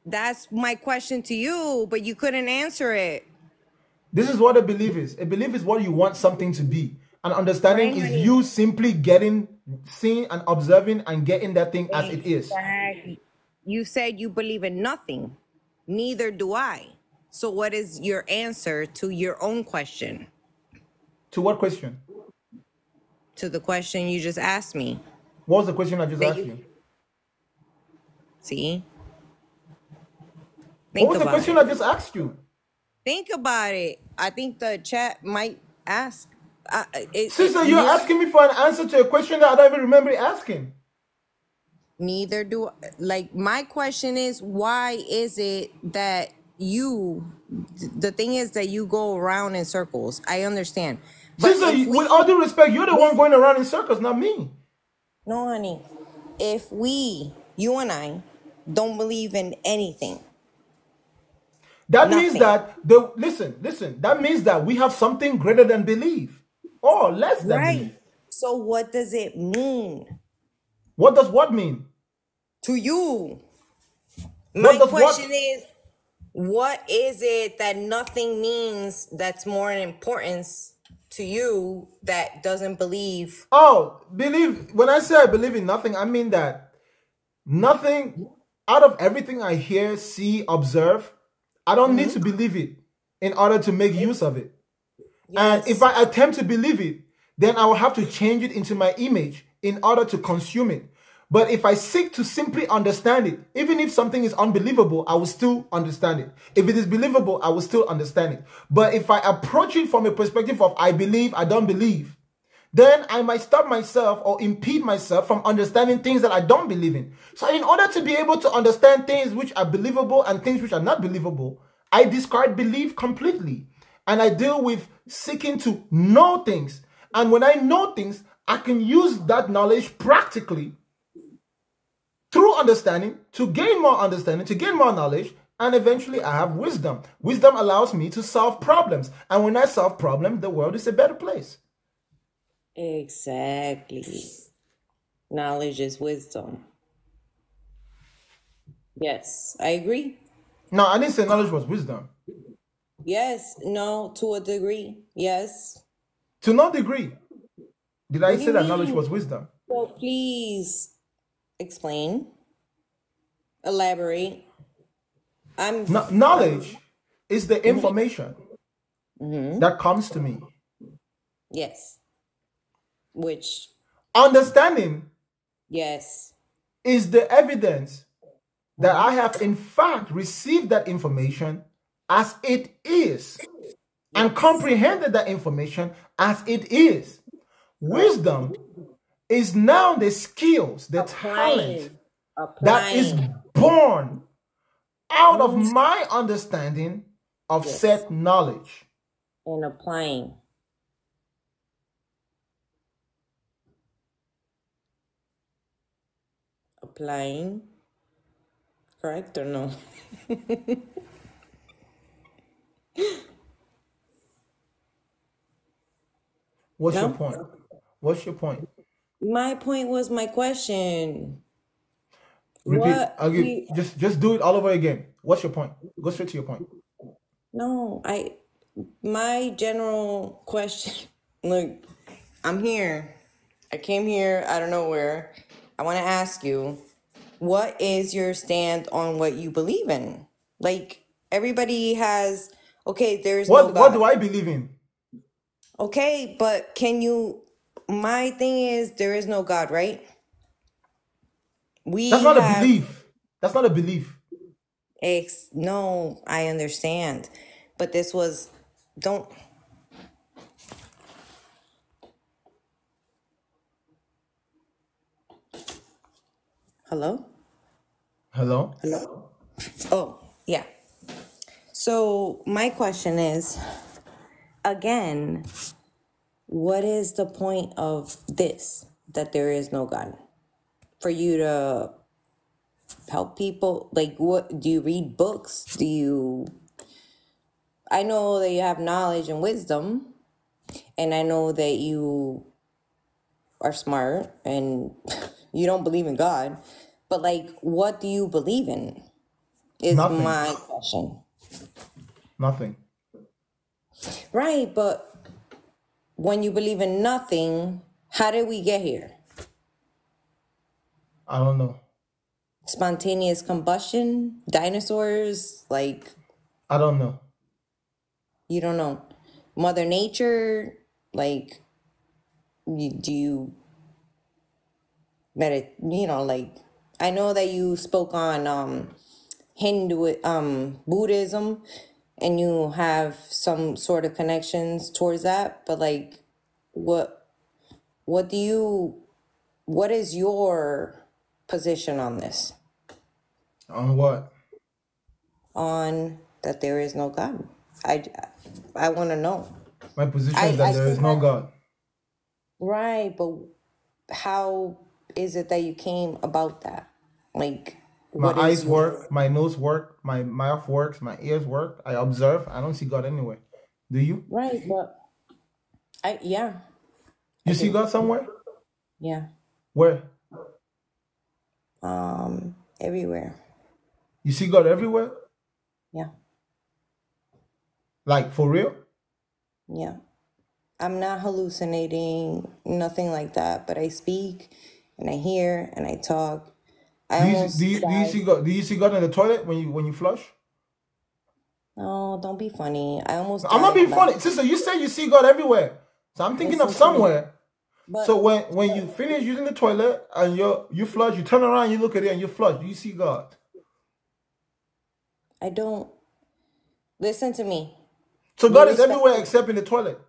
That's my question to you, but you couldn't answer it. This is what a belief is. A belief is what you want something to be. And understanding Right, is you simply getting, seeing, and observing and getting that thing as it is. You said you believe in nothing. Neither do I. So, what is your answer to your own question? To what question? To the question you just asked me. What was the question I just That asked you- you? See? What was the question it. I just asked you? Think about it. I think the chat might ask. Uh, it, Sister, it- you're asking me for an answer to a question that I don't even remember asking. Neither do like my question is why is it that you the thing is that you go around in circles. I understand. But Sister, we- with all due respect, you're the one going around in circles, not me. No, honey. If we, you and I, don't believe in anything, That means that the listen, listen. That means that we have something greater than belief, or less than right? belief. So what does it mean What does what mean? to you? What My question is, what is it that nothing means that's more in importance to you that doesn't believe? Oh, believe. When I say I believe in nothing, I mean that nothing out of everything I hear, see, observe, I don't need to mm-hmm. believe it in order to make use of it. And if I attempt to believe it, then I will have to change it into my image in order to consume it. But if I seek to simply understand it, even if something is unbelievable, I will still understand it. If it is believable, I will still understand it. But if I approach it from a perspective of I believe, I don't believe, then I might stop myself or impede myself from understanding things that I don't believe in. So, in order to be able to understand things which are believable and things which are not believable, I discard belief completely. And I deal with seeking to know things. And when I know things, I can use that knowledge practically through understanding to gain more understanding, to gain more knowledge, and eventually I have wisdom. Wisdom allows me to solve problems. And when I solve problems, the world is a better place. Exactly. Knowledge is wisdom. Yes, I agree. No, I didn't say knowledge was wisdom. Yes, no, to a degree. Yes. To no degree. Did I What say that knowledge was wisdom? So please explain, elaborate. I'm No, knowledge is the information Mhm. that comes to me. yes. Which Understanding yes. is the evidence that I have, in fact, received that information as it is and comprehended that information as it is. Wisdom is now the skills, the talent Applying. that is born out of my understanding of Yes. said knowledge. And applying. Applying. Correct or no? What's your point? What's your point? My point was my question. Repeat. What I'll give we just just do it all over again. What's your point? Go straight to your point. no, I my general question look, I'm here. I came here out of nowhere. I want to ask you, what is your stand on what you believe in? Like everybody has okay, there's no What what God. do I believe in? Okay, but can you my thing is there is no God, right? We That's not a have belief. That's not a belief. ex no, I understand. But this was don't Hello? Hello? Hello? Oh, yeah. So my question is again, what is the point of this that there is no God? For you to help people? Like what do you read books? Do you I know that you have knowledge and wisdom, and I know that you are smart and you don't believe in God, but like what do you believe in? Is Nothing. my question. Nothing. Right, but when you believe in nothing, how did we get here? I don't know. Spontaneous combustion, dinosaurs, like I don't know. you don't know. Mother Nature, like do you medit you know, like I know that you spoke on um Hindu um Buddhism and you have some sort of connections towards that, but like what what do you what is your position on this? On what? On that there is no God. I I want to know. My position I is that I there is no God. right, but how is it that you came about that? Like My eyes work, my nose work, my mouth works, my ears work. I observe. I don't see God anywhere. Do you? right, but I yeah, I You see do. God somewhere? Yeah. Where? Um everywhere. You see God everywhere? Yeah. Like for real? Yeah. I'm not hallucinating, nothing like that, but I speak and I hear and I talk. I Do you see, do you do you see God? Do you see God in the toilet when you when you flush? No, don't be funny. I almost I'm not being funny, sister. You say you see God everywhere, so I'm thinking of listen somewhere. But So when when you finish using the toilet and you you flush, you turn around, you look at it, and you flush. Do you see God? I don't listen to me. So God is everywhere except in the toilet.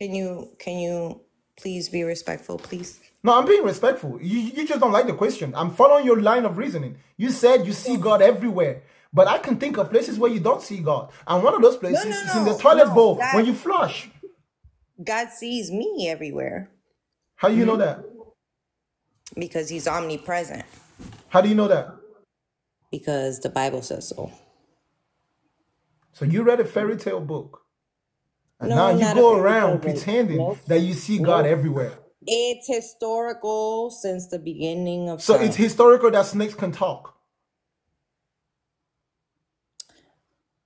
Can you can you please be respectful, please? No, I'm being respectful. You you just don't like the question. I'm following your line of reasoning. You said you see God everywhere. But I can think of places where you don't see God. And one of those No, places no, is in the toilet no. bowl God when you flush. God sees me everywhere How do you know that? because he's omnipresent How do you know that? because the Bible says so. So you read a fairy tale book. And No, now you go around pretending Nope. that you see God Nope. everywhere. It's historical since the beginning of So it's historical that snakes can talk.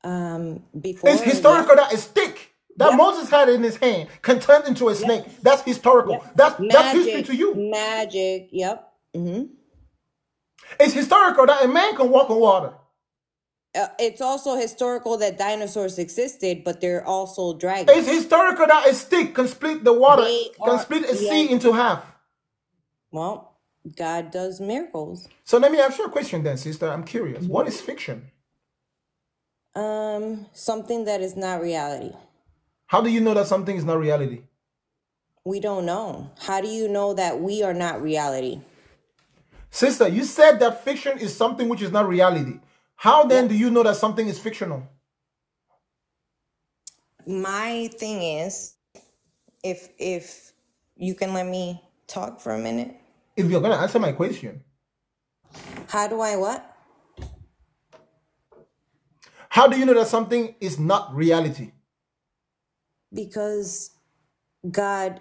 Um, before, It's historical that a stick that Yep. Moses had in his hand can turn into a snake. That's historical. yep. That's that's history to you. magic. Yep. Mm-hmm. It's historical that a man can walk on water. Uh, it's also historical that dinosaurs existed, but they're also dragons. It's historical that a stick can split the water, They can are split a sea into half. Well, God does miracles. So let me ask you a question then, sister. I'm curious. What is fiction? Um, something that is not reality. How do you know that something is not reality? We don't know. How do you know that we are not reality? Sister, you said that fiction is something which is not reality. How then do you know that something is fictional? My thing is, if if you can let me talk for a minute, If you're gonna answer my question, how do I what? how do you know that something is not reality? Because God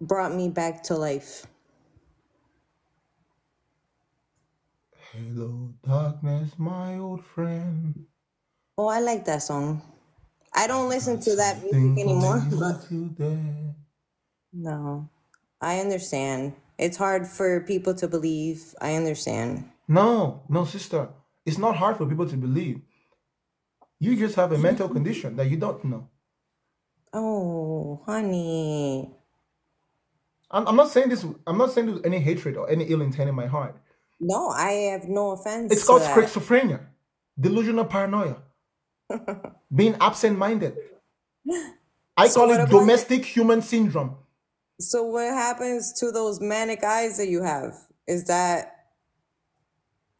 brought me back to life. Hello, darkness, my old friend. Oh, I like that song. I don't listen to that music anymore, but no, I understand. It's hard for people to believe. I understand. No, no, sister. It's not hard for people to believe. You just have a mental condition that you don't know. Oh, honey. I'm, I'm not saying this. I'm not saying there's any hatred or any ill intent in my heart. No, I have no offense It's called schizophrenia, delusional paranoia, being absent-minded. I So call it domestic human syndrome. so what happens to those manic eyes that you have? Is that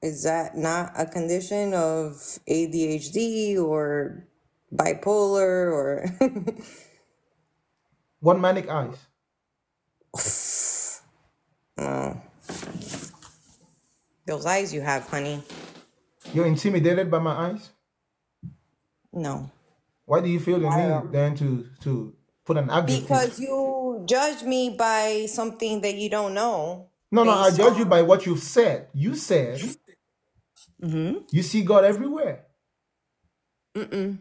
is that not a condition of ADHD or bipolar or What manic eyes? no. Those eyes you have, honey. You're intimidated by my eyes. No. Why do you feel the need then to to put an adjective? Because you judge me by something that you don't know No, no, I based judge you by what you've said. You said Mhm. you see God everywhere. Mm-mm.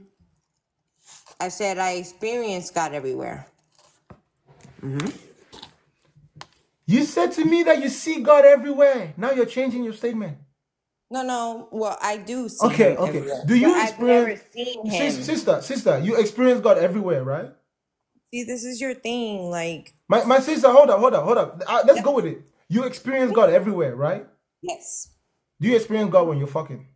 I said I experience God everywhere. You said to me that you see God everywhere. Now you're changing your statement. No, no. Well, I do see Okay, okay. everywhere, Do but you I've never experience seen him. sister, sister, you experience God everywhere, right? See, this is your thing. Like, My my sister, hold up, hold up, hold up. Uh, let's yep, go with it. You experience God everywhere, right? yes. Do you experience God when you're fucking?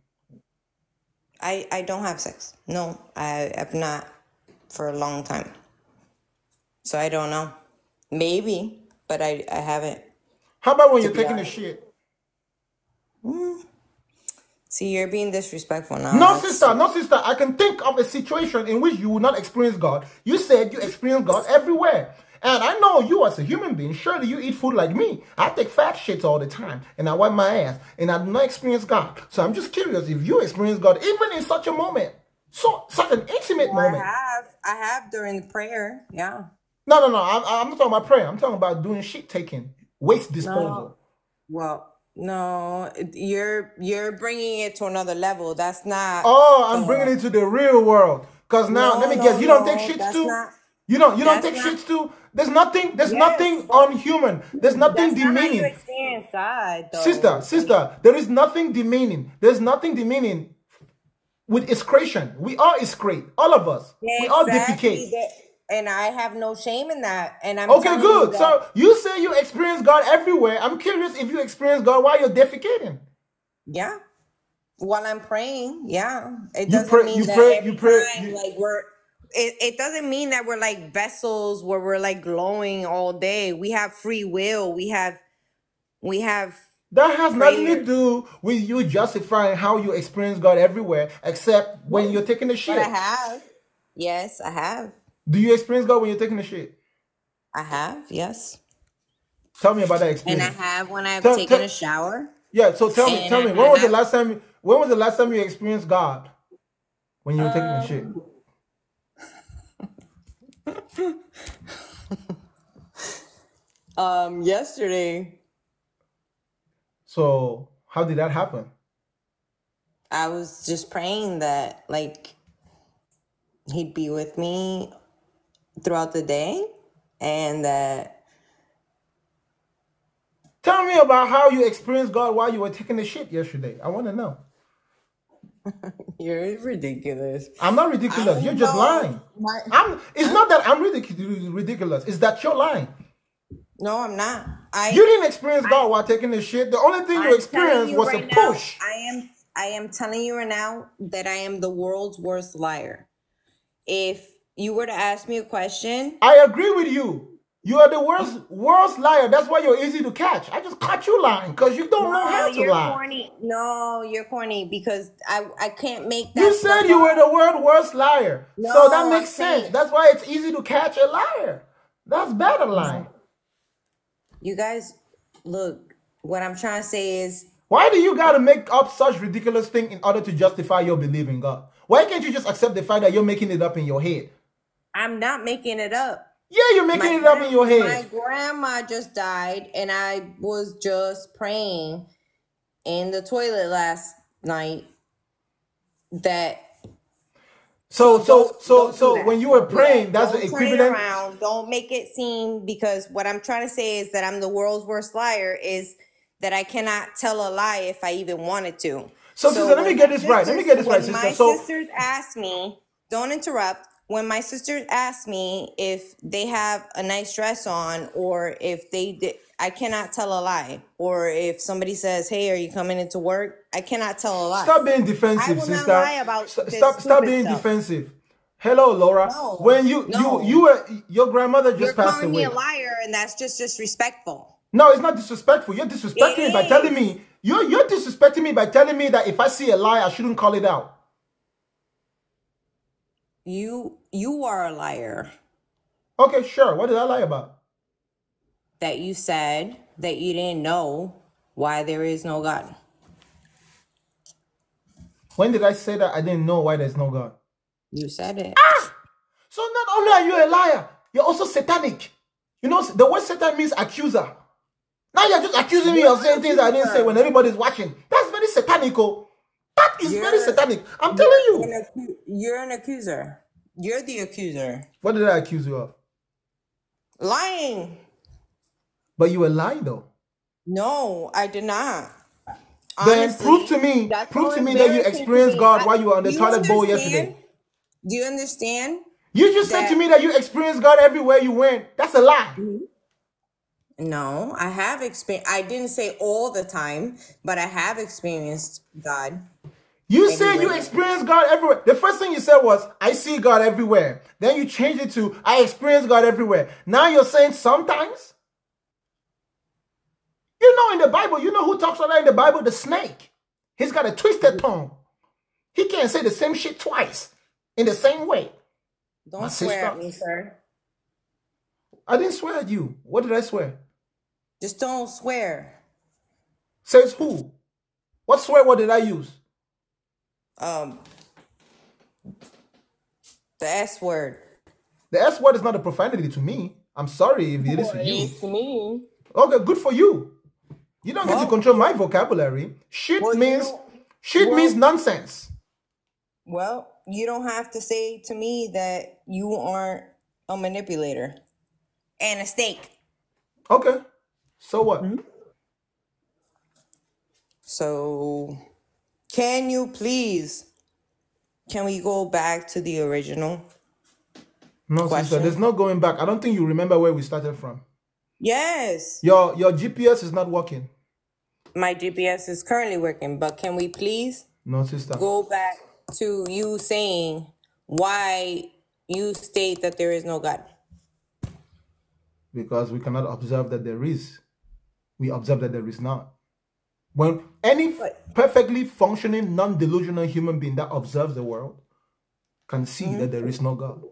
I I don't have sex. No, I have not for a long time. So I don't know. Maybe, but I I haven't. How about when you're taking a honest. shit? Mm. See, you're being disrespectful now. No, sister, no, sister. I can think of a situation in which you will not experience God. You said you experience God everywhere. And I know you as a human being, surely you eat food like me. I take fat shits all the time and I wipe my ass and I do not experience God. So I'm just curious if you experience God even in such a moment, so such an intimate Well, I moment. have. I have during the prayer. Yeah. No, no, no. I'm, I'm not talking about prayer. I'm talking about doing shit taking, waste disposal. No. Well, no. You're you're bringing it to another level. That's not Oh, I'm bringing it to the real world. Cause now, let me no, guess, you don't take shits too. not. You don't. You don't take not. shits too. There's nothing. There's Yes, nothing unhuman. There's nothing that's not how you demeaning. God, Sister, sister, there is nothing demeaning. There's nothing demeaning with excretion. We are excrete. All of us. We all defecate. That, and I have no shame in that. And I'm Okay, you good. that. So you say you experience God everywhere. I'm curious if you experience God while you're defecating. Yeah. While I'm praying, yeah. It doesn't pray. mean You that pray. every You pray. time, You, like we're. It, it doesn't mean that we're like vessels where we're like glowing all day. We have free will. We have. We have That has nothing to do with you justifying how you experience God everywhere, except when you're taking a but I shit. have. Yes, I have. Do you experience God when you're taking a shit? I have. Yes, Tell me about that experience. and I have when I've Tell, taken tell, a shower, yeah. So tell me, tell me, when was the last time? When was the last time you experienced God when you were taking a shit? Um, um, yesterday So how did that happen? I was just praying that like he'd be with me throughout the day and that Tell me about how you experienced God while you were taking a shit yesterday. I want to know. you're ridiculous. I'm not ridiculous. You're just know. lying. My, I'm. It's not that I'm ridic- ridiculous. It's that you're lying. no, I'm not. You didn't experience I God while taking a shit. The only thing you I'm telling experienced you was a now, push. I am I am telling you right now that I am the world's worst liar. If you were to ask me a question, I agree with you. You are the worst, worst liar. That's why you're easy to catch. I just caught you lying because you don't know how to you're lie. corny. No, you're corny because I I can't make that You said you were the world worst liar. So No, that I'm makes sense. That's why it's easy to catch a liar. That's better lying. you guys look. What I'm trying to say is Why do you gotta make up such ridiculous thing in order to justify your belief in God? Why can't you just accept the fact that you're making it up in your head? I'm not making it up. Yeah, you're making My it up in your head. my grandma just died, and I was just praying in the toilet last night that So, So so, so, don't so that. when you were praying, that. that's Don't turn it equivalent. around. Don't make it seem because what I'm trying to say is that I'm the world's worst liar is that I cannot tell a lie if I even wanted to. So, So sister, let me when get this right. Let me get this right, sister. my So, sisters ask me, don't interrupt. When my sisters ask me if they have a nice dress on or if they did I cannot tell a lie. Or if somebody says, "Hey, are you coming into work?" I cannot tell a lie. stop being I defensive, will not sister. lie about St- this Stop, stop being stuff. defensive. Hello, Laura. No, When you, you, no. you were, your grandmother You're just passed calling me away. a liar, and that's just disrespectful. No, it's not disrespectful. You're disrespecting me by It telling me you're you're disrespecting me by telling me that if I see a lie, I shouldn't call it out. You you are a liar. Okay, sure. What did I lie about? That you said that you didn't know why there is no God. When did I say that I didn't know why there's no God? You said it. Ah! So not only are you a liar, you're also satanic. You know, the word Satan means accuser. Now you're just accusing me of saying things I didn't say when everybody's watching. That's very satanic. That is very You're satanic. I'm telling you. an you're an accuser. You're the accuser. What did I accuse you of? Lying. But you were lying though. No, I did not. Then Honestly, prove to me, prove to me that you experienced. God I- while you were on the toilet bowl yesterday. Do you understand? You just said to me that you experienced God everywhere you went. That's a lie. Mm-hmm. No, I have experienced. I didn't say all the time, but I have experienced God. You said you experienced God everywhere. The first thing you said was, I see God everywhere. Then you changed it to, I experience God everywhere. Now you're saying sometimes? You know, in the Bible, you know who talks that in the Bible? The snake. He's got a twisted tongue. He can't say the same shit twice in the same way. Don't My swear at me, sir. I didn't swear at you. What did I swear? Just don't swear. Says who? What swear word did I use? Um, the S word. The S word is not a profanity to me. I'm sorry if it is to you. to me. Okay, good for you. You don't get to control my vocabulary. Shit Well, means shit well- means nonsense. Well, you don't have to say to me that you aren't a manipulator and a snake. Okay. So what? Hmm? So, can you please? Can we go back to the original? No, sister, Question? there's no going back. I don't think you remember where we started from. Yes, Your your GPS is not working. my GPS is currently working, but can we please No, sister. go back to you saying why you state that there is no God? Because we cannot observe that there is. We observe that there is not. When any perfectly functioning, non-delusional human being that observes the world can see Mm-hmm. that there is no God.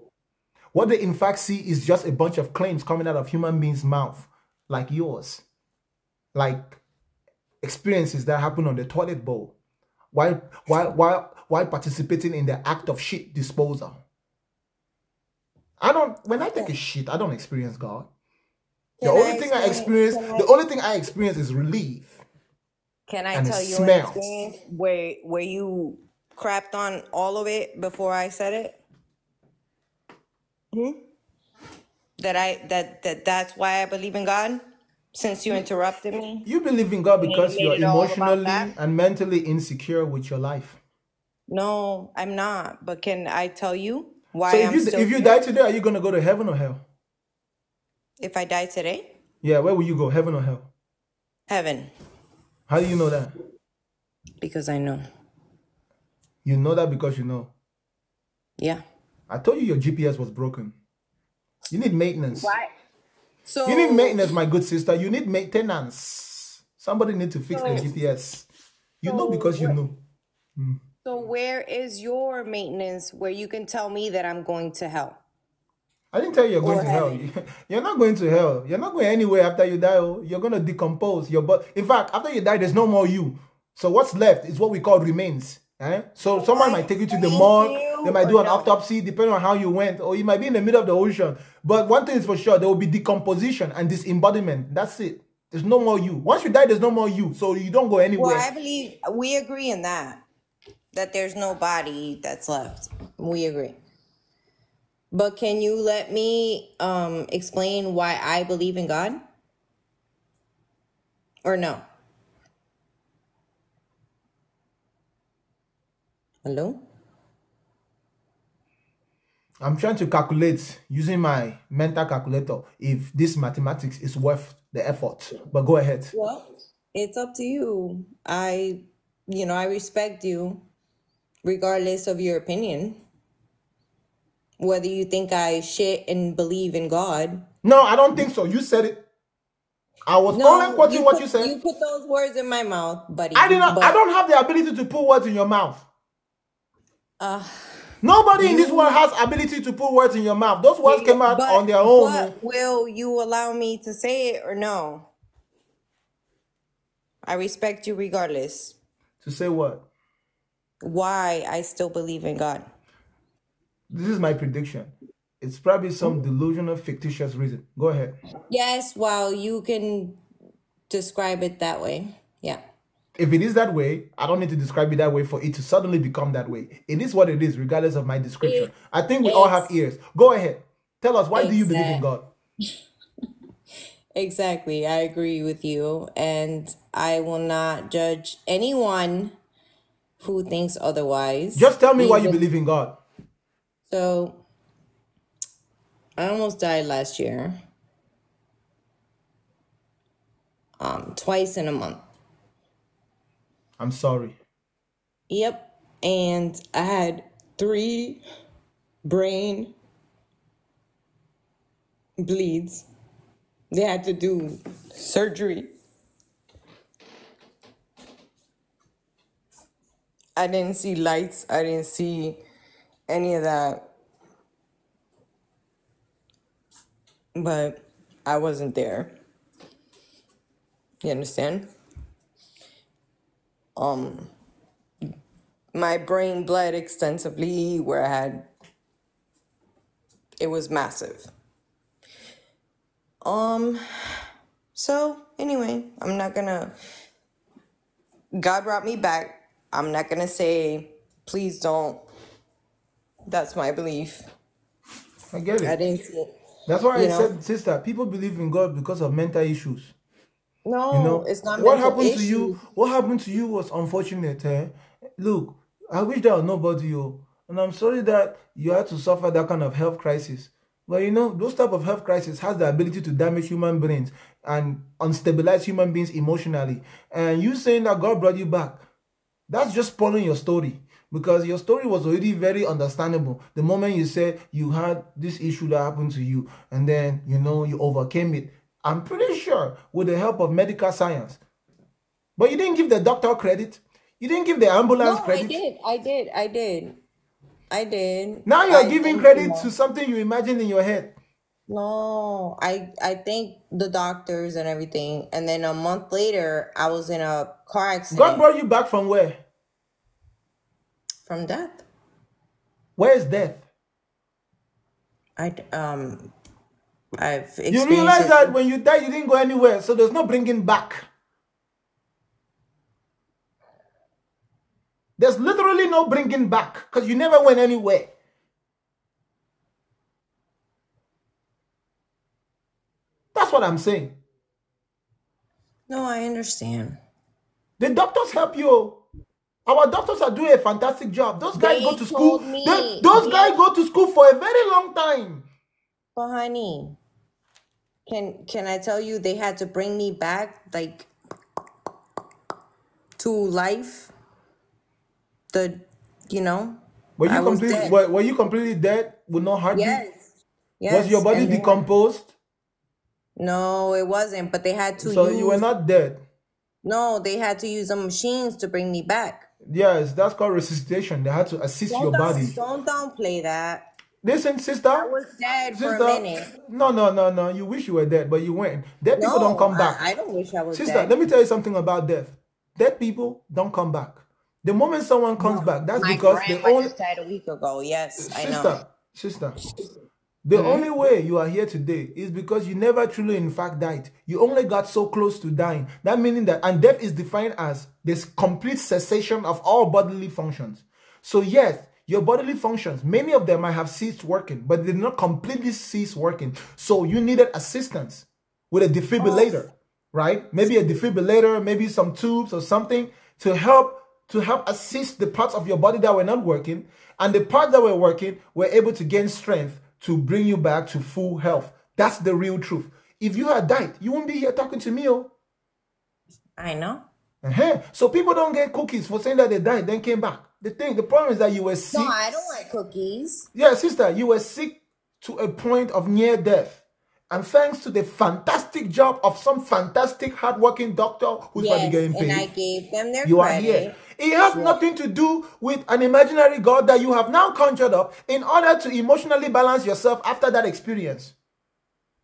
What they in fact see is just a bunch of claims coming out of human beings' mouth, like yours, like experiences that happen on the toilet bowl, while while while while participating in the act of shit disposal. I don't. When I take a shit, I don't experience God. The only I thing I explain- experience, I- the only thing I experience is relief. Can I And tell you smells. an experience where where you crapped on all of it before I said it? Hmm? That I that that that's why I believe in God. Since you interrupted me, You believe in God because you're it all about emotionally and mentally insecure with your life. No, I'm not. But can I tell you So why if I'm you still if you here? die today, are you gonna go to heaven or hell? If I die today, Yeah, where will you go? Heaven or hell? heaven, How do you know that? because I know. You know that because you know. Yeah. I told you your GPS was broken. You need maintenance. Why? So You need maintenance, my good sister. You need maintenance. Somebody need to fix the GPS. You know so because you know. Mm. So where is your maintenance where you can tell me that I'm going to hell I didn't tell you you're going or to hell. You're not going to hell. You're not going anywhere after you die. oh. You're going to decompose your body. In fact, after you die, there's no more you. So what's left is what we call remains. Eh? So someone might take you to the morgue. They might do an no? autopsy depending on how you went, or you might be in the middle of the ocean. But one thing is for sure, there will be decomposition and disembodiment. That's it. There's no more you. Once you die, there's no more you. So you don't go anywhere. Well. I believe we agree in that that there's no body that's left. We agree. But can you let me um explain why I believe in God or no? Hello? I'm trying to calculate using my mental calculator if this mathematics is worth the effort. But go ahead. Well, it's up to you. I, you know, I respect you regardless of your opinion. Whether you think I shit and believe in God. No, I don't think so. You said it. I was only quoting you what put you said. you put those words in my mouth, buddy. I did not. I don't have the ability to put words in your mouth. uh Nobody in this world has ability to put words in your mouth. Those words came out on their own. but will you allow me to say it or no? I respect you regardless. To say what? Why I still believe in God. This is my prediction. It's probably some delusional, fictitious reason. Go ahead. Yes, well, you can describe it that way. Yeah. If it is that way, I don't need to describe it that way for it to suddenly become that way. It is what it is, regardless of my description. It, I think we all have ears. Go ahead. Tell us why do you believe in God? exactly. I agree with you, and I will not judge anyone who thinks otherwise. Just tell me why you believe in God. So, I almost died last year, um, twice in a month. I'm sorry. Yep, and I had three brain bleeds. They had to do surgery. I didn't see lights. I didn't see any of that. But I wasn't there. You understand? Um, my brain bled extensively where I had it was massive. Um, so anyway, I'm not gonna God brought me back. I'm not gonna say please don't. That's my belief. I get it. I didn't see it. That's why I know? said, sister, people believe in God because of mental issues. No, You No, know, it's not what happened to you? What happened to you was unfortunate. Eh? Look, I wish there was nobody, oh, and I'm sorry that you had to suffer that kind of health crisis. But you know, those type of health crisis has the ability to damage human brains and unstabilize human beings emotionally. And you saying that God brought you back, that's just spoiling your story because your story was already very understandable the moment you said you had this issue that happened to you and then you know you overcame it i'm pretty sure with the help of medical science but you didn't give the doctor credit you didn't give the ambulance No, I did. I did. I did. I did. now you're I giving credit to something you imagined in your head no, I I thank the doctors and everything. And then a month later, I was in a car accident god brought you back from where from death. Where is death? I um, I've you realize that when you die, you didn't go anywhere, so there's no bringing back. There's literally no bringing back because you never went anywhere. That's what I'm saying. No, I understand. The doctors help you. Oh. Our doctors are doing a fantastic job. Those guys They go to school. They, those they- guys go to school for a very long time. But honey, can can I tell you they had to bring me back like to life? The you know? Were you I completely dead. were, were you completely dead with no heartbeat? Yes. Yes. Was your body and decomposed? No, it wasn't. But they had to So use you were not dead. no, they had to use some machines to bring me back. Yes, that's called resuscitation. They had to assist Don't your body. don't downplay that. Listen, sister. I was dead for a minute. no, no, no, no. You wish you were dead, but you weren't. Dead people don't come back. I don't wish I was Sister, dead. let me tell you something about death. Dead people don't come back. The moment someone comes back, that's because they only died a week ago. Yes, I know. sister, sister. The Mhm. only way you are here today is because you never truly, in fact, died. You only got so close to dying. That meaning that, and death is defined as this complete cessation of all bodily functions. So yes, your bodily functions, many of them might have ceased working, but they did not completely cease working. So you needed assistance with a defibrillator, right? Maybe a defibrillator, maybe some tubes or something to help to help assist the parts of your body that were not working, and the parts that were working were able to gain strength to bring you back to full health. That's the real truth. If you had died, you wouldn't be here talking to me, oh. I know. Uh-huh. So people don't get cookies for saying that they died, then came back. The thing, the problem is that you were sick. No, I don't like cookies. Yeah, sister, you were sick to a point of near death. And thanks to the fantastic job of some fantastic hardworking doctor who's probably Yes, getting and I paid, gave them their you are here. It has nothing to do with an imaginary God that you have now conjured up in order to emotionally balance yourself after that experience.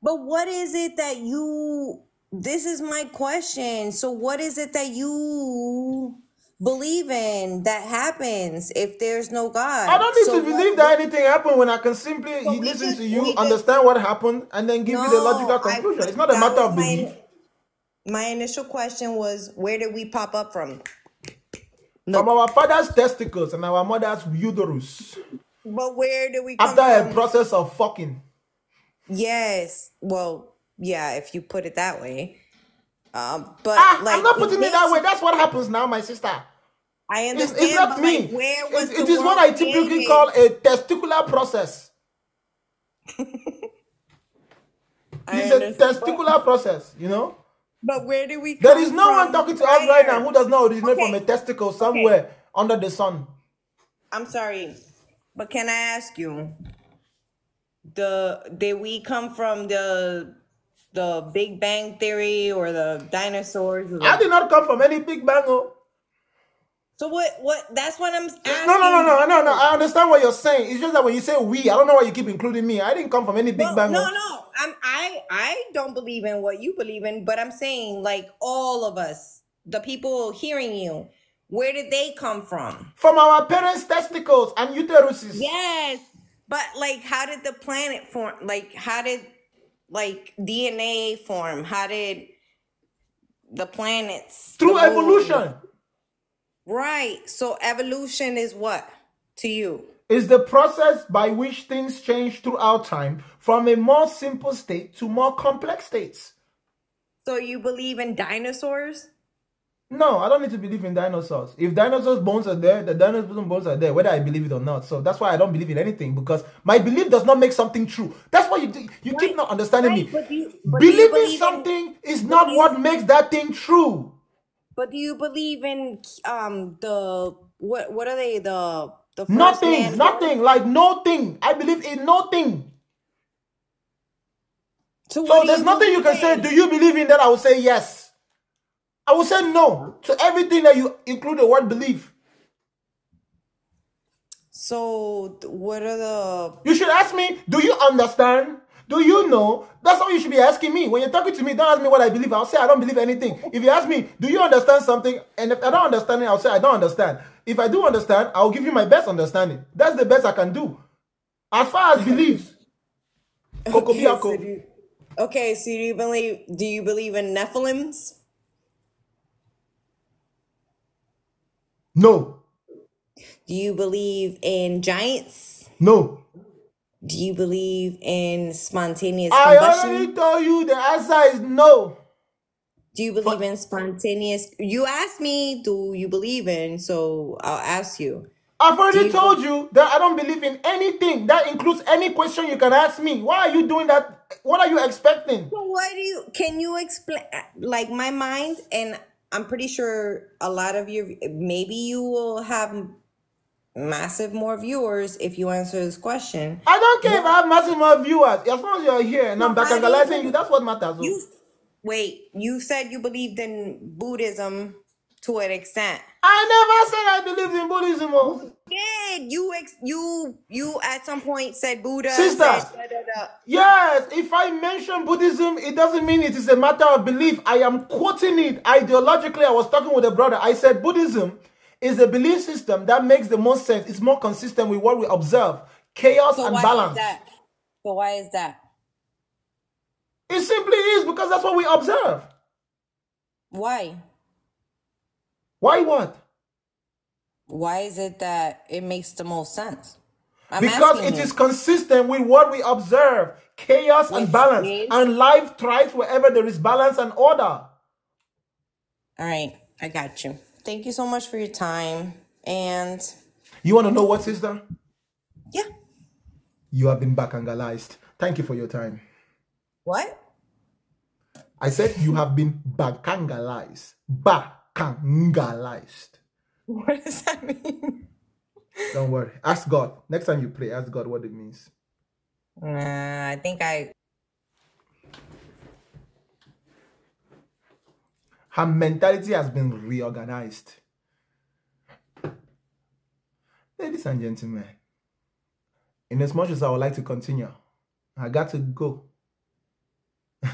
But what is it that you this is my question. So what is it that you believe in that happens if there's no God? I don't need So to what- believe that anything happened when I can simply So listen just- to you, we just- understand what happened, and then give you the logical No, I- conclusion. it's not a matter of my- belief. My initial question was where did we pop up from? From our father's testicles and our mother's uterus. But where do we come After a process of fucking. Yes. Well, yeah, if you put it that way. Um, but Ah, like I'm not putting it that way. That's what happens now, my sister. I It's, understand. it's not but me. Like, where was it the is what I typically call a testicular process. It's a testicular process, you know? But where do we? There is no one talking to us right now who does not originate from a testicle somewhere under the sun. I'm sorry, but can I ask you? The did we come from the the Big Bang Theory or the dinosaurs? Or the, I did not come from any big bang. oh. So what? What? That's what I'm asking. No, no, no, no, no, no. I understand what you're saying. It's just that when you say we, I don't know why you keep including me. I didn't come from any big No, bang. no, no. I'm I I don't believe in what you believe in, but I'm saying like all of us, the people hearing you, where did they come from? From our parents' testicles and uteruses. Yes, but like, how did the planet form? Like, how did like DNA form? How did the planets Through the evolution. Right. So evolution is what to you? is the process by which things change throughout time from a more simple state to more complex states. So you believe in dinosaurs? No, I don't need to believe in dinosaurs. If dinosaurs' bones are there, the dinosaurs' bones are there, whether I believe it or not. So that's why I don't believe in anything because my belief does not make something true. That's why you do- you keep not understanding Right, me. but you, but Believing believe in- something is not what makes that thing true. But do you believe in um the what what are they the the first Nothing, man- nothing, like nothing. I believe in nothing. So, So there's nothing you can say. Do you believe in that? I will say yes. I will say no to everything that you include the word believe. So what are the You should ask me, do you understand? Do you know? That's all you should be asking me. When you're talking to me, don't ask me what I believe. I'll say I don't believe anything. If you ask me, do you understand something? And if I don't understand it, I'll say I don't understand. If I do understand, I'll give you my best understanding. That's the best I can do. As far as beliefs. Okay, so do you, okay, so do you believe do you believe in Nephilims? No. Do you believe in giants? No. Do you believe in spontaneous I combustion? already told you the answer is no. Do you believe in spontaneous? You asked me, do you believe in? So I'll ask you. I've Do already you? told you that I don't believe in anything. That includes any question you can ask me. Why are you doing that? What are you expecting? So what do you? Can you explain? Like my mind, and I'm pretty sure a lot of your Maybe you will have massive more viewers if you answer this question. I don't care if I have massive more viewers. As long as you're here and So I'm do you that's what matters. You wait. You said you believed in Buddhism to an extent. I never said I believed in Buddhism. oh. You did. You ex. You you at some point said Buddha Sister, said da da da. yes, if I mention Buddhism, it doesn't mean it is a matter of belief. I am quoting it ideologically. I was talking with a brother. I said Buddhism is a belief system that makes the most sense. It's more consistent with what we observe chaos So and why is balance. that? So why is that? It simply is because that's what we observe. Why? Why what? Why is it that it makes the most sense? I'm Because it you. is consistent with what we observe chaos and balance. is And life thrives wherever there is balance and order. all right. I got you. Thank you so much for your time. And You want to know what, sister? yeah, You have been bakangalized. Thank you for your time. what? I said you have been bakangalized. Bakangalized. What does that mean? Don't worry. Ask God. Next time you pray, ask God what it means. Nah, I think I. Her mentality has been reorganized. Ladies and gentlemen, in as much as I would like to continue, I got to go.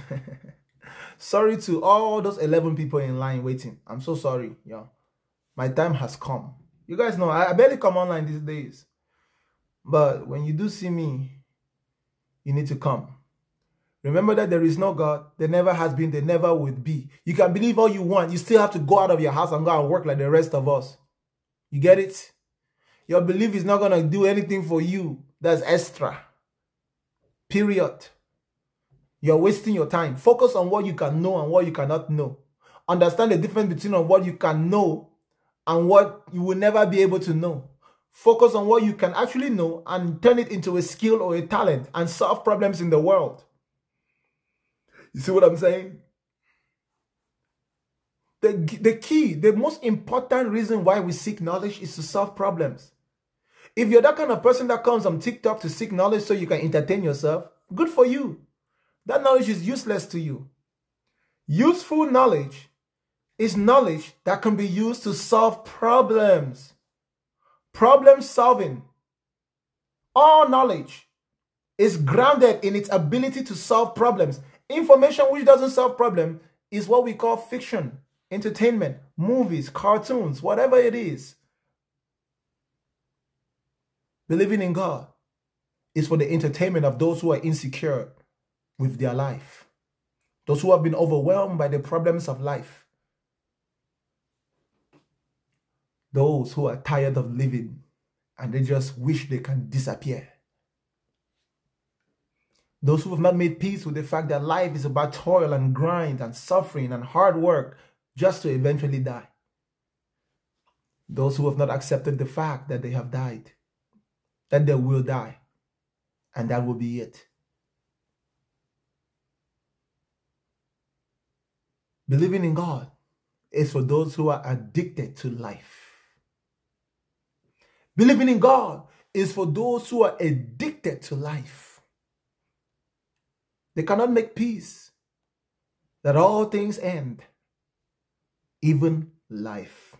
sorry to all those 11 people in line waiting. I'm so sorry, y'all. My time has come. You guys know I barely come online these days. But when you do see me, you need to come. Remember that there is no God, there never has been, there never would be. You can believe all you want, you still have to go out of your house and go and work like the rest of us. You get it? Your belief is not going to do anything for you that's extra. Period. You're wasting your time. Focus on what you can know and what you cannot know. Understand the difference between what you can know and what you will never be able to know. Focus on what you can actually know and turn it into a skill or a talent and solve problems in the world. You see what I'm saying? The, the key, the most important reason why we seek knowledge is to solve problems. If you're that kind of person that comes on TikTok to seek knowledge so you can entertain yourself, good for you. That knowledge is useless to you. Useful knowledge is knowledge that can be used to solve problems. Problem solving. All knowledge is grounded in its ability to solve problems. Information which doesn't solve problem is what we call fiction, entertainment, movies, cartoons, whatever it is. Believing in God is for the entertainment of those who are insecure with their life, those who have been overwhelmed by the problems of life, those who are tired of living and they just wish they can disappear. Those who have not made peace with the fact that life is about toil and grind and suffering and hard work just to eventually die. Those who have not accepted the fact that they have died, that they will die, and that will be it. Believing in God is for those who are addicted to life. Believing in God is for those who are addicted to life. They cannot make peace that all things end, even life.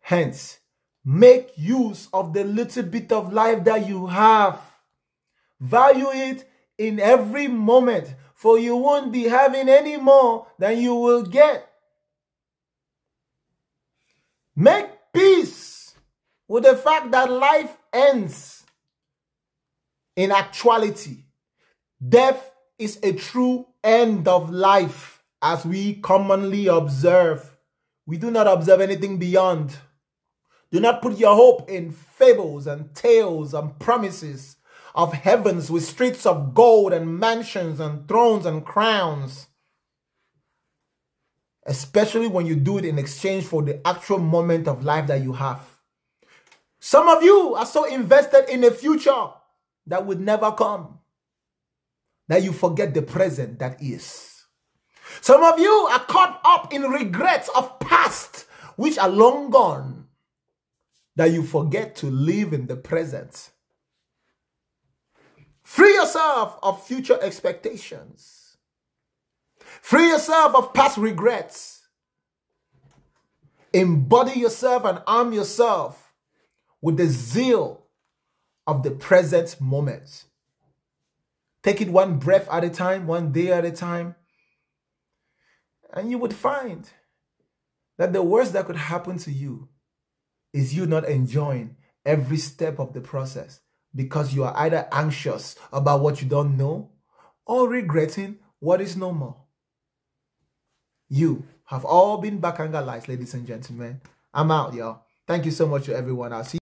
Hence, make use of the little bit of life that you have. Value it in every moment, for you won't be having any more than you will get. Make peace with the fact that life ends in actuality. Death is a true end of life as we commonly observe. We do not observe anything beyond. Do not put your hope in fables and tales and promises of heavens with streets of gold and mansions and thrones and crowns. Especially when you do it in exchange for the actual moment of life that you have. Some of you are so invested in a future that would never come that you forget the present that is. Some of you are caught up in regrets of past which are long gone that you forget to live in the present. Free yourself of future expectations. Free yourself of past regrets. Embody yourself and arm yourself with the zeal of the present moment. Take it one breath at a time, one day at a time, and you would find that the worst that could happen to you is you not enjoying every step of the process because you are either anxious about what you don't know or regretting what is no more. You have all been back lies, ladies and gentlemen. I'm out, y'all. Thank you so much to everyone. I'll see